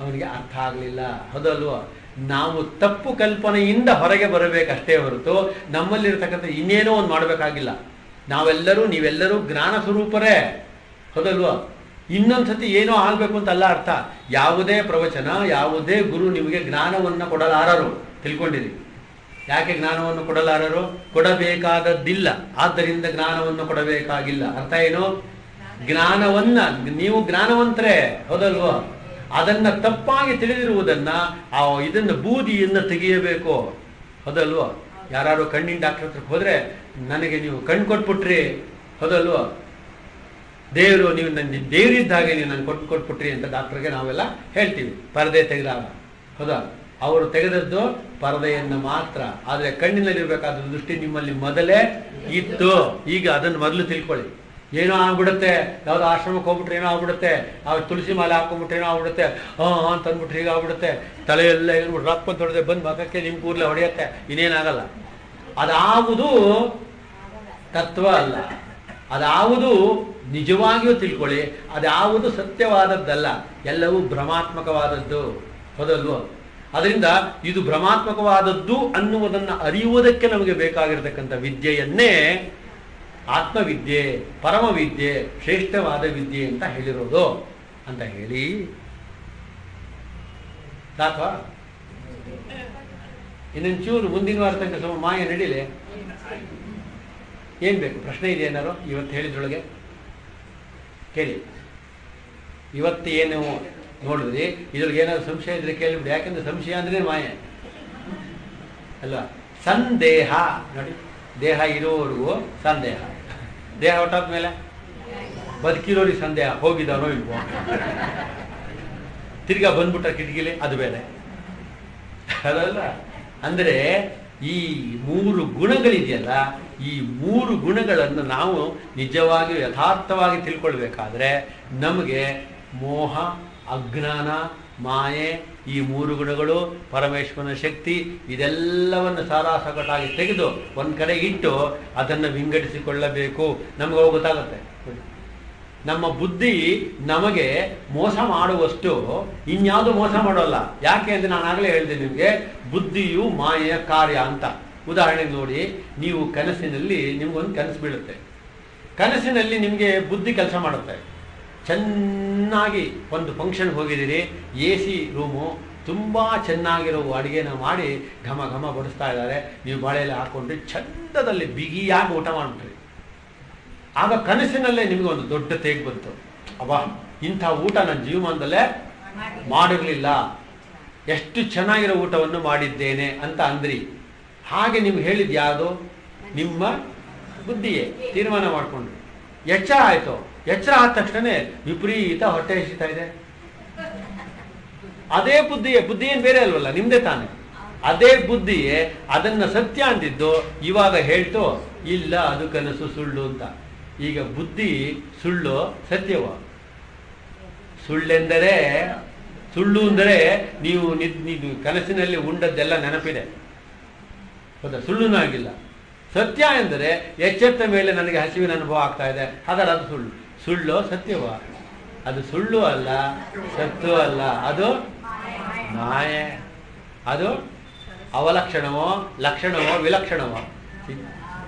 ಅವನಿಗೆ ಅರ್ಥ ಆಗಲಿಲ್ಲ. ಹೌದಲ್ವೋ? ನಾವು ತಪ್ಪು ಕಲ್ಪನೆಯಿಂದ ಹೊರಗೆ ಬರಬೇಕಷ್ಟೇ ಹೊರತು ನಮ್ಮಲ್ಲಿರ್ತಕ್ಕಂಥ ಇನ್ನೇನೋ ಒಂದು ಮಾಡಬೇಕಾಗಿಲ್ಲ. ನಾವೆಲ್ಲರೂ, ನೀವೆಲ್ಲರೂ ಜ್ಞಾನ ಸ್ವರೂಪರೇ. ಹೌದಲ್ವಾ? ಇನ್ನೊಂದ್ಸತಿ ಏನೋ ಆಗಬೇಕು ಅಂತ ಅಲ್ಲ ಅರ್ಥ. ಯಾವುದೇ ಪ್ರವಚನ, ಯಾವುದೇ ಗುರು ನಿಮಗೆ ಜ್ಞಾನವನ್ನು ಕೊಡಲಾರರು. ತಿಳ್ಕೊಂಡಿರಿ. ಯಾಕೆ ಜ್ಞಾನವನ್ನು ಕೊಡಲಾರರು? ಕೊಡಬೇಕಾದದ್ದಿಲ್ಲ. ಆದ್ದರಿಂದ ಜ್ಞಾನವನ್ನು ಕೊಡಬೇಕಾಗಿಲ್ಲ. ಅರ್ಥ ಏನು? ಜ್ಞಾನವನ್ನ, ನೀವು ಜ್ಞಾನವಂತರೇ. ಹೌದಲ್ವೋ? ಅದನ್ನ ತಪ್ಪಾಗಿ ತಿಳಿದಿರುವುದನ್ನ ಆ ಇದನ್ನ ಬೂದಿಯನ್ನ ತೆಗೆಯಬೇಕು. ಹೌದಲ್ವ? ಯಾರು ಕಣ್ಣಿನ ಡಾಕ್ಟರ್ ಹತ್ರಕ್ಕೆ ಹೋದ್ರೆ ನನಗೆ ನೀವು ಕಣ್ಣು ಕೊಟ್ಬಿಟ್ರಿ. ಹೌದಲ್ವ? ದೇವರು ನೀವು ನನ್ನ ದೇವರಿದ್ದಾಗೆ ನೀವು ನನ್ನ ಕೊಟ್ಟು ಕೊಟ್ಬಿಟ್ರಿ ಅಂತ ಡಾಕ್ಟರ್ಗೆ ನಾವೆಲ್ಲ ಹೇಳ್ತೀವಿ. ಪರದೆ ತೆಗೆದಾಗ. ಹೌದಾ? ಅವರು ತೆಗೆದದ್ದು ಪರದೆಯನ್ನು ಮಾತ್ರ. ಆದರೆ ಕಣ್ಣಿನಲ್ಲಿರಬೇಕಾದ ದೃಷ್ಟಿ ನಿಮ್ಮಲ್ಲಿ ಮೊದಲೇ ಇತ್ತು. ಈಗ ಅದನ್ನು ಮೊದಲು ತಿಳ್ಕೊಳ್ಳಿ. ಏನೋ ಆಗ್ಬಿಡುತ್ತೆ? ಯಾವುದೋ ಆಶ್ರಮಕ್ಕೆ ಹೋಗ್ಬಿಟ್ರೆ ಏನೋ ಆಗ್ಬಿಡುತ್ತೆ? ಆ ತುಳಸಿ ಮಾಲೆ ಹಾಕೊಂಡ್ಬಿಟ್ರೆ ಏನೋ ಆಗ್ಬಿಡುತ್ತೆ? ಹಾಂ ಅಂತ ಅಂದ್ಬಿಟ್ರೆ ಈಗ ಆಗ್ಬಿಡುತ್ತೆ. ತಲೆಯೆಲ್ಲ ಏನ್ಬಿಟ್ಟು ರಪ್ಪ ತೊಡದೆ ಬಂದು ಮಗಕ್ಕೆ ನಿಮ್ಮ ಕೂರ್ಲೆ ಹೊಡೆಯತ್ತೆ. ಇನ್ನೇನಾಗಲ್ಲ. ಅದಾವುದು ತತ್ವ ಅಲ್ಲ. ಅದಾವುದು ನಿಜವಾಗಿಯೂ ತಿಳ್ಕೊಳ್ಳಿ. ಅದಾವುದು ಸತ್ಯವಾದದ್ದಲ್ಲ. ಎಲ್ಲವೂ ಭ್ರಮಾತ್ಮಕವಾದದ್ದು. ಹೌದಲ್ವೋ? ಅದರಿಂದ ಇದು ಭ್ರಮಾತ್ಮಕವಾದದ್ದು ಅನ್ನುವುದನ್ನು ಅರಿಯುವುದಕ್ಕೆ ನಮಗೆ ಬೇಕಾಗಿರತಕ್ಕಂಥ ವಿದ್ಯೆಯನ್ನೇ ಆತ್ಮವಿದ್ಯೆ, ಪರಮವಿದ್ಯೆ ಶ್ರೇಷ್ಠವಾದ ವಿದ್ಯೆ ಅಂತ ಹೇಳಿರೋದು ಅಂತ ಹೇಳಿ. ಸಾಕಾ ಇನ್ನೊಂಚೂರು ಮುಂದಿನ ವಾರ ತನಕ ಸ್ವಲ್ಪ ಮಾಯ ನಡೀಲಿ. ಏನ್ ಬೇಕು? ಪ್ರಶ್ನೆ ಇದೆ ಏನಾರು ಇವತ್ತು ಹೇಳಿದ್ರೊಳಗೆ? ಕೇಳಿ. ಇವತ್ತು ಏನು ನೋಡಿದ್ರಿ? ಇದ್ರೊಳಗೆ ಏನಾದ್ರು ಸಂಶಯ ಇದ್ರೆ ಕೇಳಿಬಿಡಿ. ಯಾಕೆಂದ್ರೆ ಸಂಶಯ ಅಂದ್ರೆ ಮಾಯೆ. ಅಲ್ವಾ? ಸಂದೇಹ. ನೋಡಿ. ದೇಹ ಇರೋವರೆಗೂ ಸಂದೇಹ. ದೇಹ ಹೊಟ್ಟಾದ ಮೇಲೆ ಬದುಕಿರೋರಿಗೆ ಸಂದೇಹ, ಹೋಗಿದ್ದಾನೋ ಇಲ್ವೋ? ತಿರ್ಗಾ ಬಂದ್ಬಿಟ್ಟ ಕಿಟಕಿಲಿ, ಅದು ಬೇರೆ. ಅದಲ್ಲ ಅಂದರೆ ಈ ಮೂರು ಗುಣಗಳಿದೆಯಲ್ಲ, ಈ ಮೂರು ಗುಣಗಳನ್ನು ನಾವು ನಿಜವಾಗಿಯೂ ಯಥಾರ್ಥವಾಗಿ ತಿಳ್ಕೊಳ್ಬೇಕಾದ್ರೆ ನಮಗೆ ಮೋಹ, ಅಜ್ಞಾನ, ಮಾಯೆ ಈ ಮೂರು ಗುಣಗಳು, ಪರಮೇಶ್ವರನ ಶಕ್ತಿ, ಇದೆಲ್ಲವನ್ನು ಸಾರಾಸಗಟಾಗಿ ತೆಗೆದು ಒಂದು ಕಡೆ ಇಟ್ಟು ಅದನ್ನು ವಿಂಗಡಿಸಿಕೊಳ್ಳಬೇಕು. ನಮಗೆ ಅವು ಗೊತ್ತಾಗುತ್ತೆ. ನಮ್ಮ ಬುದ್ಧಿ ನಮಗೆ ಮೋಸ ಮಾಡುವಷ್ಟು ಇನ್ಯಾವುದು ಮೋಸ ಮಾಡೋಲ್ಲ. ಯಾಕೆ ಅಂತ ನಾನು ಆಗಲೇ ಹೇಳಿದೆ ನಿಮಗೆ. ಬುದ್ಧಿಯು ಮಾಯೆಯ ಕಾರ್ಯ ಅಂತ. ಉದಾಹರಣೆಗೆ ನೋಡಿ, ನೀವು ಕನಸಿನಲ್ಲಿ ನಿಮಗೊಂದು ಕನಸು ಬೀಳುತ್ತೆ. ಕನಸಿನಲ್ಲಿ ನಿಮಗೆ ಬುದ್ಧಿ ಕೆಲಸ ಮಾಡುತ್ತೆ. ಚೆನ್ನಾಗಿ ಒಂದು ಫಂಕ್ಷನ್ ಹೋಗಿದ್ದೀರಿ ಎ ಸಿ ರೂಮು ತುಂಬ ಚೆನ್ನಾಗಿರೋ ಅಡುಗೆನ ಮಾಡಿ ಘಮ ಘಮ ಬಡಿಸ್ತಾ ಇದ್ದಾರೆ. ನೀವು ಬಾಳೆಯಲ್ಲಿ ಹಾಕ್ಕೊಂಡು ಚಂದದಲ್ಲಿ ಬಿಗಿಯಾಗಿ ಊಟ ಮಾಡಿಬಿಟ್ರಿ. ಆಗ ಕನಸಿನಲ್ಲೇ ನಿಮಗೆ ಒಂದು ದೊಡ್ಡ ತೇಗ್ ಬಂತು. ಅಬ್ಬಾ, ಇಂಥ ಊಟ ನನ್ನ ಜೀವಮಾನದಲ್ಲೇ ಮಾಡಿರಲಿಲ್ಲ. ಎಷ್ಟು ಚೆನ್ನಾಗಿರೋ ಊಟವನ್ನು ಮಾಡಿದ್ದೇನೆ ಅಂತ ಅಂದ್ರಿ. ಹಾಗೆ ನೀವು ಹೇಳಿದ್ಯಾವುದು ನಿಮ್ಮ ಬುದ್ಧಿಯೇ. ತೀರ್ಮಾನ ಮಾಡಿಕೊಂಡ್ರಿ. ಎಚ್ಚರ ಆಯ್ತು. ಎಚ್ಚರ ಆದ ತಕ್ಷಣ ವಿಪರೀತ ಹೊಟ್ಟೆ ಹಸಿತಾ ಇದೆ. ಅದೇ ಬುದ್ಧಿಯೇ ಬುದ್ಧಿ ಏನು ಬೇರೆ ಅಲ್ವಲ್ಲ, ನಿಮ್ದೇ ತಾನೆ. ಅದೇ ಬುದ್ಧಿಯೇ ಅದನ್ನ ಸತ್ಯ ಅಂದಿದ್ದು ಇವಾಗ ಹೇಳ್ತು, ಇಲ್ಲ ಅದು ಕನಸು ಸುಳ್ಳು ಅಂತ. ಈಗ ಬುದ್ಧಿ ಸುಳ್ಳು ಸತ್ಯವ? ಸುಳ್ಳೆಂದರೆ, ಸುಳ್ಳು ಅಂದರೆ ನೀವು ಕನಸಿನಲ್ಲಿ ಉಂಡದ್ದೆಲ್ಲ ನೆನಪಿದೆ. ಹೌದಾ? ಸುಳ್ಳುನಾಗಿಲ್ಲ ಸತ್ಯ ಎಂದರೆ ಎಚ್ಚೆತ್ತ ಮೇಲೆ ನನಗೆ ಹಸಿವಿನ ಅನುಭವ ಆಗ್ತಾ ಇದೆ. ಹಾಗಾದ್ರೆ ಅದು ಸುಳ್ಳು. ಸುಳ್ಳು ಸತ್ಯವ? ಅದು ಸುಳ್ಳು ಅಲ್ಲ, ಸತ್ತು ಅಲ್ಲ. ಅದು ಮಾಯೆ ಅದು ಅವಲಕ್ಷಣವೋ, ಲಕ್ಷಣವೋ, ವಿಲಕ್ಷಣವೋ?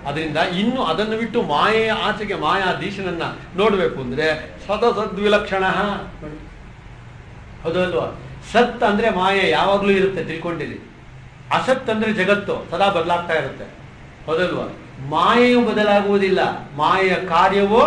ಅದರಿಂದ ಇನ್ನು ಅದನ್ನು ಬಿಟ್ಟು ಮಾಯೆಯ ಆಚೆಗೆ ಮಾಯಾ ದೀಶನನ್ನ ನೋಡಬೇಕು ಅಂದ್ರೆ ಸದ ಸದ್ವಿಲಕ್ಷಣ ಹೌದಲ್ವಾ? ಸತ್ ಅಂದ್ರೆ ಮಾಯೆ ಯಾವಾಗಲೂ ಇರುತ್ತೆ ತಿಳ್ಕೊಂಡಿರಿ. ಅಸತ್ ಅಂದ್ರೆ ಜಗತ್ತು, ಸದಾ ಬದಲಾಗ್ತಾ ಇರುತ್ತೆ. ಹೌದಲ್ವಾ? ಮಾಯೆಯು ಬದಲಾಗುವುದಿಲ್ಲ. ಮಾಯೆಯ ಕಾರ್ಯವೂ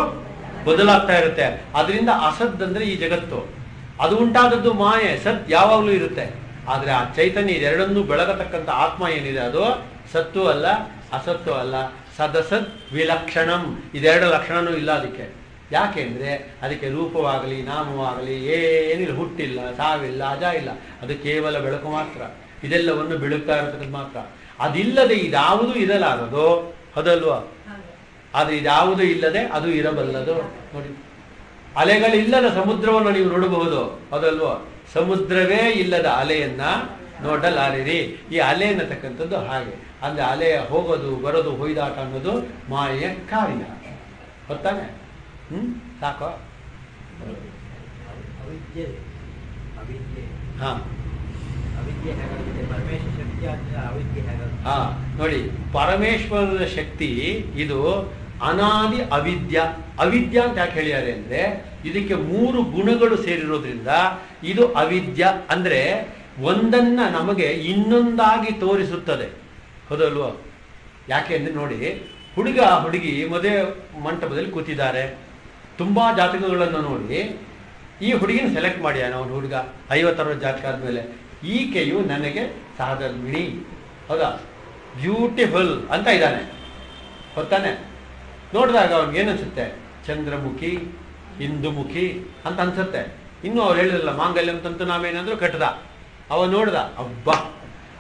ಬದಲಾಗ್ತಾ ಇರುತ್ತೆ. ಅದರಿಂದ ಅಸದ್ ಅಂದ್ರೆ ಈ ಜಗತ್ತು. ಅದು ಉಂಟಾದದ್ದು ಮಾಯೆ, ಸತ್ ಯಾವಾಗಲೂ ಇರುತ್ತೆ. ಆದ್ರೆ ಆ ಚೈತನ್ಯ ಇದೆರಡನ್ನೂ ಬೆಳಗತಕ್ಕಂಥ ಆತ್ಮ ಏನಿದೆ ಅದು? ಸತ್ತು ಅಲ್ಲ, ಅಸತ್ತು ಅಲ್ಲ. ಸದಸತ್ ವಿಲಕ್ಷಣಂ. ಇದೆರಡು ಲಕ್ಷಣನೂ ಇಲ್ಲ ಅದಕ್ಕೆ. ಯಾಕೆಂದ್ರೆ ಅದಕ್ಕೆ ರೂಪವಾಗಲಿ, ನಾಮವಾಗಲಿ, ಏನಿಲ್ಲ, ಹುಟ್ಟಿಲ್ಲ, ಸಾವಿಲ್ಲ, ಅಜ ಇಲ್ಲ. ಅದು ಕೇವಲ ಬೆಳಕು ಮಾತ್ರ. ಇದೆಲ್ಲವನ್ನು ಬೆಳಗ್ತಾ ಇರತಕ್ಕಂಥ ಮಾತ್ರ. ಅದಿಲ್ಲದೆ ಇದಾವುದು ಇರಲಾರದು. ಅದಲ್ವಾ ಆದ್ರೆ ಇದ್ಯಾವುದು ಇಲ್ಲದೆ ಅದು ಇರಬಲ್ಲದು. ನೋಡಿ ಅಲೆಗಳಿಲ್ಲದ ಸಮುದ್ರವನ್ನು ನೀವು ನೋಡಬಹುದು. ಅದಲ್ವೋ ಸಮುದ್ರವೇ ಇಲ್ಲದ ಅಲೆಯನ್ನ ನೋಡಲಾರಿರಿ. ಈ ಅಲೆ ಅನ್ನತಕ್ಕಂಥದ್ದು ಹಾಗೆ. ಅಂದ್ರೆ ಅಲೆಯ ಹೋಗೋದು ಬರೋದು ಹೊಯ್ದಾಟ ಅನ್ನೋದು ಮಾಯೆಯ ಕಾರ್ಯ. ಗೊತ್ತಾನೆ? ಹ್ಮ್? ಸಾಕು? ಹಾಂ. ಹಾ. ನೋಡಿ ಪರಮೇಶ್ವರನ ಶಕ್ತಿ ಇದು ಅನಾದಿ ಅವಿದ್ಯ. ಅವಿದ್ಯ ಅಂತ ಯಾಕೆ ಹೇಳಿದ್ದಾರೆ ಅಂದ್ರೆ ಇದಕ್ಕೆ ಮೂರು ಗುಣಗಳು ಸೇರಿರೋದ್ರಿಂದ ಇದು ಅವಿದ್ಯ ಅಂದ್ರೆ ಒಂದನ್ನ ನಮಗೆ ಇನ್ನೊಂದಾಗಿ ತೋರಿಸುತ್ತದೆ. ಹೌದಲ್ವ? ಯಾಕೆ ಅಂದರೆ ನೋಡಿ, ಹುಡುಗ ಹುಡುಗಿ ಮದುವೆ ಮಂಟಪದಲ್ಲಿ ಕೂತಿದ್ದಾರೆ. ತುಂಬಾ ಜಾತಕಗಳನ್ನು ನೋಡಿ. ಈ ಹುಡುಗಿನ ಸೆಲೆಕ್ಟ್ ಮಾಡಿ ಅವನು ಹುಡುಗ? ಐವತ್ತಾರು ಜಾತಕ ಆದ್ಮೇಲೆ. ಈಕೆಯು ನನಗೆ ಸಹಧರ್ಮಿಣಿ. ಹೌದಾ? ಬ್ಯೂಟಿಫುಲ್ ಅಂತ ಇದ್ದಾನೆ. ಗೊತ್ತಾನೆ ನೋಡಿದಾಗ ಅವ್ನಿಗೆ ಏನನ್ಸುತ್ತೆ ಚಂದ್ರಮುಖಿ, ಹಿಂದುಮುಖಿ ಅಂತ ಅನ್ಸುತ್ತೆ. ಇನ್ನೂ ಅವ್ರು ಹೇಳಿರಲ್ಲ ಮಾಂಗಲ್ಯ ಅಂತಂತೂ ನಾವೇನಂದ್ರು ಕಟ್ಟದ. ಅವ ನೋಡ್ದ, ಅಬ್ಬಾ!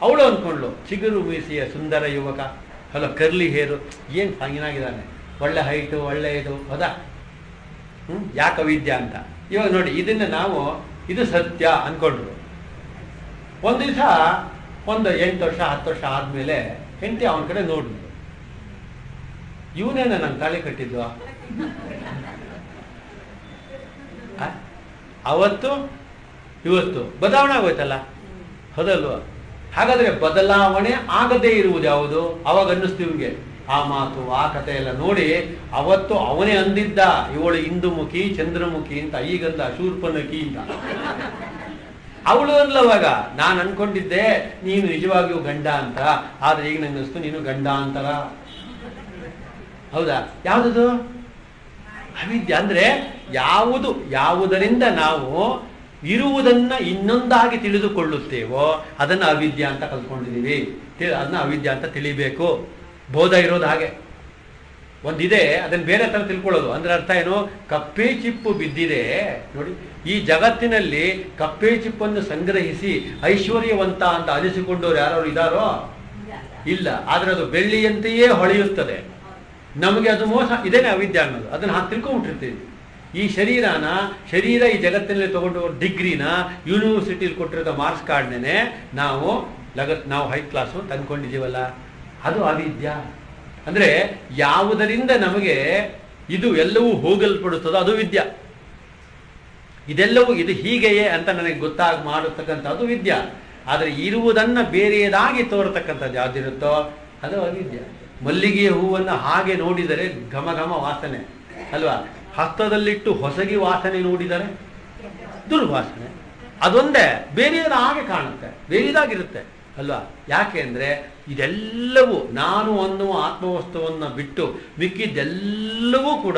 ಅವಳು ಅಂದ್ಕೊಂಡ್ಳು ಚಿಗುರು ಮೀಸಿಯ ಸುಂದರ ಯುವಕ, ಹಲೋ, ಕರ್ಲಿ ಹೇರು, ಏನು ಸಾಂಗಿನಾಗಿದ್ದಾನೆ ಒಳ್ಳೆ ಹೈಟು ಒಳ್ಳೆ ಇದು, ಹೌದಾ? ಹ್ಮ್, ಯಾಕೆ ವಿದ್ಯ ಅಂತ. ಇವಾಗ ನೋಡಿ, ಇದನ್ನ ನಾವು, ಇದು ಸತ್ಯ ಅನ್ಕೊಂಡ್ರು. ಒಂದು ದಿವಸ, ಒಂದು ಎಂಟು ವರ್ಷ, ಹತ್ತು ವರ್ಷ ಆದಮೇಲೆ ಹೆಂಡತಿ ಅವನ ಕಡೆ ನೋಡಿದ್ಲು. ಇವನೇನ ನನ್ನ ತಾಳಿ ಕಟ್ಟಿದ್ದು? ಅವತ್ತು, ಇವತ್ತು. ಬದಲಾವಣೆ ಆಗೋಯ್ತಲ್ಲ? ಹೌದಲ್ವ? ಹಾಗಾದ್ರೆ ಬದಲಾವಣೆ ಆಗದೇ ಇರುವುದು ಯಾವುದು? ಅವಾಗ ಅನ್ನಿಸ್ತು ಇವ್ಗೆ ಆ ಮಾತು, ಆ ಕಥೆ ಎಲ್ಲ ನೋಡಿ ಅವತ್ತು ಅವನೇ ಅಂದಿದ್ದ, ಇವಳು ಹಿಂದುಮುಖಿ ಚಂದ್ರಮುಖಿ ಅಂತ, ಈಗಂದ ಶೂರ್ಪನಖಿ ಅಂತ ಅವಳು ಅನ್ಲವಾಗ ನಾನು ಅನ್ಕೊಂಡಿದ್ದೆ, ನೀನು ನಿಜವಾಗಿಯೂ ಗಂಡ ಅಂತ. ಆದ್ರೆ ಈಗ ನಂಗೆ ನೀನು ಗಂಡ ಅಂತರ. ಹೌದಾ? ಯಾವುದದು? ಅವಿದ್ಯೆ. ಅಂದ್ರೆ ಯಾವುದು, ಯಾವುದರಿಂದ ನಾವು ಇರುವುದನ್ನ ಇನ್ನೊಂದಾಗಿ ತಿಳಿದುಕೊಳ್ಳುತ್ತೇವೋ ಅದನ್ನ ಅವಿದ್ಯ ಅಂತ ಕಲ್ತ್ಕೊಂಡಿದೀವಿ ತಿ- ಅದನ್ನ ಅವಿದ್ಯ ಅಂತ ತಿಳಿಬೇಕು. ಬೋಧ ಇರೋದು ಹಾಗೆ. ಒಂದಿದೆ, ಅದನ್ನ ಬೇರೆ ತರ ತಿಳ್ಕೊಳ್ಳೋದು. ಅಂದ್ರೆ ಅರ್ಥ ಏನು? ಕಪ್ಪೆ ಚಿಪ್ಪು ಬಿದ್ದಿದೆ. ನೋಡಿ, ಈ ಜಗತ್ತಿನಲ್ಲಿ ಕಪ್ಪೆ ಚಿಪ್ಪನ್ನು ಸಂಗ್ರಹಿಸಿ ಐಶ್ವರ್ಯವಂತ ಅಂತ ಅನಿಸಿಕೊಂಡವ್ರು ಯಾರು ಇದಾರೋ? ಇಲ್ಲ. ಆದ್ರೆ ಅದು ಬೆಳ್ಳಿಯಂತೆಯೇ ಹೊಳೆಯುತ್ತದೆ. ನಮಗೆ ಅದು ಮೋಸ, ಇದೇನೆ ಅವಿದ್ಯೆ ಅನ್ನೋದು. ಅದನ್ನ ಹಾಗೆ ತಿಳ್ಕೊಂಡ್ಬಿಟ್ಟಿರ್ತೀವಿ ಈ ಶರೀರನ, ಶರೀರ ಈ ಜಗತ್ತಿನಲ್ಲಿ ತಗೊಂಡು ಡಿಗ್ರಿನ ಯೂನಿವರ್ಸಿಟಿಲಿ ಕೊಟ್ಟಿರೋ ಮಾರ್ಕ್ಸ್ ಕಾರ್ಡ್ನೇ ನಾವು ಲಗತ್, ನಾವು ಹೈ ಕ್ಲಾಸು ತಂದ್ಕೊಂಡಿದ್ದೀವಲ್ಲ. ಅದು ಅವಿದ್ಯ. ಅಂದ್ರೆ ಯಾವುದರಿಂದ ನಮಗೆ ಇದು ಎಲ್ಲವೂ ಹೋಗಲ್ಪಡುತ್ತದೋ ಅದು ವಿದ್ಯ. ಇದೆಲ್ಲವೂ ಇದು ಹೀಗೆಯೇ ಅಂತ ನನಗೆ ಗೊತ್ತಾಗಿ ಮಾಡತಕ್ಕಂಥದ್ದು ವಿದ್ಯ. ಆದರೆ ಇರುವುದನ್ನ ಬೇರೆಯದಾಗಿ ತೋರತಕ್ಕಂಥದ್ದು ಯಾವುದಿರುತ್ತೋ ಅದು ಅವಿದ್ಯ. ಮಲ್ಲಿಗೆಯ ಹೂವನ್ನು ಹಾಗೆ ನೋಡಿದರೆ ಘಮ ಘಮ ವಾಸನೆ, ಅಲ್ವಾ? ಹಸ್ತದಲ್ಲಿಟ್ಟು ಹೊಸಗಿ ವಾಸನೆ ನೋಡಿದರೆ ದುರ್ವಾಸನೆ. ಅದೊಂದೇ ಬೇರೆಯದ ಹಾಗೆ ಕಾಣುತ್ತೆ ಬೇರೆದಾಗಿರುತ್ತೆ ಅಲ್ವಾ? ಯಾಕೆ ಅಂದರೆ ಇದೆಲ್ಲವೂ ನಾನು ಅನ್ನುವ ಆತ್ಮವಸ್ತುವನ್ನು ಬಿಟ್ಟು ಮಿಕ್ಕಿದ್ದೆಲ್ಲವೂ ಕೂಡ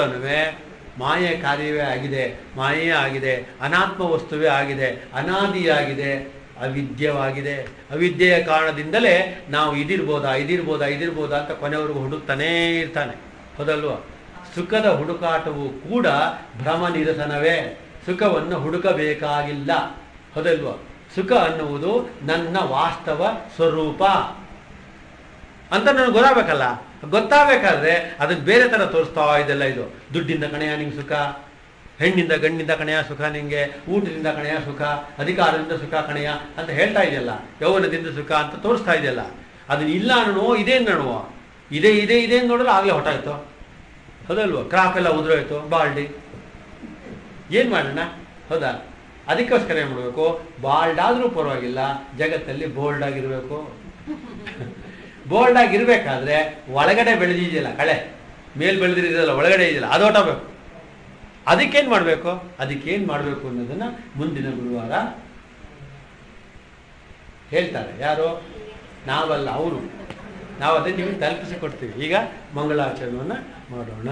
ಮಾಯೆ ಕಾರ್ಯವೇ ಆಗಿದೆ ಮಾಯೇ ಆಗಿದೆ ಅನಾತ್ಮ ವಸ್ತುವೇ ಆಗಿದೆ, ಅನಾದಿಯಾಗಿದೆ. ಅವಿದ್ಯವಾಗಿದೆ. ಅವಿದ್ಯೆಯ ಕಾರಣದಿಂದಲೇ ನಾವು ಇದಿರ್ಬೋದಾ ಇದಿರ್ಬೋದಾ ಇದಿರ್ಬೋದಾ ಅಂತ ಕೊನೆವರೆಗೂ ಹುಡುಕ್ತಾನೇ ಇರ್ತಾನೆ. ಹೌದಲ್ವ? ಸುಖದ ಹುಡುಕಾಟವು ಕೂಡ ಭ್ರಮ ನಿರಸನವೇ. ಸುಖವನ್ನು ಹುಡುಕಬೇಕಾಗಿಲ್ಲ. ಹೌದಲ್ವ? ಸುಖ ಅನ್ನುವುದು ನನ್ನ ವಾಸ್ತವ ಸ್ವರೂಪ. ಅಂತ ನನಗೆ ಗೊತ್ತಾಗಬೇಕಲ್ಲ? ಗೊತ್ತಾಗಬೇಕಾದ್ರೆ ಅದಕ್ಕೆ ಬೇರೆ ಥರ ತೋರಿಸ್ತಾ ಇದೆಲ್ಲ ಇದು. ದುಡ್ಡಿಂದ ಕಣೆಯ ನಿಮ್ಗೆ ಸುಖ? ಹೆಣ್ಣಿಂದ ಗಂಡಿಂದ ಕಣೆಯ ಸುಖ ನಿಂಗೆ? ಊಟದಿಂದ ಕಣೆಯ ಸುಖ? ಅಧಿಕಾರದಿಂದ ಸುಖ ಕಣೆಯ? ಅಂತ ಹೇಳ್ತಾ ಇದೆಯಲ್ಲ. ಯೌವನದಿಂದ ಸುಖ ಅಂತ ತೋರಿಸ್ತಾ ಇದೆಯಲ್ಲ. ಅದನ್ನ ಇಲ್ಲ ಅನ್ನೋ ಇದೇ ಅನ್ನುವ? ಇದೇ ಇದೇ, ಇದೆ ನೋಡಿದ್ರೆ ಆಗಲೇ ಹೊಟ್ಟಾಯ್ತು ಹೌದಲ್ವ? ಕ್ರಾಪ್ ಎಲ್ಲ ಉದುರೋಯ್ತು ಬಾಲ್ಡಿ ಏನು ಮಾಡೋಣ? ಹೌದಾ? ಅದಕ್ಕೋಸ್ಕರ ಏನು ಮಾಡಬೇಕು? ಬಾಲ್ಡ್ ಆದ್ರೂ ಪರವಾಗಿಲ್ಲ, ಜಗತ್ತಲ್ಲಿ ಬೋಲ್ಡ್ ಆಗಿರಬೇಕು ಬೋಲ್ಡ್ ಆಗಿರ್ಬೇಕಾದ್ರೆ ಒಳಗಡೆ ಬೆಳೆದಿದೆಯಲ್ಲ ಕಳೆ. ಮೇಲ್ ಬೆಳೆದಿದೆಯಲ್ಲ ಒಳಗಡೆ ಇದೆಯಲ್ಲ, ಅದು ಹೊಟ್ಟಬೇಕು ಅದಕ್ಕೇನ್ ಮಾಡಬೇಕು? ಅದಕ್ಕೇನು ಮಾಡಬೇಕು ಅನ್ನೋದನ್ನು ಮುಂದಿನ ಗುರುವಾರ ಹೇಳ್ತಾರೆ. ಯಾರು? ನಾವಲ್ಲ, ಅವರು. ನಾವು ಅದನ್ನ ನಿಮಗೆ ತಲುಪಿಸಿಕೊಡ್ತೀವಿ ಈಗ ಮಂಗಳಾಚರಣೆಯನ್ನು ಮಾಡೋಣ.